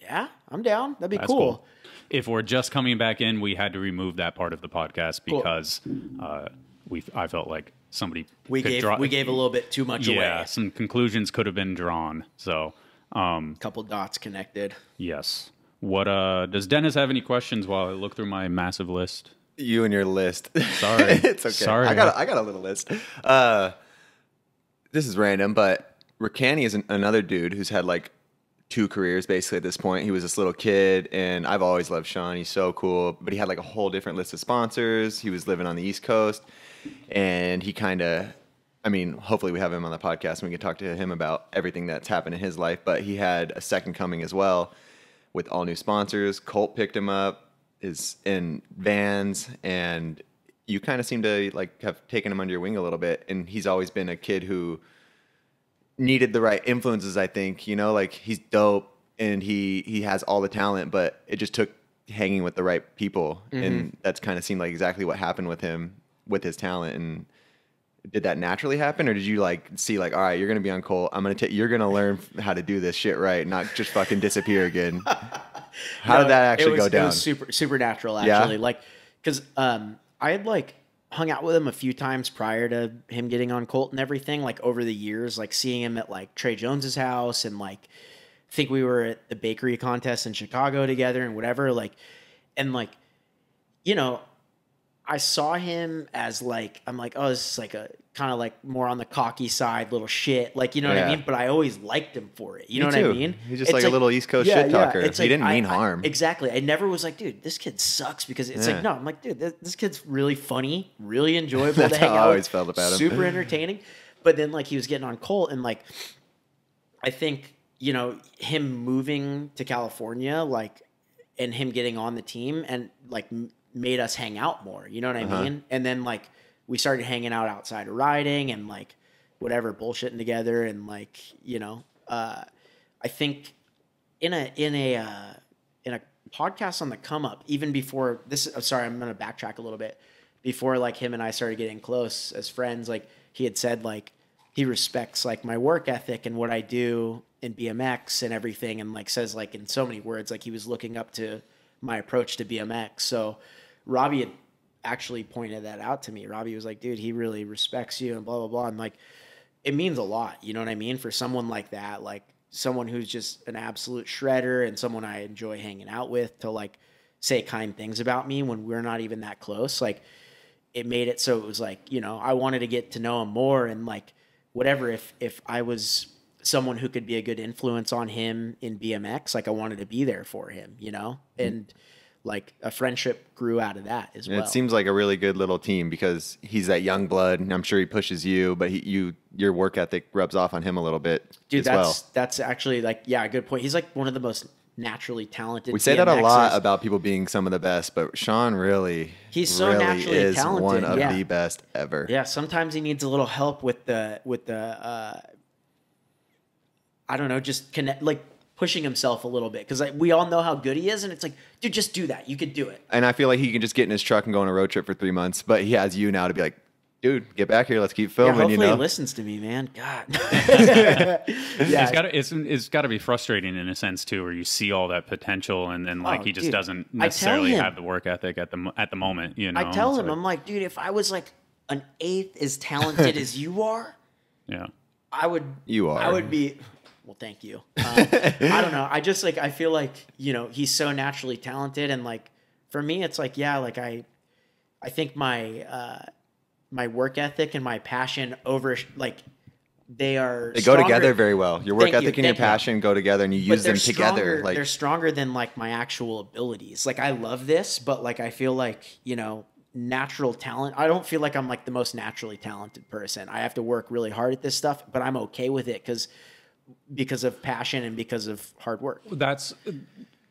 yeah, I'm down. That'd be cool. cool. If we're just coming back in, we had to remove that part of the podcast Cool. because uh, we I felt like somebody We could gave draw, we gave a little bit too much yeah away. some conclusions could have been drawn. So um, couple dots connected. yes. What uh does Dennis have any questions while I look through my massive list? You and your list. Sorry. it's okay. Sorry. I got a, I got a little list. Uh, this is random, but Ricany is an, another dude who's had like two careers basically at this point. He was this little kid, and I've always loved Sean. He's so cool, but he had like a whole different list of sponsors. He was living on the East Coast, and he kind of. I mean, hopefully we have him on the podcast and we can talk to him about everything that's happened in his life. But he had a second coming as well with all new sponsors. Cult picked him up, is in vans, and you kind of seem to like have taken him under your wing a little bit. And he's always been a kid who needed the right influences. I think you know, like he's dope and he he has all the talent, but it just took hanging with the right people, and mm-hmm. that's kind of seemed like exactly what happened with him with his talent and. Did that naturally happen, or did you like see like, all right, you're gonna be on Cult. I'm gonna take. You're gonna learn how to do this shit right, not just fucking disappear again. How No, did that actually was, go down? It was super supernatural Yeah? actually. Like because um, I had like hung out with him a few times prior to him getting on Cult and everything. Like over the years, like seeing him at like Trey Jones's house and like I think we were at the bakery contest in Chicago together and whatever. Like and like you know. I saw him as like I'm like oh this is like a kind of like more on the cocky side little shit like you know what I mean but I always liked him for it you Me know too. what I mean He's just like a little East Coast shit talker. it's He like, didn't mean I- harm. exactly I never was like dude this kid sucks because it's Yeah. like no I'm like dude this, this kid's really funny really enjoyable That's to hang how I out always with, felt about him. super entertaining but then like he was getting on Cult and like I think you know, him moving to California, like, and him getting on the team and like made us hang out more. You know what I Uh-huh. mean? And then like we started hanging out outside of riding and like whatever bullshitting together and like you know, uh, I think in a in a uh, in a podcast on the come up, even before this. oh, sorry, I'm gonna backtrack a little bit. Before like him and I started getting close as friends, like he had said like he respects like my work ethic and what I do in BMX and everything, and like says like in so many words like he was looking up to my approach to BMX. So Robbie had actually pointed that out to me. Robbie was like, dude, he really respects you and blah blah blah. And like it means a lot, you know what I mean? For someone like that, like someone who's just an absolute shredder and someone I enjoy hanging out with to like say kind things about me when we're not even that close. Like it made it so it was like, you know, I wanted to get to know him more and like whatever if if I was someone who could be a good influence on him in BMX, like I wanted to be there for him, you know? Mm-hmm. And like a friendship grew out of that as well. It seems like a really good little team because he's that young blood, and I'm sure he pushes you, but he, you your work ethic rubs off on him a little bit Dude, as that's well. that's actually like yeah, good point. He's like one of the most naturally talented. We say that a lot about people being some of the best, but Sean really, He's so really naturally is talented, one of yeah. the best ever. Yeah, sometimes he needs a little help with the with the uh I don't know, just connect like pushing himself a little bit because like, we all know how good he is, and it's like, dude, just do that. You could do it. And I feel like he can just get in his truck and go on a road trip for three months, but he has you now to be like, dude, get back here, let's keep Yeah, filming. hopefully you know, he listens to me, man. God. yeah, It's got to it's, it's got to be frustrating in a sense too, where you see all that potential and then like Oh, he just dude. doesn't necessarily him- have the work ethic at the at the moment. You know, I tell him, like- I'm like, dude, if I was like an eighth as talented as you are, yeah, I would. You are, I would be. Well, thank you. Um, I don't know. I just like I feel like you know he's so naturally talented, and like for me, it's like yeah, like I, I think my uh, my work ethic and my passion over like they are they go together very well. Your work Thank you, ethic and your thank you. passion go together, and you but use them they're together. Like they're stronger than like my actual abilities. Like I love this, but like I feel like you know natural talent. I don't feel like I'm like the most naturally talented person. I have to work really hard at this stuff, but I'm okay with it because because of passion and because of hard work. that's.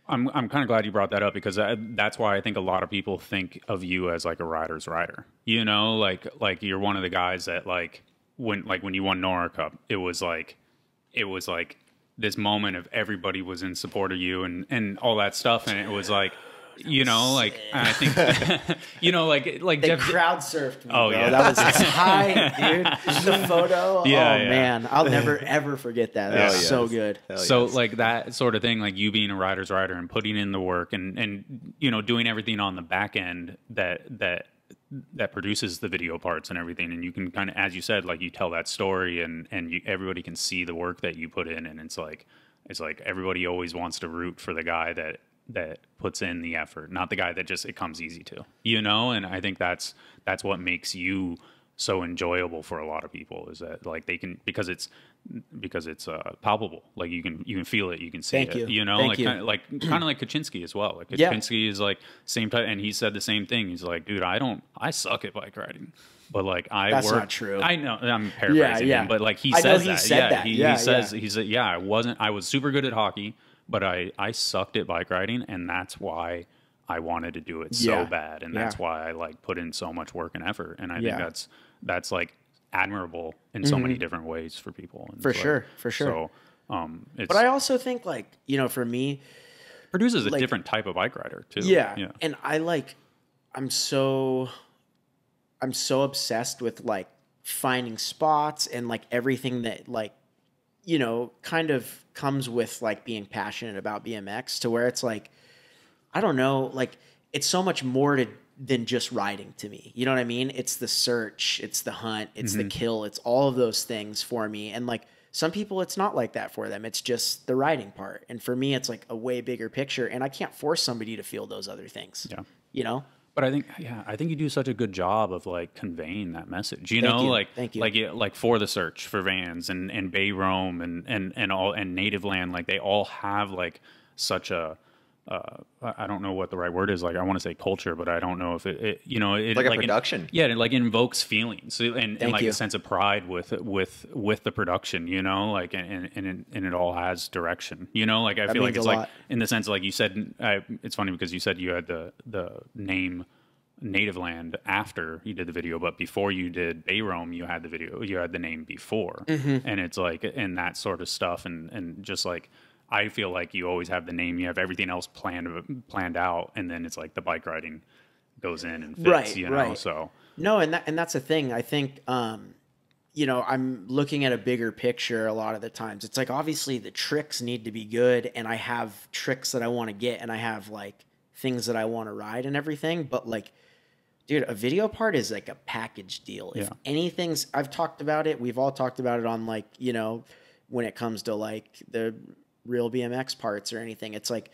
I'm I'm kind of glad you brought that up because I, that's why I think a lot of people think of you as like a rider's rider. You know, like like you're one of the guys that like when like when you won Nora Cup, it was like it was like this moment of everybody was in support of you and and all that stuff, and it was like you know like I think you know like like They Jeff, crowd surfed me. Oh, bro. yeah. that was tight, dude. The photo. Yeah, oh yeah. man, I'll never ever forget that. That Hell was yes. so good. Hell so yes. like that sort of thing like you being a rider's rider and putting in the work and and you know doing everything on the back end that that that produces the video parts and everything and you can kind of as you said like you tell that story and and you, everybody can see the work that you put in and it's like it's like everybody always wants to root for the guy that that puts in the effort not the guy that just it comes easy to you know and i think that's that's what makes you so enjoyable for a lot of people is that like they can because it's because it's uh, palpable like you can you can feel it you can see Thank it you. know Thank like you. kind of like kind of like Kaczynski as well like Yeah. Kaczynski is like same type and he said the same thing he's like dude I don't I suck at bike riding but like I That's work not true. I know I'm paraphrasing yeah. him but like he I says he that said yeah that. He, Yeah, he says yeah. he said yeah I wasn't I was super good at hockey but I I sucked at bike riding and that's why I wanted to do it so Yeah. bad and Yeah. that's why I like put in so much work and effort and I Yeah. think that's that's like admirable in so many different ways for people and Mm-hmm. For like- sure, for sure. so um it's But I also think like you know for me, produces a like- different type of bike rider too. Yeah. yeah. And I like I'm so I'm so obsessed with like finding spots and like everything that like you know kind of comes with like being passionate about BMX to where it's like I don't know, like it's so much more to than just riding to me. You know what I mean? It's the search, it's the hunt, it's the mm-hmm. kill, it's all of those things for me. And like some people it's not like that for them. It's just the riding part. And for me it's like a way bigger picture and I can't force somebody to feel those other things. Yeah. You know? But I think, yeah, I think you do such a good job of like conveying that message. You Thank know, you. like Thank you. like yeah, like for the search for Vans and and Bay Rome and and and all and Native Land, like they all have like such a uh, I don't know what the right word is. Like I want to say culture, but I don't know if it, it you know, it Like a in- production. yeah, it like invokes feelings and, and like you. a sense of pride with with with the production. You know, like and and and it, all has direction. You know, like I feel like it's like lot. in the sense like you said. I, it's funny because you said you had the the name native land after you did the video but before you did Bayroam you had the video you had the name before Mm-hmm. and it's like and that sort of stuff and and just like I feel like you always have the name you have everything else planned planned out and then it's like the bike riding goes in and fits Right, you know right. so No, and that and that's the thing. I think um, you know, I'm looking at a bigger picture a lot of the times. It's like obviously the tricks need to be good and I have tricks that I want to get and I have like things that I want to ride and everything, but like dude, a video part is like a package deal. If Yeah. anything's I've talked about it, we've all talked about it on like, you know, when it comes to like the real BMX parts or anything. It's like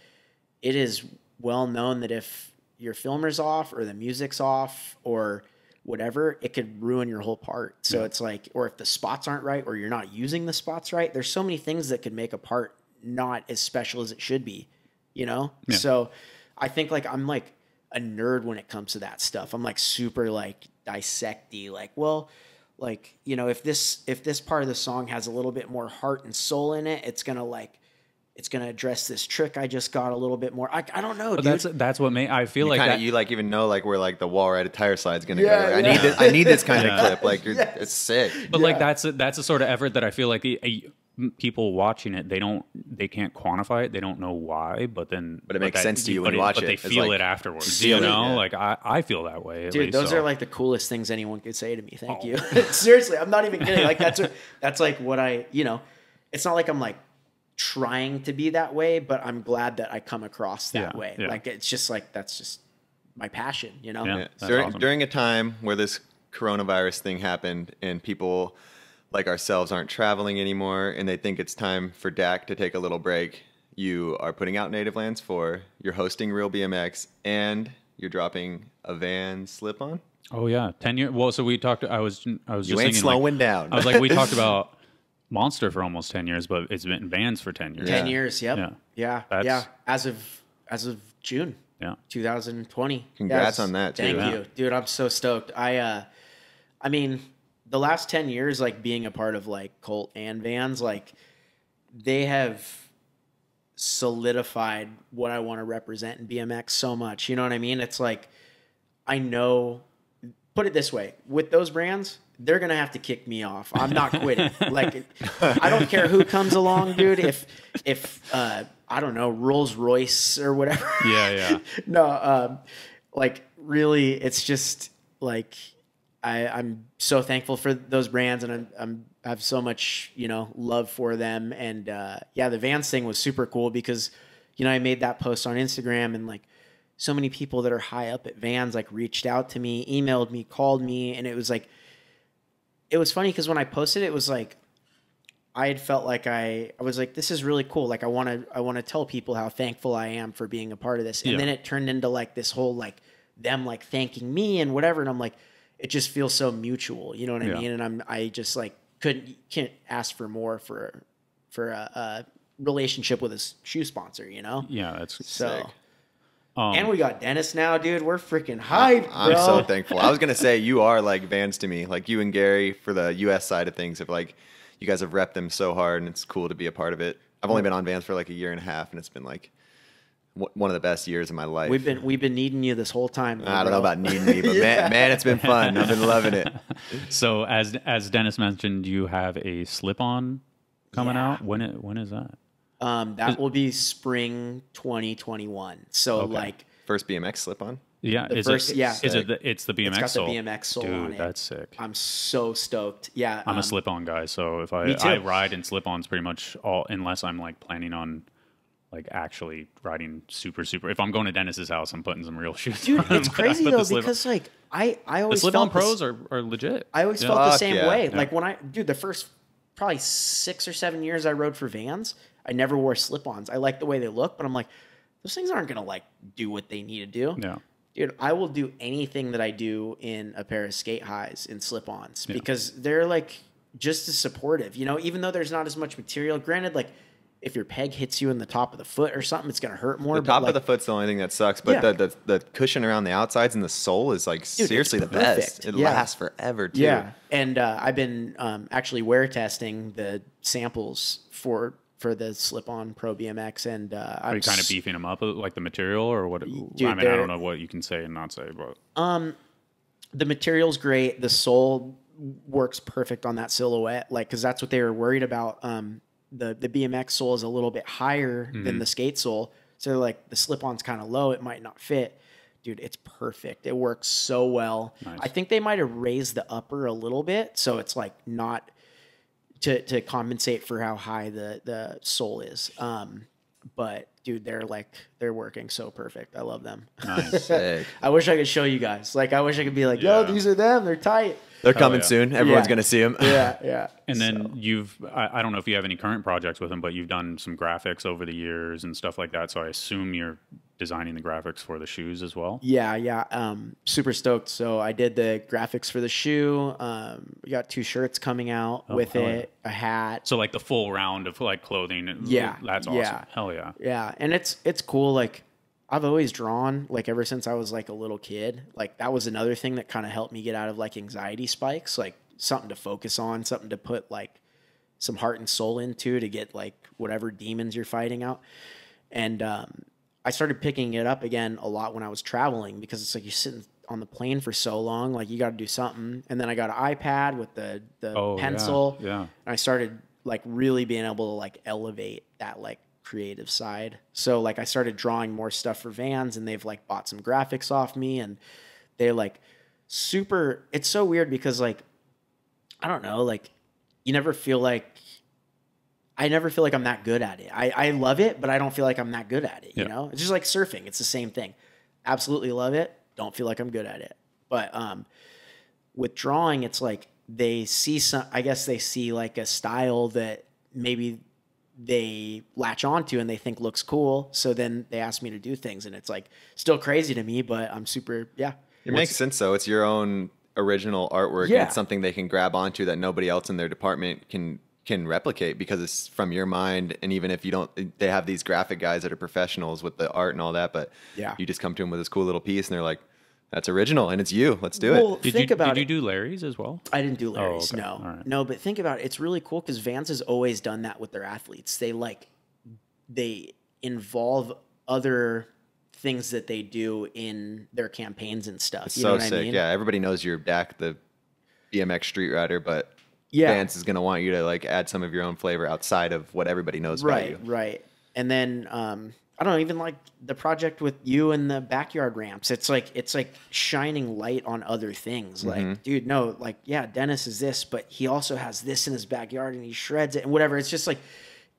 it is well known that if your filmer's off or the music's off or whatever, it could ruin your whole part. So it's like, or if the spots aren't right or you're not using the spots right, there's so many things that could make a part not as special as it should be, you know? Yeah. So I think like I'm like a nerd when it comes to that stuff. I'm like super like dissecty, like, well, like, you know, if this if this part of the song has a little bit more heart and soul in it, it's gonna like it's gonna address this trick I just got a little bit more. I, I don't know, but dude. that's that's what made I feel You like kind that you like even know like where like the wall right tire slide's gonna Yeah, go. Like, I need this. I need this kind Yeah. of clip. Like you're, Yes. it's sick. But like that's a, that's a sort of effort that I feel like the, a, m- people watching it they don't they can't quantify it they don't know why but then But it makes that- sense to you but when you watch but it. they It's feel like, it afterwards feel you it, know yeah. like I, I feel that way Dude, least, those so. are like the coolest things anyone could say to me. Thank Oh. you. Seriously, I'm not even kidding. Like that's what, that's like what I, you know, it's not like I'm like trying to be that way, but I'm glad that I come across that Yeah, way. yeah. Like it's just like that's just my passion, you know. Yeah. Yeah. During, awesome. during a time where this coronavirus thing happened and people like ourselves aren't traveling anymore and they think it's time for Dak to take a little break, you are putting out Native Lands 4, you're hosting Real BMX, and you're dropping a van slip on. oh yeah 10 years well so we talked I was I was You just ain't thinking, like- slowing down. I was like we talked about Monster for almost 10 years but it's been in Vans for 10 years Ten Yeah. years. Yep. Yeah. Yeah. That's- yeah. As of as of June. yeah 2020. Congrats Yes. on that, too. Thank Yeah. you, dude. I'm so stoked. I, uh, I mean, the last ten years, like being a part of like Cult and Vans, like they have solidified what I want to represent in BMX so much. You know what I mean? It's like I know. Put it this way: with those brands, they're gonna have to kick me off. I'm not quitting. like, I don't care who comes along, dude. If if uh, I don't know Rolls Royce or whatever. yeah yeah no, um, like really, it's just like I, I'm so thankful for those brands, and I'm, I'm I have so much you know love for them. And uh, yeah, the Vans thing was super cool because you know I made that post on Instagram, and like so many people that are high up at Vans like reached out to me, emailed me, called me, and it was like it was funny because when I posted it, it was like I had felt like I, I was like, this is really cool. Like I want to, I want to tell people how thankful I am for being a part of this. And Yeah. then it turned into like this whole, like them like thanking me and whatever. And I'm like, it just feels so mutual. You know what I Yeah. mean? And I'm, I just like couldn't, can't ask for more for, for a, a relationship with a shoe sponsor, you know? yeah that's So, Sick. Um, and we got Dennis now, dude. We're freaking hyped, bro. I'm so thankful. I was gonna say you are like Vans to me, like you and Gary for the U.S. side of things. Have like you guys have repped them so hard, and it's cool to be a part of it. I've only been on Vans for like a year and a half, and it's been like one of the best years of my life. We've been, we've been needing you this whole time. I don't know about needing me, but man, man, it's been fun. I've been loving it. so as as Dennis mentioned you have a slip on coming Yeah. out when it when is that Um, that will be spring 2021. So Okay. like First BMX slip on. Yeah, The is first- it, yeah. Is it the, it's the BMX it's got the. BMX sole Dude, on it. that's sick. I'm so stoked. Yeah, I'm um, a slip-on guy, so if I I ride in slip-ons pretty much all unless I'm like planning on like actually riding super super. If I'm going to Dennis's house, I'm putting some real shoes. Dude, on, it's but crazy though slip- because like I I the always slip-on felt pros are, are legit. I always Yeah. felt the same yeah. way. Yeah. Like when I dude the first probably six or seven years I rode for Vans, I never wore slip-ons. I like the way they look, but I'm like those things aren't gonna like do what they need to do. yeah. Dude, I will do anything that I do in a pair of skate highs and slip ons because they're like just as supportive. You know, even though there's not as much material. Granted, like if your peg hits you in the top of the foot or something, it's gonna hurt more. The but, top like, of the foot's the only thing that sucks, but Yeah. the, the the cushion around the outsides and the sole is like it's seriously the best. It Yeah. lasts forever too. Yeah, and uh, I've been um, actually wear testing the samples for for the slip-on Pro BMX, and uh, Are I'm you kind of beefing them up, like the material, or what? I mean, I don't know what you can say and not say, but the material's great. The sole works perfect on that silhouette, like because that's what they were worried about. Um, the the BMX sole is a little bit higher Mm-hmm. than the skate sole, so like the slip-on's kind of low. It might not fit. Dude, it's perfect. It works so well. Nice. I think they might have raised the upper a little bit, so it's like not to to compensate for how high the the sole is. Um, but dude, they're like they're working so perfect. I love them. nice. I wish I could show you guys. Like I wish I could be like, yo, Yeah. these are them. They're tight. They're coming yeah. soon. Everyone's Yeah. gonna see them. Yeah, yeah. And then you've, I, I don't know if you have any current projects with them, but you've done some graphics over the years and stuff like that. So I assume you're designing the graphics for the shoes as well. Yeah, yeah. Um, super stoked. So I did the graphics for the shoe. Um, we got two shirts coming out with hell it, a hat. So like the full round of like clothing. Yeah, That's awesome. yeah. Hell yeah. Yeah, and it's it's cool. Like I've always drawn, like ever since I was like a little kid. Like that was another thing that kind of helped me get out of like anxiety spikes. Like something to focus on, something to put like some heart and soul into to get like whatever demons you're fighting out. And um, I started picking it up again a lot when I was traveling because it's like you're sitting on the plane for so long, like you got to do something. And then I got an iPad with the the Oh, pencil. yeah. And I started like really being able to like elevate that like creative side. So like I started drawing more stuff for Vans and they've like bought some graphics off me and they're like super it's so weird because like I don't know, like you never feel like I never feel like I'm that good at it. I, I love it, but I don't feel like I'm that good at it. You Yeah. know? It's just like surfing. It's the same thing. Absolutely love it. Don't feel like I'm good at it. But um with drawing, it's like they see some I guess they see like a style that maybe they latch onto and they think looks cool. So then they ask me to do things and it's like still crazy to me, but I'm super yeah. It makes sense though. It's your own original artwork. Yeah. And it's something they can grab onto that nobody else in their department can can replicate because it's from your mind. And even if you don't, they have these graphic guys that are professionals with the art and all that. But Yeah. you just come to them with this cool little piece, and they're like, "That's original, and it's you. Let's do Well, it." Did think you, about did it. you do Larry's as well? I didn't do oh, Larry's. okay. No, All right. no. But think about it. It's really cool because Vans has always done that with their athletes. They like they involve other things that they do in their campaigns and stuff. It's you so know what sick. I mean? Yeah, everybody knows you're Dak, the BMX street rider, but Yeah. Vans is gonna want you to like add some of your own flavor outside of what everybody knows right, about you. right. And then um, I don't know, even like the project with you and the backyard ramps. It's like it's like shining light on other things. Mm-hmm. Like, dude, no, like yeah, Dennis is this, but he also has this in his backyard and he shreds it and whatever. It's just like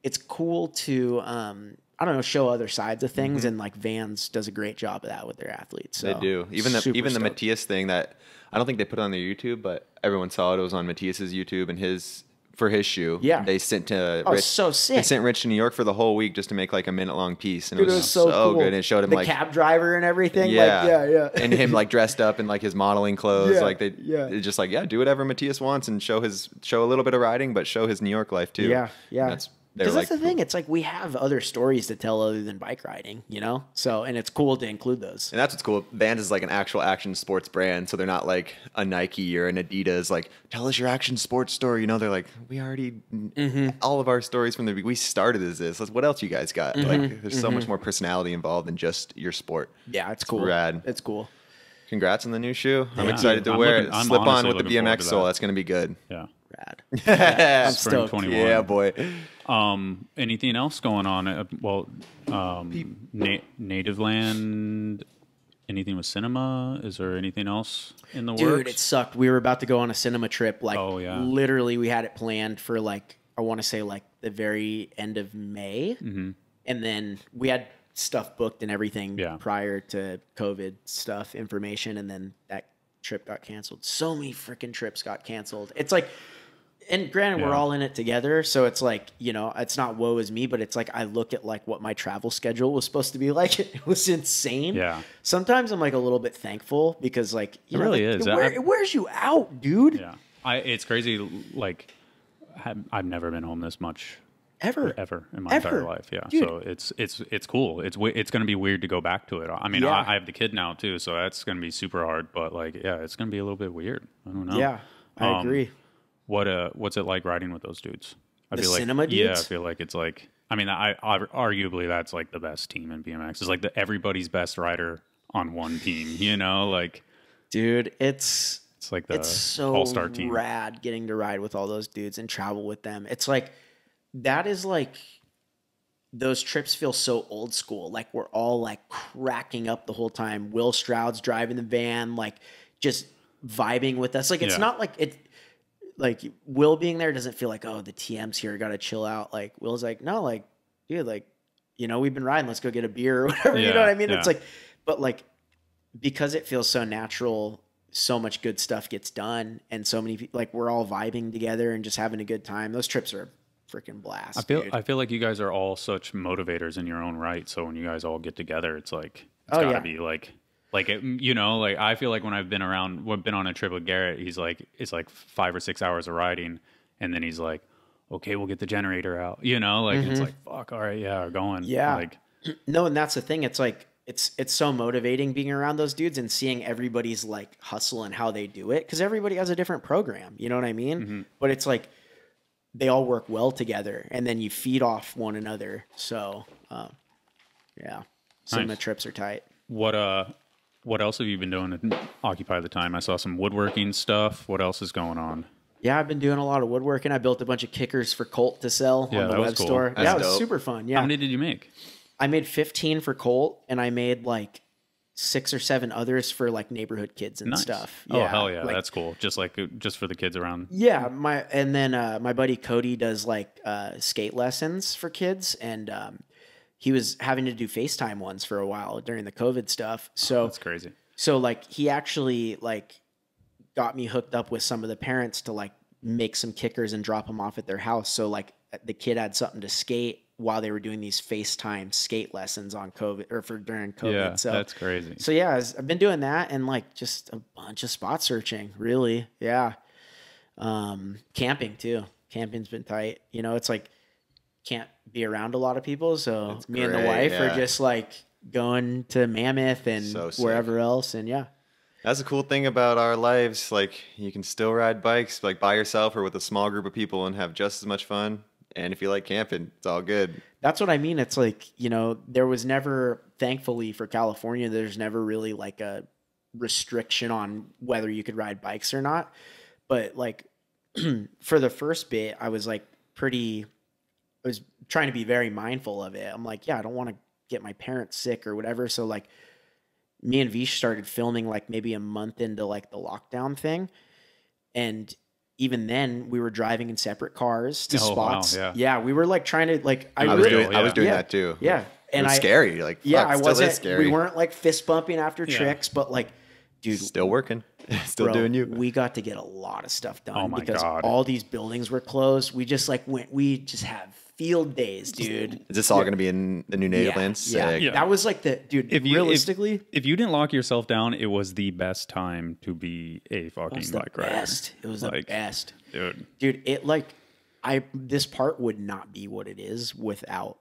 it's cool to um, I don't know, show other sides of things, and like Vans does a great job of that with their athletes. Mm-hmm. They do. Even the even the stoked. Matthias thing that I don't think they put it on their YouTube, but everyone saw it. It was on Matthias's YouTube and his for his shoe. Yeah. They sent to Oh, Rich. so sick. They sent Rich to New York for the whole week just to make like a minute long piece, and Dude, it was, so, cool. good. And it showed him the like cab driver and everything. yeah, like, yeah, yeah, and him like dressed up in like his modeling clothes. Yeah, like they, yeah. it's just like yeah, do whatever Matthias wants and show his show a little bit of riding, but show his New York life too. Yeah, yeah. And that's Because like that's the thing. It's like we have other stories to tell other than bike riding, you know. So, and it's cool to include those. And that's what's cool. Vans is like an actual action sports brand, so they're not like a Nike or an Adidas. Like, tell us your action sports story. You know, they're like, we already Mm-hmm. all of our stories from the we started as this. What else you guys got? Mm-hmm. Like, there's so much more personality involved than just your sport. Yeah, it's cool. rad. It's cool. Congrats on the new shoe. I'm excited to I'm wear looking- it. I'm Slip on with the BMX sole. that. That's gonna be good. Yeah. Rad. yeah, Spring stoked. 21. boy. Um, anything else going on? Uh, well, um, na- native land. Anything with cinema? Is there anything else in the world? Dude, works? it sucked. We were about to go on a cinema trip. Like, Oh, yeah. literally, we had it planned for like I want to say like the very end of May, Mm-hmm. and then we had stuff booked and everything Yeah. prior to COVID stuff information, and then that trip got canceled. So many freaking trips got canceled. It's like. And granted, we're all in it together, so it's like you know, it's not woe is me, but it's like I look at like what my travel schedule was supposed to be like. It was insane. Yeah. Sometimes I'm like a little bit thankful because like you It know, really like, is. It, I- wear- it wears you out, dude. Yeah, I. It's crazy. Like, I've, I've never been home this much ever. ever in my entire life. Yeah. Dude. So it's it's it's cool. It's it's going to be weird to go back to it. I mean, Yeah. I, I have the kid now too, so that's going to be super hard. But like, yeah, it's going to be a little bit weird. I don't know. Yeah, I Um, agree. What uh, what's it like riding with those dudes? I The feel like cinema yeah, I feel like it's like. I mean, I, I arguably that's like the best team in BMX. It's like the everybody's best rider on one team. You know, like Dude, it's it's like the it's so all star team. rad getting to ride with all those dudes and travel with them. It's like that is like those trips feel so old school. Like we're all like cracking up the whole time. Will Stroud's driving the van, like just vibing with us. Like it's Yeah. not like it like Will being there doesn't feel like, oh, the TM's here, gotta chill out. Like Will's like, no, like, dude, like, you know, we've been riding, let's go get a beer or whatever. you know what I mean? yeah. It's like, but like because it feels so natural, so much good stuff gets done, and so many people like we're all vibing together and just having a good time. Those trips are a freaking blast. I feel dude. I feel like you guys are all such motivators in your own right. So when you guys all get together, it's like it's Oh, gotta yeah. be like like it, you know like I feel like when I've been around, when I've been on a trip with Garrett, he's like it's like five or six hours of riding, and then he's like, okay, we'll get the generator out. You know, like it's like fuck, all right, yeah, we're going. Mm-hmm. Yeah. like no, and that's the thing. It's like it's it's so motivating being around those dudes and seeing everybody's like hustle and how they do it because everybody has a different program. You know what I mean? Mm-hmm. But it's like they all work well together, and then you feed off one another. So, um, yeah, cinema Nice. trips are tight. what uh. What else have you been doing to occupy the time? I saw some woodworking stuff. What else is going on? Yeah, I've been doing a lot of woodworking. I built a bunch of kickers for Cult to sell Yeah, on the web cool. store. That's yeah, it was super fun. Yeah, How many did you make? I made 15 for Cult, and I made like six or seven others for like neighborhood kids and Nice. stuff. oh hell yeah, like- that's cool. Just like just for the kids around. yeah. My and then uh, my buddy Cody does like uh, skate lessons for kids, and um, he was having to do FaceTime ones for a while during the COVID stuff. So That's crazy. so like he actually like got me hooked up with some of the parents to like make some kickers and drop them off at their house. So like the kid had something to skate while they were doing these FaceTime skate lessons on COVID or for during COVID. Yeah, so that's crazy. so yeah, was- I've been doing that and like just a bunch of spot searching, really. Yeah. Um, camping too. Camping's been tight. You know, it's like can't be around a lot of people, so me and the wife yeah. are just like going to Mammoth and So wherever else, and yeah. That's the cool thing about our lives. Like you can still ride bikes like by yourself or with a small group of people and have just as much fun. And if you like camping, it's all good. That's what I mean. It's like, you know, there was never, thankfully for California, there's never really like a restriction on whether you could ride bikes or not. But like for the first bit, I was like pretty, was trying to be very mindful of it. I'm like, yeah, I don't want to get my parents sick or whatever. So like me and Veesh started filming like maybe a month into like the lockdown thing. And even then we were driving in separate cars to Oh, wow, spots. yeah. we were like trying to like I, I was really, doing I was doing Yeah. that too. yeah. And it was I scary. Like yeah, fuck, I wasn't scary. we weren't like fist bumping after Yeah. tricks, but like dude, still working. still bro, doing you. We got to get a lot of stuff done Oh my because God. all these buildings were closed. We just like went we just had field days, dude. Is this all going to be in the new native yeah, land? yeah. Yeah. That was like the dude. If you- realistically, If you didn't lock yourself down, it was the best time to be a it fucking was the bike rider. best. It was the Like, best, dude. dude. It like I this part would not be what it is without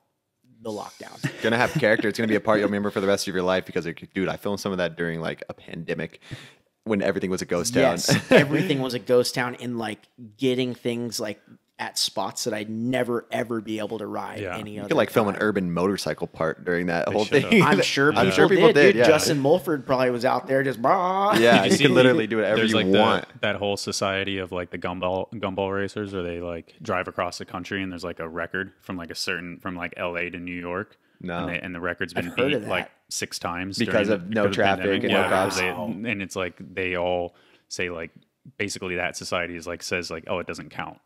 the lockdown. It's Gonna have character. It's gonna be a part you'll remember for the rest of your life because, like, dude, I filmed some of that during like a pandemic when everything was a ghost town. Yes, everything was a ghost town in like getting things like at spots that I'd never ever be able to ride Yeah. any You other. you could like film an urban motorcycle part during that whole should've. thing. I'm sure people, I'm sure people did. did. dude. yeah. Justin Mulford probably was out there just bah. Yeah, Did you, see- can literally do whatever There's you like want. The, that whole society of like the gumball gumball racers, where they like drive across the country and there's like a record from like a certain from like L.A. to New York. No. and, they, and the record's been I've beat like six times Because of the- no because traffic pandemic. and no Yeah, cops. they- and it's like they all say like basically that society is like says like oh it doesn't count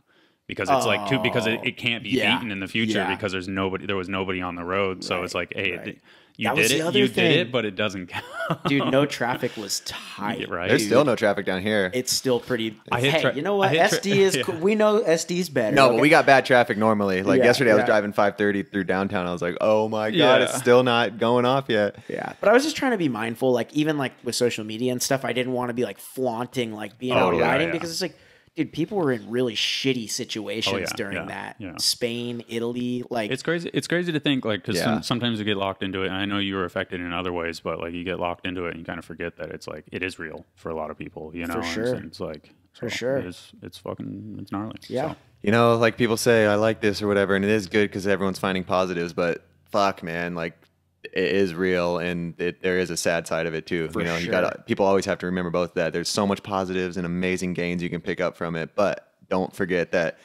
because it's like too because it, oh, it can't be Yeah. beaten in the future Yeah. because there's nobody there was nobody on the road so it's like hey right. it- you That was did the it other you thing. did it but it doesn't count dude. No traffic was tight. right There's dude. still no traffic down here. It's still pretty. I hey, tra- you know what? hit tra- SD is. Yeah. cool. We know SD's better. no, okay? but we got bad traffic normally. Like Yeah, yesterday, I was driving 5:30 through downtown. I was like, "Oh my god, it's still not going off yet." Yeah, but I was just trying to be mindful. Like even like with social media and stuff, I didn't want to be like flaunting like being Oh, out yeah, riding yeah. because it's like, dude, people were in really shitty oh, situations Oh, yeah, during yeah, that. yeah. Spain, Italy, like It's crazy. It's crazy to think like because Yeah. sometimes you get locked into it, and I know you were affected in other ways, but like you get locked into it and you kind of forget that it's like it is real for a lot of people. You know, And it's- sure. and it's like For sure. It's it's fucking it's gnarly. Yeah. So, You know, like people say, I like this or whatever, and it is good because everyone's finding positives. But fuck, man, like it is real, and it, there is a sad side of it too. For you know, you got people always have to remember both that. There's so much positives and amazing gains you can pick up from it, but don't forget that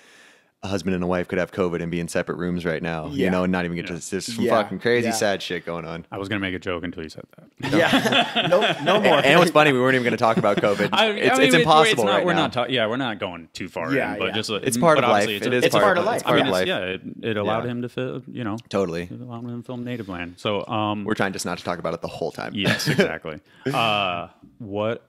a husband and a wife could have COVID and be in separate rooms right now. Yeah. You know, and not even get Yeah. to. There's some Yeah. fucking crazy, Yeah. sad shit going on. I was gonna make a joke until you said that. yeah, no, no more. And, and what's funny, we weren't even going to talk about COVID. I- I it's, mean, it's it- impossible not, right we're now. not. Ta- yeah, we're not going too far Yeah, in, but yeah. just It's part but of life. obviously It a- is It's part of life. It's I part mean, of it's, life. yeah, it, it allowed Yeah. him to fit. You know, Totally. it allowed him to film Native Land. So, um, We're trying just not to talk about it the whole time. yes, exactly. uh, what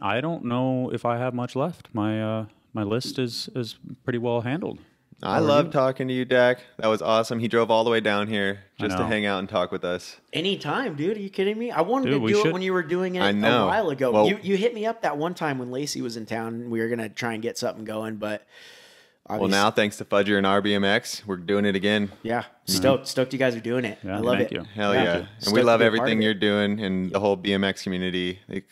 I don't know if I have much left. My uh, my list is is pretty well handled. I love talking to you, Dak. That was awesome. He drove all the way down here just to hang out and talk with us. Anytime, dude. Are you kidding me? I wanted Dude, to we do it when you were doing it I know. a while ago. Well- you you hit me up that one time when Lacey was in town. and We were gonna try and get something going, but Well, now thanks to Fudger and RBMX, we're doing it again. yeah, stoked, stoked you guys are doing it. Yeah, I love thank it. you. Hell Yeah. yeah! Stoked And we love be a part everything you're doing and the whole BMX community. Like,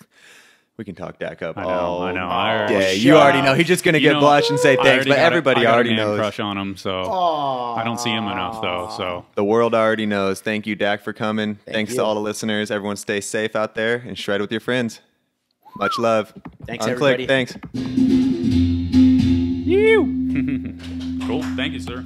we can talk Dak up I know, all I oh, know. I already- day. shut You already know. He's just gonna You get know, blush and say thanks, but got a- everybody I got a already man knows. Crush on him, so Aw. I don't see him enough though. So The world already knows. Thank you, Dak, for coming. Thanks you. to all the listeners. Everyone, stay safe out there and shred with your friends. Much love. Thanks, Unclick, everybody. Thanks. You. cool. Thank you, sir.